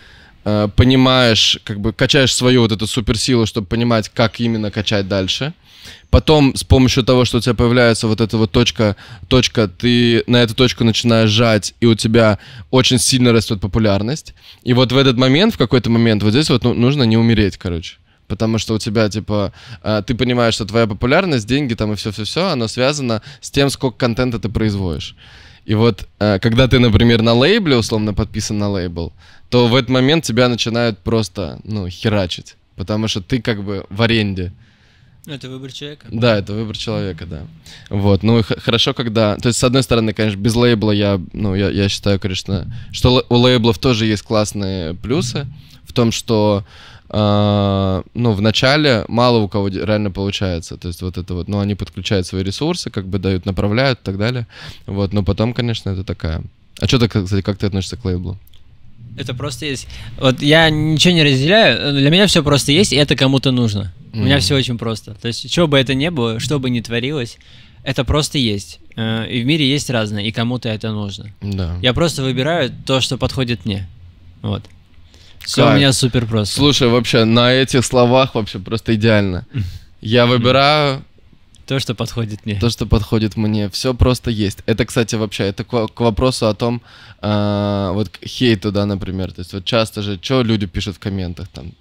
э, понимаешь, как бы качаешь свою вот эту суперсилу, чтобы понимать, как именно качать дальше. Потом с помощью того, что у тебя появляется вот эта вот точка, точка, ты на эту точку начинаешь жать, и у тебя очень сильно растет популярность. И вот в этот момент, в какой-то момент, вот здесь вот ну, нужно не умереть, короче. Потому что у тебя, типа, э, ты понимаешь, что твоя популярность, деньги там и все-все-все, оно связано с тем, сколько контента ты производишь. И вот, э, когда ты, например, на лейбле, условно, подписан на лейбл, то в этот момент тебя начинают просто, ну, херачить. Потому что ты как бы в аренде. Это выбор человека. Да, это выбор человека, да. Вот, ну хорошо, когда... То есть, с одной стороны, конечно, без лейбла я, ну, я, я считаю, конечно, что у лейблов тоже есть классные плюсы в том, что, а, ну, в начале мало у кого реально получается. То есть, вот это вот, ну, они подключают свои ресурсы, как бы дают, направляют и так далее. Вот, но потом, конечно, это такая... А что ты, кстати, как ты относишься к лейблу? Это просто есть. Вот я ничего не разделяю. Для меня все просто есть, и это кому-то нужно. У меня все очень просто. То есть, что бы это ни было, что бы ни творилось, это просто есть. Э, И в мире есть разное, и кому-то это нужно. Да. Я просто выбираю то, что подходит мне. Вот. Все у Кайф. меня супер просто. Слушай, вообще, на этих словах вообще просто идеально. Я выбираю То, что подходит мне. то, что подходит мне. Все просто есть. Это, кстати, вообще, это к, к вопросу о том, а, вот к хейту, да, например. То есть вот часто же, что люди пишут в комментах, там,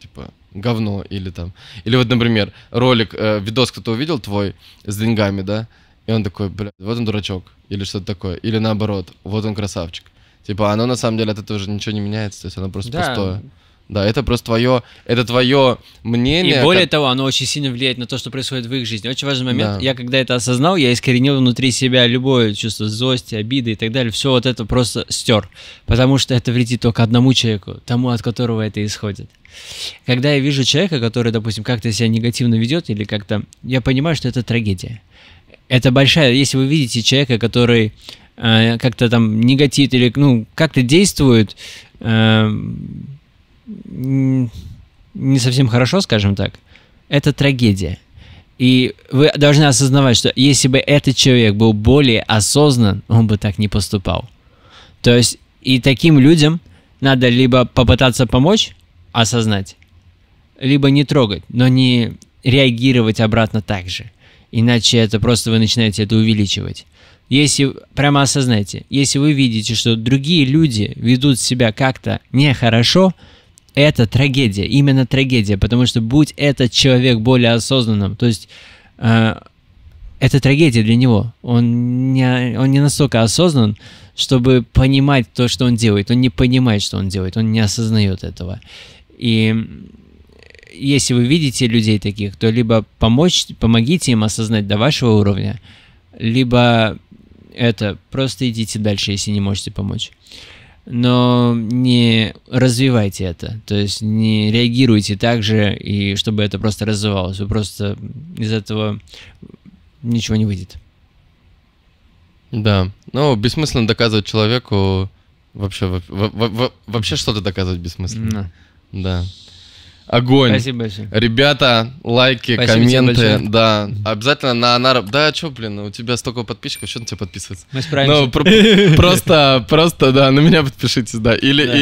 типа, говно или там. Или вот, например, ролик, э, видос кто-то увидел твой с деньгами, да, и он такой, блядь, вот он дурачок, или что-то такое. Или наоборот, вот он красавчик. Типа, оно на самом деле от этого уже ничего не меняется, то есть оно просто Да. пустое. Да, это просто твое, это твое мнение. И более как- того, оно очень сильно влияет на то, что происходит в их жизни. Очень важный момент. Да. Я когда это осознал, я искоренил внутри себя любое чувство злости, обиды и так далее. Все вот это просто стер. Потому что это вредит только одному человеку, тому, от которого это исходит. Когда я вижу человека, который, допустим, как-то себя негативно ведет или как-то... Я понимаю, что это трагедия. Это большая... Если вы видите человека, который э, как-то там негатив или, ну, как-то действует м, не совсем хорошо, скажем так, это трагедия. И вы должны осознавать, что если бы этот человек был более осознан, он бы так не поступал. То есть и таким людям надо либо попытаться помочь, осознать, либо не трогать, но не реагировать обратно так же. Иначе это просто вы начинаете это увеличивать. Если, прямо осознайте, если вы видите, что другие люди ведут себя как-то нехорошо, это трагедия, именно трагедия, потому что будь этот человек более осознанным, то есть э, это трагедия для него, он не, он не настолько осознан, чтобы понимать то, что он делает, он не понимает, что он делает, он не осознает этого. И если вы видите людей таких, то либо помочь, помогите им осознать до вашего уровня, либо это просто идите дальше, если не можете помочь. Но не развивайте это, то есть не реагируйте так же, и чтобы это просто развивалось. Вы просто из этого ничего не выйдет. Да. Ну, бессмысленно доказывать человеку вообще, во- во- во- вообще что-то доказывать бессмысленно. На. Да. Огонь. Спасибо большое. Ребята, лайки, Спасибо комменты, да. Обязательно на Анара. Да, что, блин, у тебя столько подписчиков, что на тебя подписываться? Мы справимся. Ну, про- [laughs] просто, просто, да, на меня подпишитесь, да. Или Да.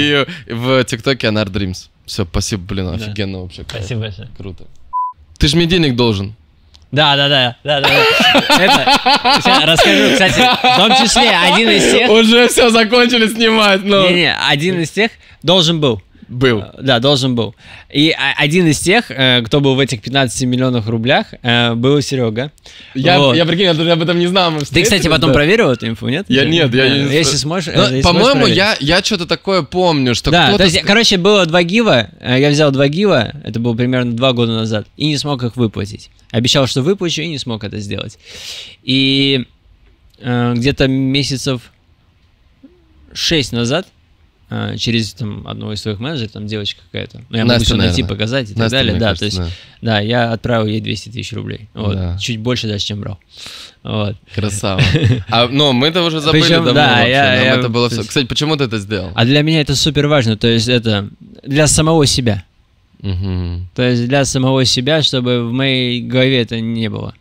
и в ТикТоке Анар Дримс. Все, спасибо, блин, Да. офигенно вообще. Спасибо большое. Круто. Ты же мне денег должен. Да, да, да, да, да. Это, сейчас расскажу, кстати, в том числе один из тех, Уже все закончили снимать, но... не, не, один из тех должен был. Был. Э, Да, должен был. И один из тех, э, кто был в этих 15 миллионах рублях, э, был Серега. Я, Вот. я прикинь, я даже об этом не знал. Ты, кстати, потом да. проверил эту инфу, нет? Я нет, я не- Если сможешь, по-моему, я, я что-то такое помню, что Да, кто-то... то есть, короче, было два гива, я взял два гива, это было примерно два года назад, и не смог их выплатить. Обещал, что выплачу, и не смог это сделать. И э, где-то месяцев шесть назад через там, одного из своих менеджеров, там девочка какая-то, ну, я могу Настя, все найти, наверное. показать и так Настя, далее, мне да, кажется, то есть, да, я отправил ей 200 тысяч рублей, вот, Да. чуть больше даже, чем брал. Вот. Красава. А, но мы это уже забыли Причем, давно да, вообще, я- нам я- это было все... Кстати, почему ты это сделал? А для меня это супер важно, то есть это для самого себя. Мгм. То есть для самого себя, чтобы в моей голове это не было.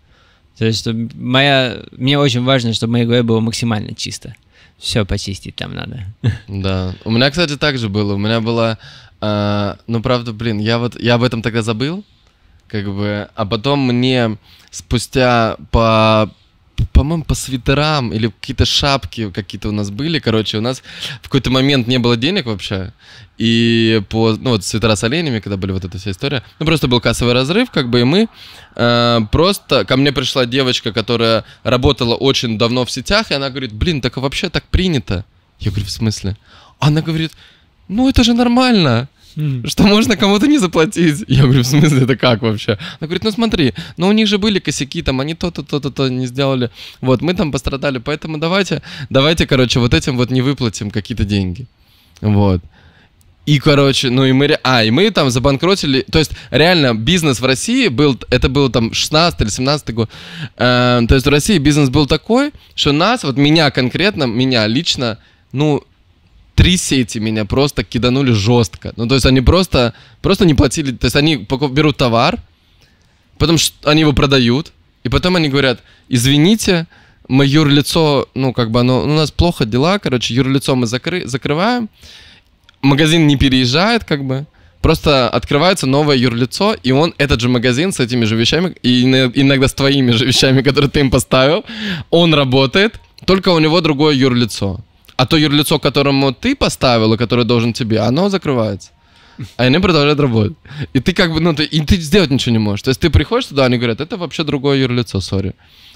То есть моя... мне очень важно, чтобы в моей голове было максимально чисто. Все почистить там надо. Да. У меня, кстати, так же было. У меня была... а, ну, правда, блин, я вот... Я об этом тогда забыл, как бы... А потом мне спустя по... По-моему, по свитерам или какие-то шапки какие-то у нас были. Короче, у нас в какой-то момент не было денег вообще. И по, ну вот свитера с оленями, когда были вот эта вся история, ну просто был кассовый разрыв, как бы, и мы э, просто, ко мне пришла девочка, которая работала очень давно в сетях, и она говорит, блин, так вообще так принято. Я говорю, в смысле? Она говорит, ну это же нормально, что можно кому-то не заплатить. Я говорю, в смысле, это как вообще? Она говорит, ну смотри, ну у них же были косяки, там они то-то, то-то, то не сделали. Вот, мы там пострадали, поэтому давайте, давайте, короче, вот этим вот не выплатим какие-то деньги. Вот. И, короче, ну и мы... А, и мы там забанкротили... То есть, реально, бизнес в России был... Это был там 16 или 17 год. Э, то есть, в России бизнес был такой, что нас, вот меня конкретно, меня лично, ну, три сети меня просто киданули жестко. Ну, то есть, они просто, просто не платили... То есть, они берут товар, потом они его продают, и потом они говорят, извините, мы юрлицо, ну, как бы оно, у нас плохо дела, короче, юрлицо мы закры- закрываем, магазин не переезжает, как бы, просто открывается новое юрлицо, и он, этот же магазин с этими же вещами, и ино- иногда с твоими же вещами, которые ты им поставил, он работает, только у него другое юрлицо. А то юрлицо, которому ты поставил, и которое должен тебе, оно закрывается. А они продолжают работать. И ты как бы, ну, ты, и ты сделать ничего не можешь. То есть ты приходишь туда, они говорят, это вообще другое юрлицо, сори.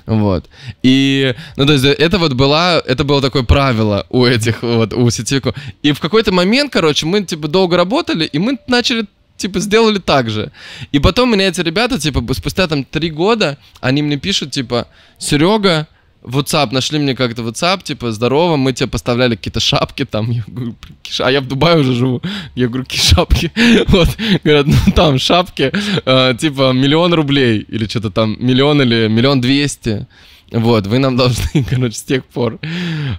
Вот. И, ну, то есть это вот была, это было такое правило у этих вот, у сетевиков. И в какой-то момент, короче, мы, типа, долго работали, и мы начали типа, сделали так же. И потом меня эти ребята, типа, спустя там три года, они мне пишут, типа, Серега, WhatsApp, нашли мне как-то WhatsApp, типа, здорово, мы тебе поставляли какие-то шапки там, я говорю, а я в Дубае уже живу, я говорю, какие шапки, [laughs] вот, говорят, ну там шапки, э, типа, миллион рублей, или что-то там, миллион или миллион двести, Вот, вы нам [laughs] должны, короче, с тех пор.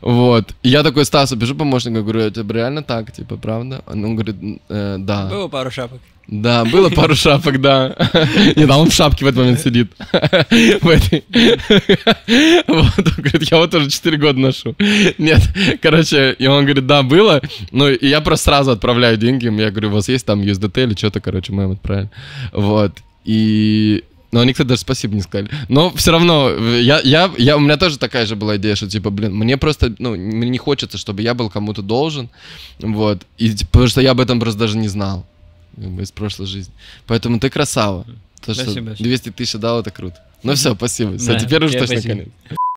Вот. Я такой Стасу пишу помощнику, говорю, это реально так, типа, правда? Он говорит, «Э, да. Было пару шапок. Да, было пару шапок, да. Не, да, он в шапке в этот момент сидит. [laughs] В этой. Вот, он говорит, я вот уже 4 года ношу. Нет, короче, и он говорит, да, было. Ну, и я просто сразу отправляю деньги. Я говорю, у вас есть там USDT или что-то, короче, мы им отправили. Вот. И но они, кстати, даже спасибо не сказали. Но все равно, я, я, я, у меня тоже такая же была идея, что, типа, блин, мне просто, ну, мне не хочется, чтобы я был кому-то должен, вот, и, типа, потому что я об этом просто даже не знал, из прошлой жизни. Поэтому ты красава. То, что Спасибо. 200 тысяч дал, это круто. Ну все, спасибо. Все, Да, теперь уже точно спасибо. конец.